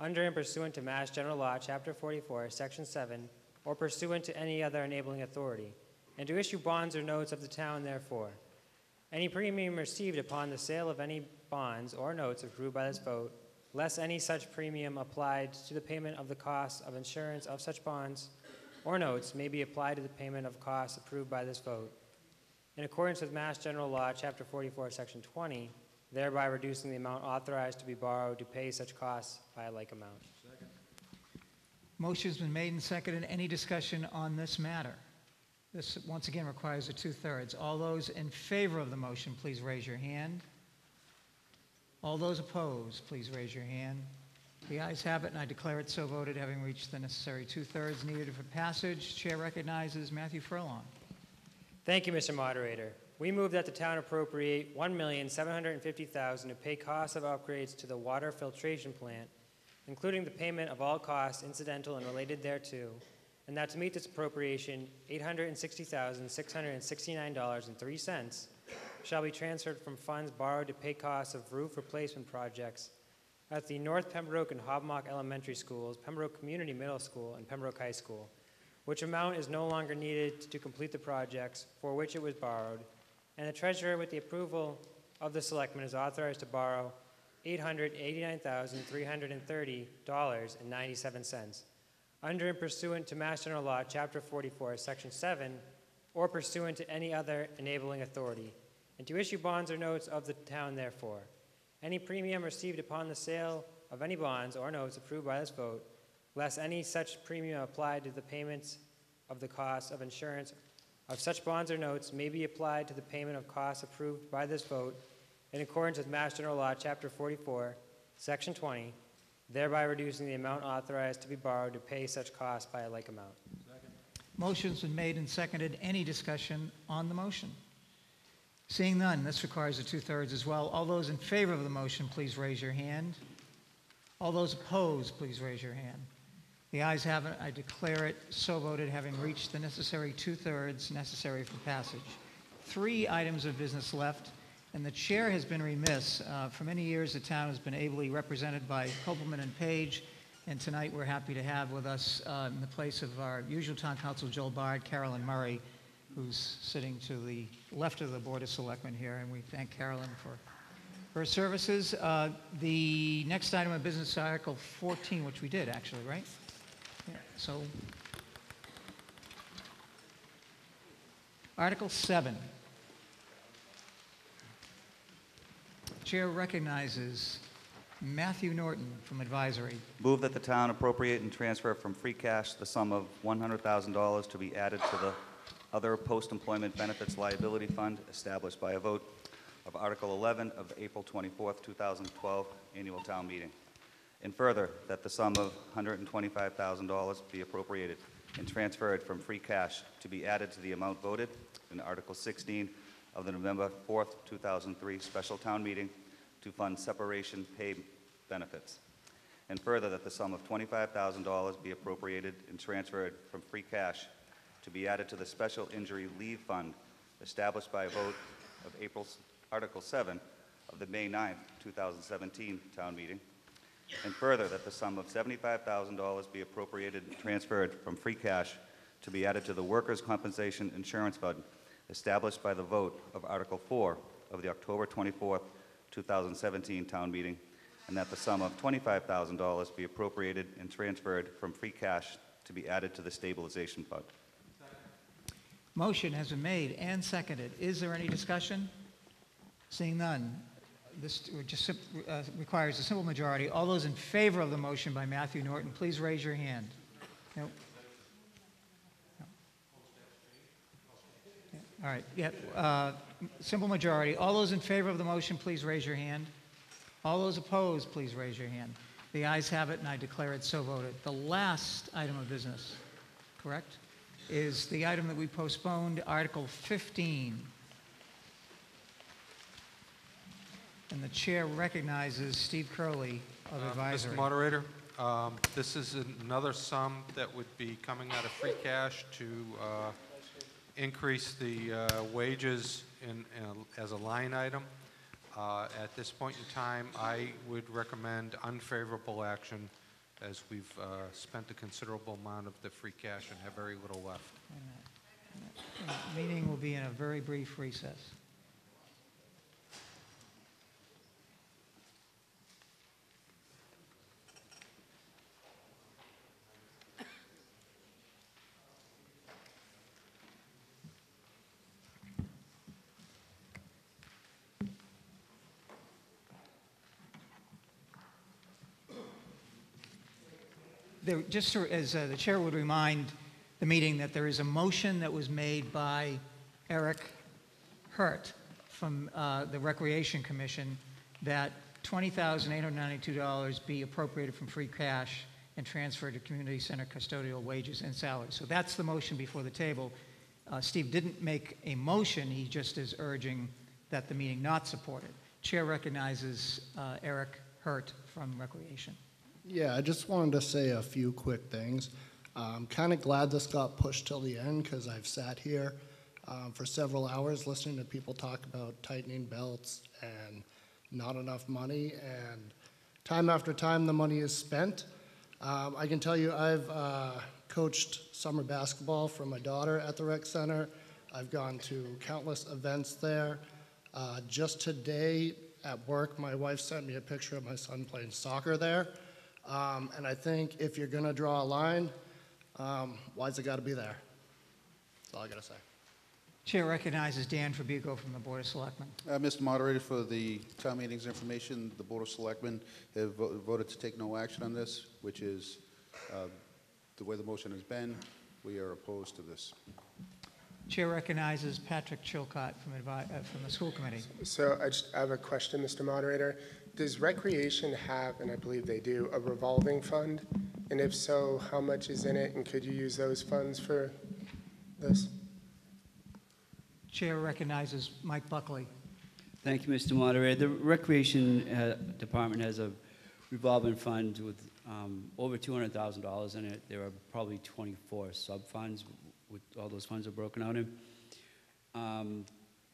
S39: under and pursuant to Mass General Law, Chapter 44, Section 7, or pursuant to any other enabling authority, and to issue bonds or notes of the town therefore. Any premium received upon the sale of any bonds or notes approved by this vote, less any such premium applied to the payment of the costs of insurance of such bonds or notes may be applied to the payment of costs approved by this vote. In accordance with Mass General Law, Chapter 44, Section 20, thereby reducing the amount authorized to be borrowed to pay such costs by a like amount.
S1: Motion's been made and seconded. Any discussion on this matter? This, once again, requires a two-thirds. All those in favor of the motion, please raise your hand. All those opposed, please raise your hand. The ayes have it, and I declare it so voted, having reached the necessary two-thirds needed for passage. Chair recognizes Matthew Furlong.
S39: Thank you, Mr. Moderator. We move that the town appropriate 1,750,000 to pay costs of upgrades to the water filtration plant, including the payment of all costs incidental and related thereto, and that to meet this appropriation, $860,669.03 shall be transferred from funds borrowed to pay costs of roof replacement projects at the North Pembroke and Hobomock Elementary Schools, Pembroke Community Middle School, and Pembroke High School, which amount is no longer needed to complete the projects for which it was borrowed, and the treasurer, with the approval of the selectmen, is authorized to borrow $889,330.97 under and pursuant to Mass General Law, Chapter 44, Section 7, or pursuant to any other enabling authority, and to issue bonds or notes of the town therefore. Any premium received upon the sale of any bonds or notes approved by this vote, less any such premium applied to the payments of the cost of insurance of such bonds or notes may be applied to the payment of costs approved by this vote in accordance with Mass General Law, Chapter 44, Section 20, thereby reducing the amount authorized to be borrowed to pay such costs by a like amount.
S1: Motion's been made and seconded. Any discussion on the motion? Seeing none, this requires a two-thirds as well. All those in favor of the motion, please raise your hand. All those opposed, please raise your hand. The ayes have it. I declare it so voted, having reached the necessary two-thirds necessary for passage. Three items of business left, and the chair has been remiss. Uh, For many years, the town has been ably represented by Kopelman and Paige, and tonight we're happy to have with us, uh, in the place of our usual town council, Joel Bard, Carolyn Murray, who's sitting to the left of the Board of Selectmen here, and we thank Carolyn for her services. Uh, The next item of business, Article 14, which we did, actually, right? Yeah, So, Article 7. Chair recognizes Matthew Norton from Advisory.
S48: Move that the town appropriate and transfer from free cash the sum of $100,000 to be added to the other post-employment benefits liability fund established by a vote of Article 11 of the April 24th, 2012 annual town meeting. And further, that the sum of $125,000 be appropriated and transferred from free cash to be added to the amount voted in Article 16 of the November 4th, 2003 special town meeting to fund separation pay benefits. And further, that the sum of $25,000 be appropriated and transferred from free cash to be added to the special injury leave fund established by a vote of April, Article 7 of the May 9th, 2017 town meeting. And further, that the sum of $75,000 be appropriated and transferred from free cash to be added to the Workers' Compensation Insurance Fund established by the vote of Article 4 of the October 24th, 2017 town meeting, and that the sum of $25,000 be appropriated and transferred from free cash to be added to the stabilization fund.
S1: Motion has been made and seconded. Is there any discussion? Seeing none, this just uh, requires a simple majority. All those in favor of the motion by Matthew Norton, please raise your hand. No? No. All right, yeah, uh, simple majority. All those in favor of the motion, please raise your hand. All those opposed, please raise your hand. The ayes have it, and I declare it so voted. The last item of business, correct, is the item that we postponed, Article 15. And the chair recognizes Steve Curley of
S4: Uh,
S1: advisory.
S4: Mr. Moderator, um, this is another sum that would be coming out of free cash to uh, increase the uh, wages in, in- as a line item. Uh, At this point in time, I would recommend unfavorable action as we've uh, spent a considerable amount of the free cash and have very little left.
S1: Meeting will be in a very brief recess. There, just so- as uh, the chair would remind the meeting that there is a motion that was made by Eric Hurt from uh, the Recreation Commission that $20,892 be appropriated from free cash and transferred to community center custodial wages and salaries. So that's the motion before the table. Uh, Steve didn't make a motion, he just is urging that the meeting not support it. Chair recognizes uh, Eric Hurt from Recreation.
S49: Yeah, I just wanted to say a few quick things. I'm kind of glad this got pushed till the end because I've sat here um, for several hours listening to people talk about tightening belts and not enough money, and time after time the money is spent. Um, I can tell you I've uh, coached summer basketball for my daughter at the rec center. I've gone to countless events there. Uh, just today at work, my wife sent me a picture of my son playing soccer there. Um, and I think if you're going to draw a line, um, why's it got to be there? That's all I got to say.
S1: Chair recognizes Dan Trabucco from the Board of Selectmen.
S19: Uh, Mr. Moderator, for the town meeting's information, the Board of Selectmen have vo- voted to take no action on this, which is uh, the way the motion has been. We are opposed to this.
S1: Chair recognizes Patrick Chilcott from, uh, from the School Committee.
S17: So I just I have a question, Mr. Moderator. Does Recreation have, and I believe they do, a revolving fund? And if so, how much is in it, and could you use those funds for this?
S1: Chair recognizes Mike Buckley.
S14: Thank you, Mr. Moderator. The Recreation uh, Department has a revolving fund with um, over $200,000 in it. There are probably 24 sub-funds, with all those funds are broken out in. Um,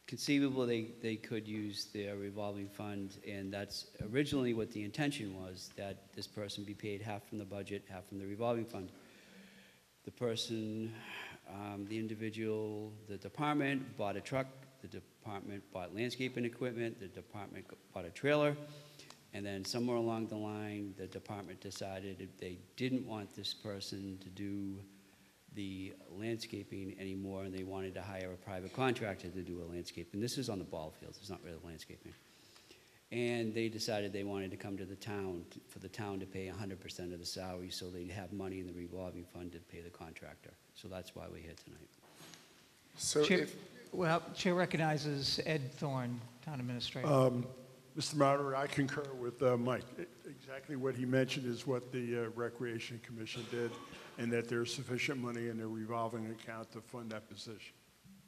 S14: Conceivable, they, they could use their revolving fund, and that's originally what the intention was, that this person be paid half from the budget, half from the revolving fund. The person, um, the individual, the department bought a truck, the department bought landscaping equipment, the department bought a trailer, and then somewhere along the line, the department decided they didn't want this person to do the landscaping anymore, and they wanted to hire a private contractor to do a landscape. And this is on the ball fields, it's not really landscaping. And they decided they wanted to come to the town, t- for the town to pay 100% of the salary, so they'd have money in the revolving fund to pay the contractor. So that's why we're here tonight.
S17: So
S1: Chair-
S17: if,
S1: Well, Chair recognizes Ed Thorne, Town Administrator.
S50: Um, Mr. Moderator, I concur with uh, Mike. E- Exactly what he mentioned is what the uh, Recreation Commission did, and that there's sufficient money in their revolving account to fund that position.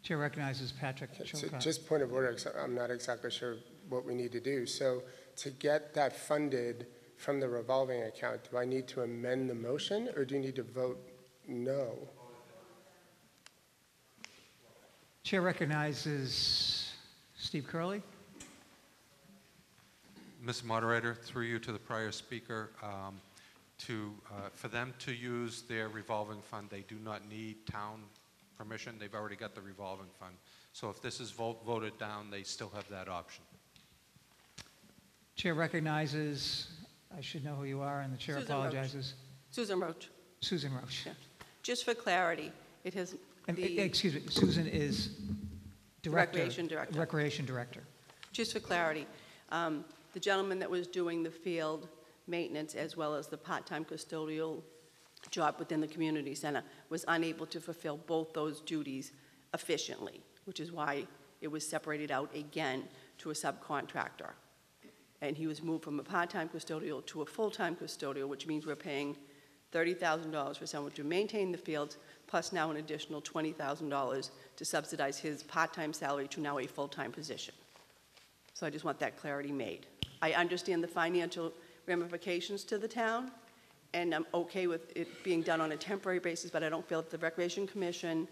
S1: Chair recognizes Patrick
S17: so
S1: Chilcott.
S17: just point of order, 'cause I'm not exactly sure what we need to do. So to get that funded from the revolving account, do I need to amend the motion, or do you need to vote no?
S1: Chair recognizes Steve Curley.
S4: Mr. Moderator, through you to the prior speaker, um, to, uh, for them to use their revolving fund, they do not need town permission. They've already got the revolving fund. So if this is vo- voted down, they still have that option.
S1: Chair recognizes, I should know who you are, and the chair
S51: Susan Roach.
S1: apologizes.
S51: Susan Roach.
S1: Susan Roche.
S51: Just for clarity, it has,
S1: And,
S51: the-
S1: Excuse me, Susan is Director.
S51: Recreation Director.
S1: Recreation Director.
S51: just for clarity, um, the gentleman that was doing the field maintenance as well as the part-time custodial job within the community center was unable to fulfill both those duties efficiently, which is why it was separated out again to a subcontractor. And he was moved from a part-time custodial to a full-time custodial, which means we're paying $30,000 for someone to maintain the fields, plus now an additional $20,000 to subsidize his part-time salary to now a full-time position. So I just want that clarity made. I understand the financial ramifications to the town, and I'm okay with it being done on a temporary basis, but I don't feel that the Recreation Commission,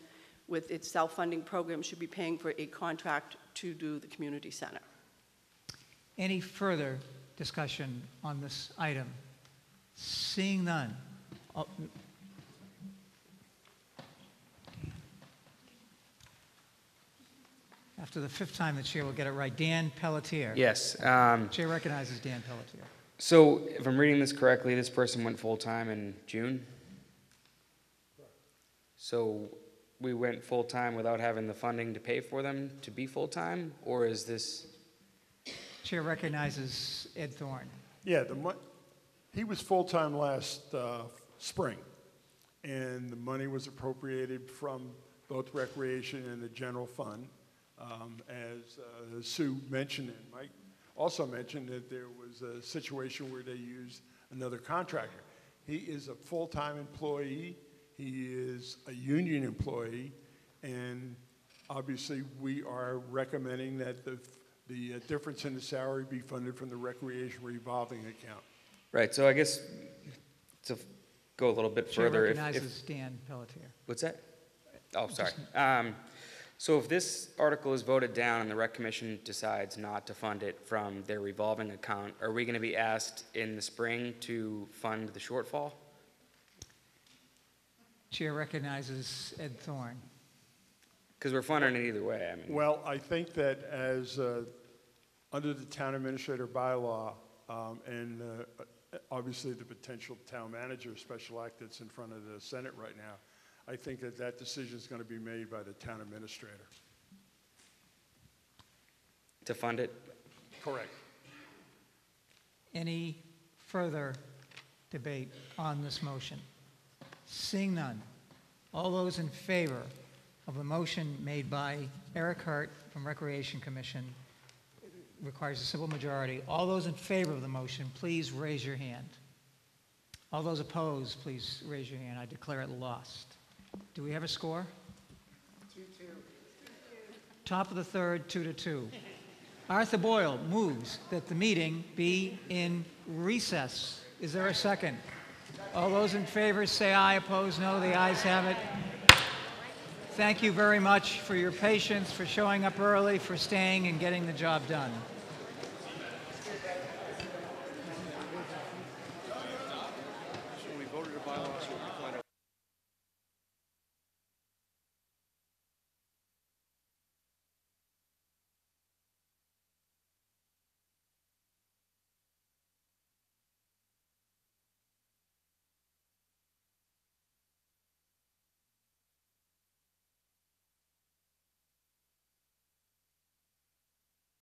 S51: with its self-funding program, should be paying for a contract to do the community center.
S1: Any further discussion on this item? Seeing none. Oh, After the fifth time, the chair will get it right. Dan Pelletier.
S52: Yes. um,
S1: Chair recognizes Dan Pelletier.
S52: So if I'm reading this correctly, this person went full-time in June? So we went full-time without having the funding to pay for them to be full-time? Or is this,
S1: Chair recognizes Ed Thorne.
S50: Yeah, the mon, he was full-time last uh, spring, and the money was appropriated from both recreation and the general fund. Um, As uh, Sue mentioned, and Mike also mentioned, that there was a situation where they used another contractor. He is a full-time employee, he is a union employee, and obviously, we are recommending that the, the uh, difference in the salary be funded from the recreation revolving account.
S52: right, so I guess to go a little bit
S1: Chair
S52: further. if- if-
S1: Dan Pelletier.
S52: What's that? Oh, sorry. Um, So if this article is voted down and the rec commission decides not to fund it from their revolving account, are we going to be asked in the spring to fund the shortfall?
S1: Chair recognizes Ed Thorne.
S52: Because we're funding it either way, I mean.
S50: Well, I think that as, uh, under the town administrator bylaw, um, and uh, obviously the potential town manager special act that's in front of the Senate right now, I think that that decision is going to be made by the town administrator.
S52: To fund it?
S50: Correct.
S1: Any further debate on this motion? Seeing none. All those in favor of the motion made by Eric Hart from Recreation Commission requires a simple majority. All those in favor of the motion, please raise your hand. All those opposed, please raise your hand. I declare it lost. Do we have a score? 2 2. Top of the third, two to two. Arthur Boyle moves that the meeting be in recess. Is there a second? All those in favor say aye, opposed no. The ayes have it. Thank you very much for your patience, for showing up early, for staying and getting the job done.